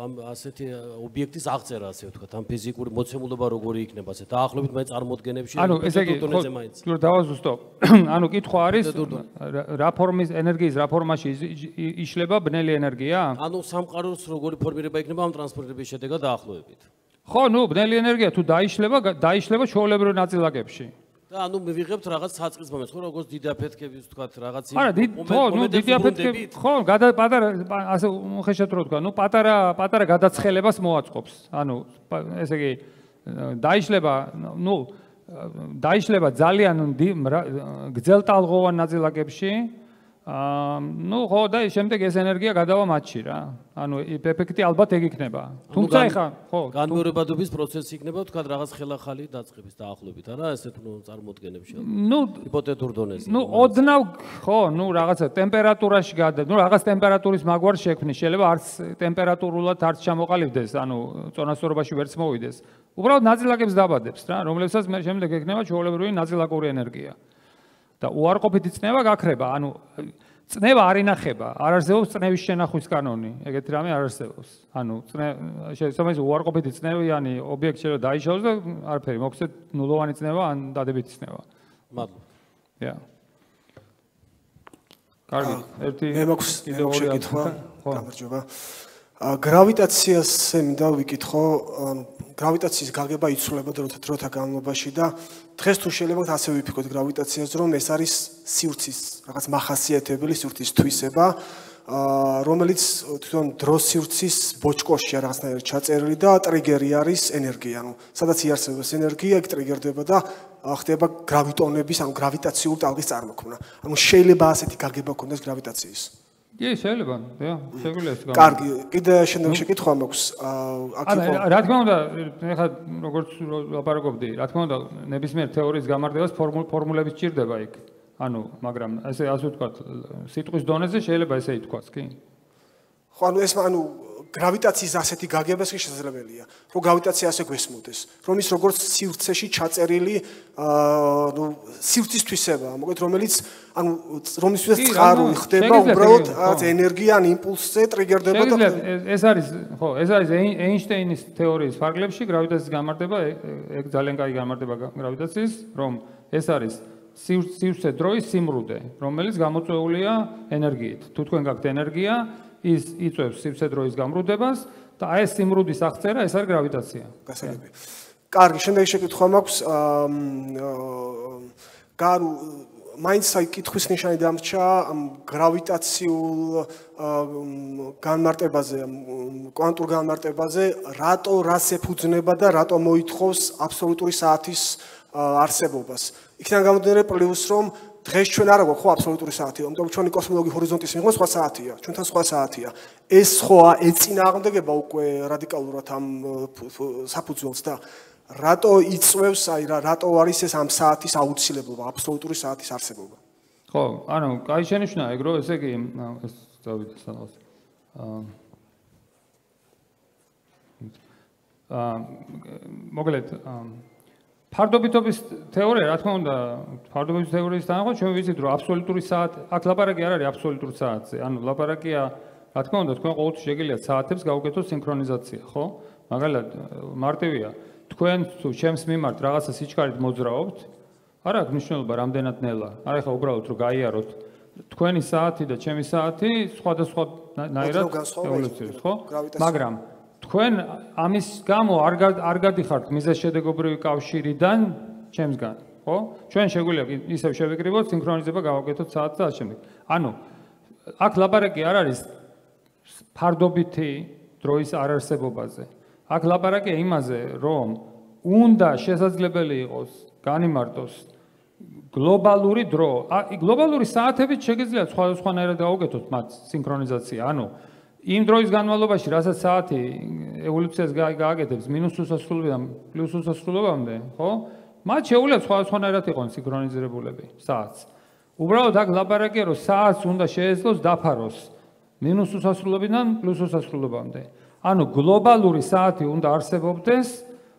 ამ ასეთი ობიექტის აღწერა ასე ვთქვათ ამ ფიზიკური მოცემულობა როგორი იქნება ასე. დაახლოებით მაინც წარმოდგენებში ანუ ესე იგი თუ დავაზუსტო. ანუ კითხვა არის რა ფორმის ენერგიის რა ფორმაში იშლება ბნელი ენერგია? ანუ სამყაროს როგორი ფორმირება იქნება ამ ტრანსფორმირების შედეგად დაახლოებით? ხო ნუ ბნელი ენერგია თუ დაიშლება დაიშლება ჩვეულებრივ ნაწილაკებში და ანუ მივიღებთ რაღაც საწყის მომენტს, ხო, როგორც დიდი აფეთქების თქვათ, რაღაც იმ არა, ხო, ნუ დიდი აფეთქები, ხო, გადა პატარა ასე უხეშად რო თქვა, ნუ პატარა პატარა გადაცხელებას მოაწყობს. ანუ ესე იგი დაიშლება, ნუ დაიშლება ძალიან გძელტალღოვან ნაწილაკებში. აა ნუ ხო და შემდეგ ეს ენერგია გადავა მათში რა. ანუ ეფექტი ალბათ ეგ იქნება. თუმცა ეხა ხო განმეორებადობის პროცესი იქნება თქვა რაღაც ხელახალი დაწყების დაახლოებით არა ესეთ ნუ წარმოდგენებში. ნუ ჰიპოთეტურ დონეზე. ნუ ოდნავ ხო ნუ რაღაცა ტემპერატურაში გადა ნუ რაღაც ტემპერატურის მაგვარ შექმნის შეიძლება არც ტემპერატურულად არც ჩამოყალიბდეს ანუ წონასწორობაში ვერც მოვიდეს. უბრალოდ ნაწილაკებს დაბადებს რა რომლებსაც მე შემდეგ ექნება ჩვეულებრივი ნაწილაკური ენერგია. და უარყოფითი წნევა გაქრება. ანუ წნევა არ ინახება, არ არსებობს წნევის შენახვის კანონი, ეგეთი რამე არ არსებობს. ანუ შესაძლოა ის უარყოფითი წნევიანი ობიექტი შეიძლება დაიშალოს და არაფერი, მოხდეთ ნულოვანი წნევა ან დადებითი წნევა. მადლობა. ია. კარგი, ერთი მე მაქვს კიდევ ორი კითხვა. გამარჯობა. ა გრავიტაციაზე მინდა ვიკითხო, ანუ გრავიტაციის გაგება იცვლება დროთა განმავლობაში და დღეს თუ შეიძლება ასე ვიფიქროთ გრავიტაციაზე, რომ ეს არის სივრცის რაღაც מחასიათებელი სივრცის თვისება, რომელიც თვითონ დროს სივრცის ბოჭკოშია რაღაცნაირად ჩაწერილი და ტრიგერი არის ენერგია, ანუ სადაც იარსებობს ენერგია, იქ ტრიგერდება და ხდება გრავიტონების, ანუ გრავიტაციული ტალღის წარმოქმნა. ანუ შეიძლება ასეთი გაგება ქონდეს გრავიტაციის. კი, შეიძლება, დიახ, შეგვიძლია ეს გამო. კარგი, კიდე შემდეგ შეკითხვა მაქვს. აქ იყო. რა თქმა უნდა, ეხლა როგორც ლაპარაკობდი, რა თქმა უნდა, ნებისმიერ თეორიის გამარჯვებას ფორმულები სჭირდება იქ. ანუ, მაგრამ ესე ასე ვთქვათ, სიტყვის დონეზე შეიძლება ესე ითქვას, კი? ხო, ანუ ეს ანუ გრავიტაციის ასეთი გაგებას კი შესაძლებელია, რომ გრავიტაცია ასე გვესმოდეს, რომ ის როგორც სივრცეში ჩაწერილი აა ნუ სივრცის თვისებაა, მოკლედ რომელიც ანუ რომლისთვისაც წყარული ხდება უბრალოდ რაღაც ენერგია ან იმპულსზე ტრიგერდება და ეს არის ხო, ეს არის ეინშტეინის თეორიის ფარგლებში გრავიტაციის გამარტება, ეგ ძალიან კაი გამარტება გრავიტაციის, რომ ეს არის სივრცე დროის სიმრუდე, რომელიც გამოწვეულია ენერგიით. თუ თქვენ გაქვთ ენერგია, ის იწევს სივრცე-დროის გამრუდებას და აი ეს სიმრუდის აღწერა ეს არის გრავიტაცია. გასაგები. კარგი, შემდეგი შეკითხვა მაქვს. გარუ მაინც აი კითხვის ნიშანი დამრჩა გრავიტაციულ განმარტებაზე, კვანტურ განმარტებაზე, რატო რას ეფუძნება და რატო მოითხოვს აბსოლუტური საათის არსებობას. იქიდან გამომდინარე პლუს რომ დღეს ჩვენ არა გვაქვს ხო აბსოლუტური საათი, ამიტომ ჩვენი კოსმოლოგი ჰორიზონტის მიღმა სხვა საათია, ჩვენთან სხვა საათია. ეს ხოა ეწინააღმდეგება უკვე რადიკალურად ამ საფუძველს და რატო იწევს, აი რა, რატო არის ეს ამ საათის აუცილებლობა, აბსოლუტური საათის არსებობა? ხო, ანუ კაი შენიშვნა ეგრო, ესე იგი ეს დავით სანავს. აა აა მოგლეთ აა ფარდობიტობის თეორია, რა თქმა უნდა, ფარდობიტობის თეორიის თანახმად ჩვენ ვიცით, რომ აბსოლუტური საათი, აქ ლაპარაკი არ არის აბსოლუტურ საათზე. ანუ ლაპარაკია, რა თქმა უნდა, თქვენ ყოველთვის შეგიძლიათ საათებს გავუკეთოთ სინქრონიზაცია, ხო? მაგალითად, მარტივია. თქვენ თუ ჩემს მიმართ რაღაცა სიჩქარით მოძრაობთ, არ აქვს მნიშვნელობა რამდენად ნელა. არა ხა უბრალოდ რომ გაიაროთ თქვენი საათი და ჩემი საათი სხვადასხვა ნაირად ევოლუციებს, ხო? მაგრამ თქვენ ამის გამო არ არ გადიხართ მიზეშედეგობრივი კავშირიდან ჩემსგან, ხო? ჩვენ შეგვიძლია ისევ შევიკრიბოთ სინქრონიზება გავაკეთოთ საათს და ამ შემდეგ. ანუ აქ ლაპარაკი არ არის ფარდობითი დროის არარსებობაზე. აქ ლაპარაკია იმაზე, რომ უნდა შესაძლებელი იყოს განიმარტოს გლობალური დრო. აი გლობალური საათებით შეგიძლიათ სხვადასხვანაირად გავაკეთოთ მათ სინქრონიზაცია. ანუ იმ დროის განმავლობაში, რასაც საათი ევოლუციას გააკეთებს მინუს უსასრულობიდან პლუს უსასრულობამდე, ხო? მათ შეუძლიათ სხვა სხვანაირად იყოს სინქრონიზირებულები საათს. უბრალოდ აქ ლაპარაკია, რომ საათს უნდა შეეძლოს დაფაროს მინუს უსასრულობიდან პლუს უსასრულობამდე. ანუ გლობალური საათი უნდა არსებობდეს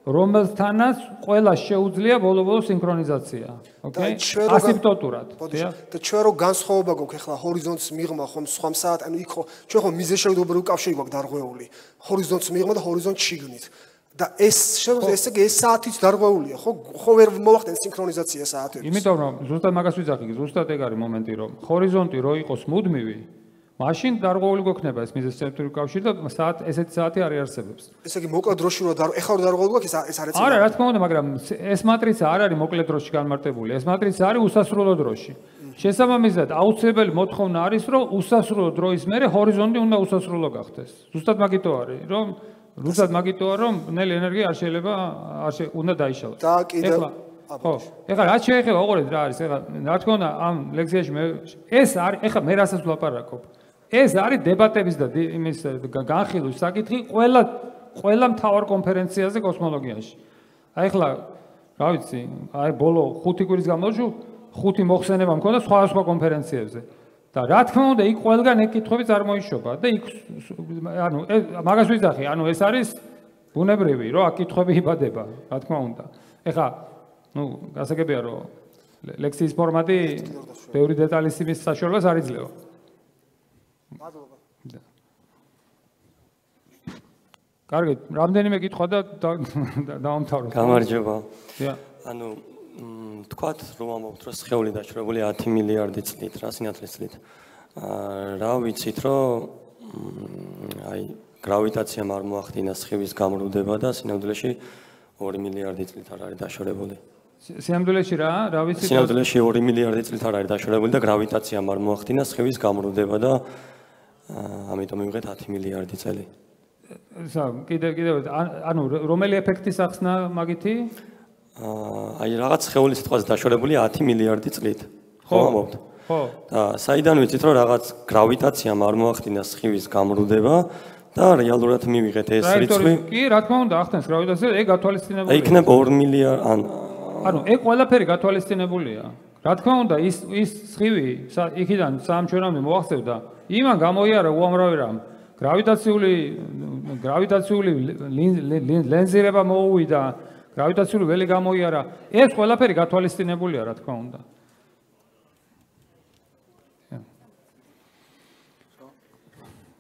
რომელთანაც ყველა შეუძლია ბოლო-ბოლო სინქრონიზაცია. ოკეი? ასიმპტოტურად. და ჩვენ რო განსხვავება გვაქვს ახლა ჰორიზონტს მიღმა ხომ სხვა საათ, ანუ იქ ხო ჩვენ ხო მიზეშეუდობრივი კავშირი გვაქვს დარღვეული. ჰორიზონტს მიღმა და ჰორიზონტს შიგნით. და ეს შეიძლება ესე იგი ეს საათიც დარღვეულია, ხო? ხო ვერ მოახდენ სინქრონიზაცია საათებს. იმიტომ რომ ზუსტად მაგას ვიძახი, ზუსტად ეგ არის მომენტი, რომ ჰორიზონტი რო იყოს მუდმივი, მაშინ დარღვეული გქნება ეს მიზეზწრებრივი კავშირი და საათ ესეთი საათი არ არსებობს. ესე იგი მოკლე დროში რო დარ ეხლა რო დარღვეული გვაქვს ეს ეს არის არა რა თქმა უნდა მაგრამ ეს მატრიცა არ არის მოკლე დროში განმარტებული ეს მატრიცა არის უსასრულო დროში. შესაბამისად აუცილებელი მოთხოვნა არის რომ უსასრულო დროის მერე ჰორიზონტი უნდა უსასრულო გახდეს. ზუსტად მაგითო არის რომ ზუსტად მაგითოა რომ ნელი ენერგია არ შეიძლება არ უნდა დაიშალოს. და კიდე ხო, ეხლა რა შეიძლება ოღონდ რა არის ეხლა რა თქმა უნდა ამ ლექციაში მე ეს არის ეხლა მე რასაც ვლაპარაკობ. ეს არის დებატების და იმის განხილვის საკითხი ყველა ყველა მთავარ კონფერენციაზე კოსმოლოგიაში. აი ახლა რა ვიცი, აი ბოლო 5 კვირის განმავლობაში ხუთი მოხსენება მქონდა სხვა სხვა კონფერენციებზე. და რა თქმა უნდა, იქ ყველგან ეგ კითხვები წარმოიშობა და იქ ანუ მაგას ვიზახი, ანუ ეს არის ბუნებრივი, რომ აქ კითხვები იბადება, რა თქმა უნდა. ეხლა ნუ გასაგებია რომ ლექციის ფორმატი ბევრი დეტალის იმის საშუალებას არ იძლევა. მადლობა. კარგი, რამდენიმე კითხვა და დავამთავროთ. გამარჯობა. ანუ თქვათ რომ ამბობთ რომ სხეული დაშვებული 10 მილიარდი წლით, რა სინათლის წლით. აა რა ვიცით რომ აი გრავიტაციამ არ მოახდინა სხევის გამრუდება და სინამდვილეში 2 მილიარდი წლით არ არის დაშორებული. სინამდვილეში რა, რა ვიცით? სინამდვილეში 2 მილიარდი წლით არ არის დაშორებული და გრავიტაციამ არ მოახდინა სხევის გამრუდება და ამიტომ მივიღეთ 10 მილიარდი წელი. სა, კიდე კიდე ანუ რომელი ეფექტის ახსნა მაგითი? აი რაღაც სხეული სიტყვაზე დაშორებული 10 მილიარდი წლით. ხო ამბობთ? ხო. და საიდან ვიცით რომ რაღაც გრავიტაციამ არ მოახდინა სხევის გამრუდება და რეალურად მივიღეთ ეს რიცხვი. კი, რა თქმა უნდა, ახდენს გრავიტაცია, ეგ გათვალისწინებულია. იქნებ 2 მილიარდ ან ანუ ეგ ყველაფერი გათვალისწინებულია. რა თქმა უნდა, ის ის სხივი იქიდან საამჩვენამდე მოახსევდა, იმან გამოიარა უამრავი რამ. გრავიტაციული გრავიტაციული ლენზირება მოუვიდა, გრავიტაციული ველი გამოიარა. ეს ყველაფერი გათვალისწინებულია, რა თქმა უნდა.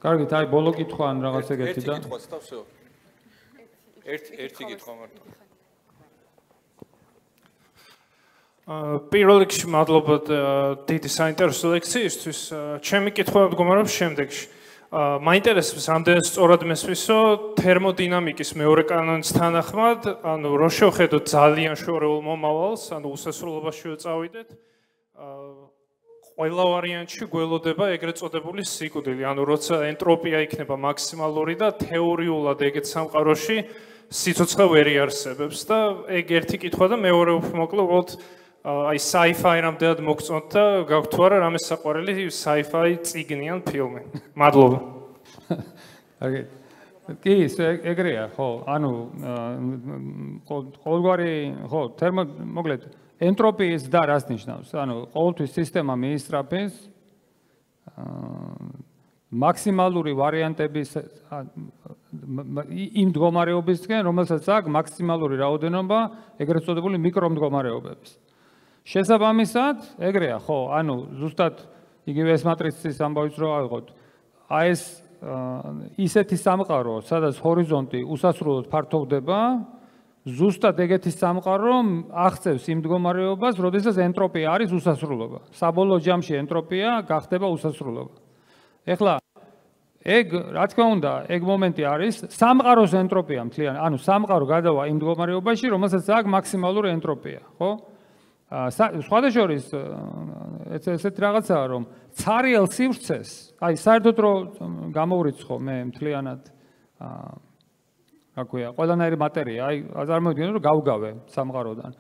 კარგით, აი ბოლო კითხვა ან რაღაც ეგეთი და ერთი კითხვა სწავსო. ერთი ერთი კითხვა მარტო. აა პირველ რიგში მადლობა დიდი საინტერესო ლექციისთვის. ჩემი კითხვა მდგომარეობს შემდეგში. მაინტერესებს რამდენად სწორად მესვისო თერმოდინამიკის მეორე კანონის თანახმად, ანუ რო შევხედოთ ძალიან შორეულ მომავალს, ანუ უსასრულობაშიო წავიდეთ. ყველა ვარიანტში გველოდება ეგრეთ წოდებული სიკვდილი, ანუ როცა ენტროპია იქნება მაქსიმალური და თეორიულად ეგეთ სამყაროში სიცოცხლე ვერ იარსებებს და ეგ ერთი კითხვა და მეორე უფრო მოკლედ აი sci-fi რამდენად მოგწონთ და გაქვთ თუ არა რამე საყვარელი sci-fi წიგნიან ფილმი. მადლობა. აი კი, ეგრეა, ხო, ანუ ყოველგვარი, ხო, თერმო მოკლედ ენტროპიის და რას ნიშნავს? ანუ ყოველთვის სისტემა მიისწრაფეს მაქსიმალური ვარიანტების იმ მდგომარეობისკენ, რომელსაც აქვს მაქსიმალური რაოდენობა ეგრეთ წოდებული მიკრომდგომარეობების. შესაბამისად, ეგრეა, ხო, ანუ ზუსტად იგივე ეს მატრიცის ამბავიც რო ავიღოთ. აი ეს ისეთი სამყარო, სადაც ჰორიზონტი უსასრულოდ ფართოვდება, ზუსტად ეგეთი სამყარო აღწევს იმ მდგომარეობას, როდესაც ენტროპია არის უსასრულობა. საბოლოო ჯამში ენტროპია გახდება უსასრულობა. ეხლა ეგ რა თქმა უნდა, ეგ მომენტი არის სამყაროს ენტროპია მთლიან, ანუ სამყარო გადავა იმ მდგომარეობაში, რომელსაც აქვს მაქსიმალური ენტროპია, ხო? აა სხვადასხვის ეს ესეთ რაღაცაა, რომ цаრიელ სივრცეს, აი საერთოდ რო გამოვრიცხო მე მთლიანად რა ქვია, ყველანაირი მატერია, აი წარმოვიდგინე რომ გავგავე სამყაროდან.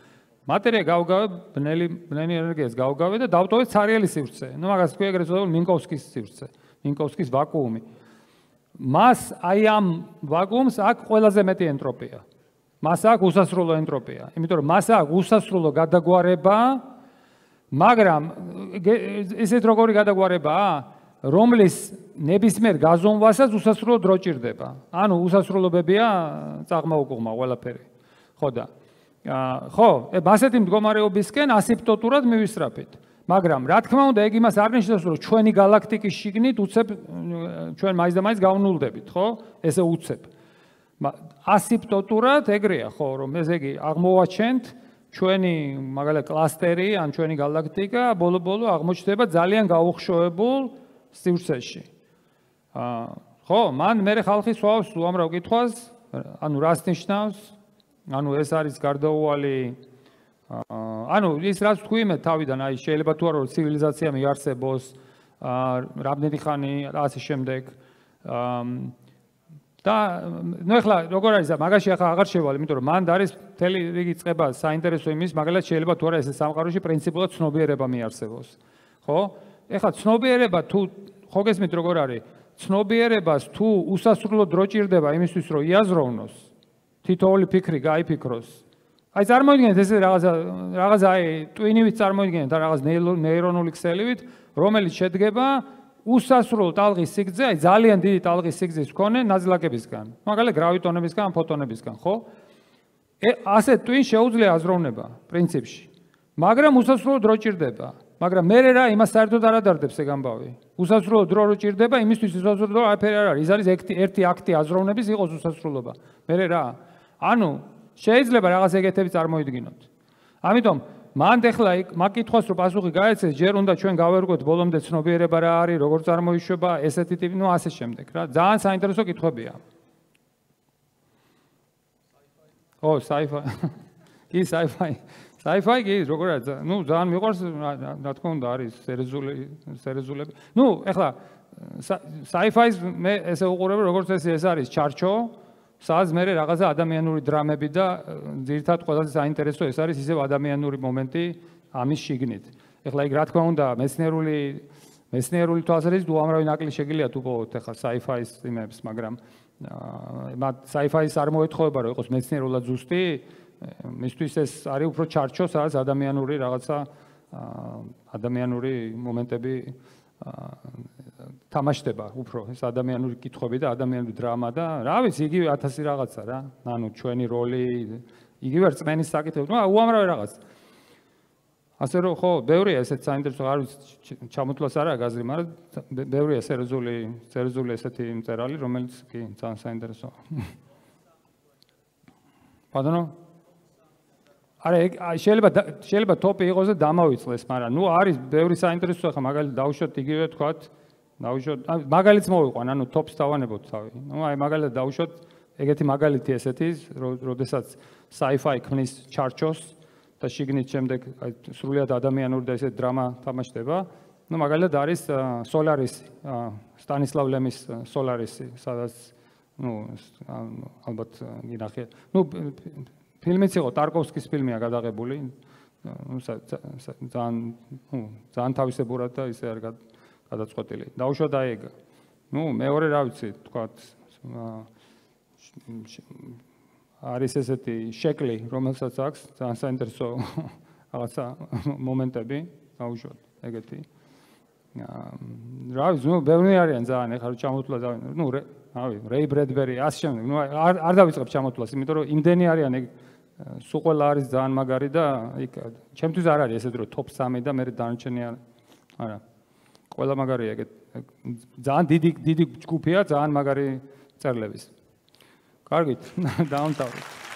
მატერია გავგავე, ბნელი ბნელი ენერგიას გავგავე და დავტოვე ცარიელი სივრცე. ნუ მაგას თქვი ეგრეთ წოდებული მინკოვსკის სივრცე, მინკოვსკის ვაკუუმი. მას აი ამ ვაკუუმს აქვს ყველაზე მეტი ენტროპია. მას აქვს უსასრულო ენტროპია, იმიტომ რომ მას აქვს უსასრულო გადაგვარება, მაგრამ ესეთ როგორი გადაგვარებაა? რომლის ნებისმიერ გაზომვასაც უსასრულო დრო ჭირდება. ანუ უსასრულობებია წაღმაუკუღმა ყველაფერი. ხო და აა ხო, ასეთი მდგომარეობისკენ ასიმპტოტურად მივისწრაფით. მაგრამ რა თქმა უნდა, ეგ იმას არ ნიშნავს, რომ ჩვენი galaktikis შიგნით უცებ ჩვენ მაინც და მაინც გავნულდებით, ხო? ესე უცებ. ასიმპტოტურად ეგრეა, ხო, რომ ეს ეგი აღმოვაჩენთ ჩვენი მაგალითად კლასტერი ან ჩვენი galaktika ბოლო-ბოლო აღმოჩნდება ძალიან გაუხშოებულ სივრცეში. აა ხო, მან მე ხალხი სვავს უამრავ კითხვას, ანუ რას ნიშნავს? ანუ ეს არის გარდაუვალი ანუ ის რაც თქვი მე თავიდან აი შეიძლება თუ არა ცივილიზაცია მიარსებოს რამდენი ხანი ასე შემდეგ აა და ნუ ეხლა როგორ არის მაგაში ახლა აღარ შევალ, იმიტომ რომ მანდ არის მთელი რიგი წება საინტერესო იმის, მაგალითად შეიძლება თუ არა ეს სამყაროში პრინციპულად ცნობიერება მიარსებოს. ხო? ეხლა ცნობიერება თუ ხო გესმით როგორ არის? ცნობიერებას თუ უსასრულო დრო ჭირდება იმისთვის რომ იაზროვნოს, თითოეული ფიქრი გაიფიქროს. აი წარმოიდგინეთ ესე რაღაცა რაღაცა აი ტვინივით წარმოიდგინეთ რაღაც ნეირონული ქსელივით, რომელიც შედგება უსასრულო ტალღის სიგრძე, აი ძალიან დიდი ტალღის სიგრძის მქონე ნაზლაკებისგან. მაგალითად გრავიტონებისგან, ფოტონებისგან, ხო? ე ასე ტვინ შეუძლია აზროვნება პრინციპში. მაგრამ უსასრულო დრო ჭირდება. მაგრამ მე რა იმას საერთოდ არ ადარდებს ეგ ამბავი. უსასრულო დრო რო ჭირდება, იმისთვის უსასრულო არაფერი არ არის. ის არის ერთი ერთი აქტი აზროვნების იყოს უსასრულობა. მე რა ანუ შეიძლება რაღაც ეგეთები წარმოიდგინოთ. ამიტომ მანდ ახლა იქ მაგკითხვას რო პასუხი გაეცეს, ჯერ უნდა ჩვენ გავერგოთ ბოლომდე ცნობიერება რა არის, როგორ წარმოიშვება ესეთი ტიპი, ну ასე შემდეგ რა. ძალიან საინტერესო კითხვებია. ო, sci-fi. კი, sci-fi. sci-fi კი, როგორ არის? ну, ძალიან მიყვარს, რა თქმა უნდა, არის სერიოზული სერიოზულები. ну, ახლა sci-fi-ს მე ესე უყურებ, როგორც ეს ეს არის ჩარჩო, სადაც მე რაღაცა ადამიანური დრამები და ძირთად ყველაზე საინტერესო ეს არის ისევ ადამიანური მომენტი ამის შიგნით. ეხლა იქ რა თქმა უნდა მეცნიერული მეცნიერული თვალსაზრისით უამრავი ნაკლი შეგიძლია თუ პოვოთ ეხლა sci-fi-ს იმებს, მაგრამ მათ sci-fi-ს არ მოეთხოვება რომ იყოს მეცნიერულად ზუსტი, მისთვის ეს არის უფრო ჩარჩო, სადაც ადამიანური რაღაცა ადამიანური მომენტები თამაშდება უფრო ეს ადამიანური კითხვები და ადამიანური დრამა და რა ვიცი იგივე 1000 რაღაცა რა. ანუ ჩვენი როლი იგივე რწმენის საკითხები ნუ უამრავი რაღაც. ასე რომ ხო ბევრია ესეც საინტერესო არ ვიცი ჩამოთვლას არა გაზრი მაგრამ ბევრია სერიოზული სერიოზული ესეთი მწერალი რომელიც კი ძალიან საინტერესოა. პადონო არა შეიძლება შეიძლება ტოპი იყოს და დამავიწყდეს მაგრამ ნუ არის ბევრი საინტერესო ხა მაგალითად დავუშვათ იგივე თქვათ დავუშვათ მაგალითს მოვიყვან ანუ ტოპს დავანებოთ თავი. ნუ აი მაგალითად დავუშვათ ეგეთი მაგალითი ესეთი როდესაც sci-fi ქმნის ჩარჩოს და შიგნით შემდეგ აი სრულიად ადამიანური და ესეთ დრამა თამაშდება. ნუ მაგალითად არის სოლარისი სტანისლავ ლემის სოლარისი სადაც ნუ ალბათ გინახე. ნუ ფილმიც იყო ტარკოვსკის ფილმია გადაღებული. ნუ ძალიან ნუ ძალიან თავისებურად და ისე არ გადაწყვეტილი. დაუშვა და ეგ ნუ მეორე რა ვიცი თქვა არის ესეთი შეკლი რომელსაც აქვს ძალიან საინტერესო რაღაცა მომენტები დაუშვა ეგეთი. რა ვიცი ნუ ბევრი არიან ძალიან ეხლა ჩამოთვლა და ნუ რავი რეი ბრედბერი ასე შემდეგ. ნუ არ არ დავიწყებ ჩამოთვლას იმიტომ რომ იმდენი არიან ეგ სულ ყველა არის ძალიან მაგარი და იქ ჩემთვის არ არის ესეთ რომ ტოპ 3 და მე დანარჩენი არა ყველა მაგარია ეგ ძალიან დიდი დიდი ჯგუფია ძალიან მაგარი წერლების. კარგით დაუნტავით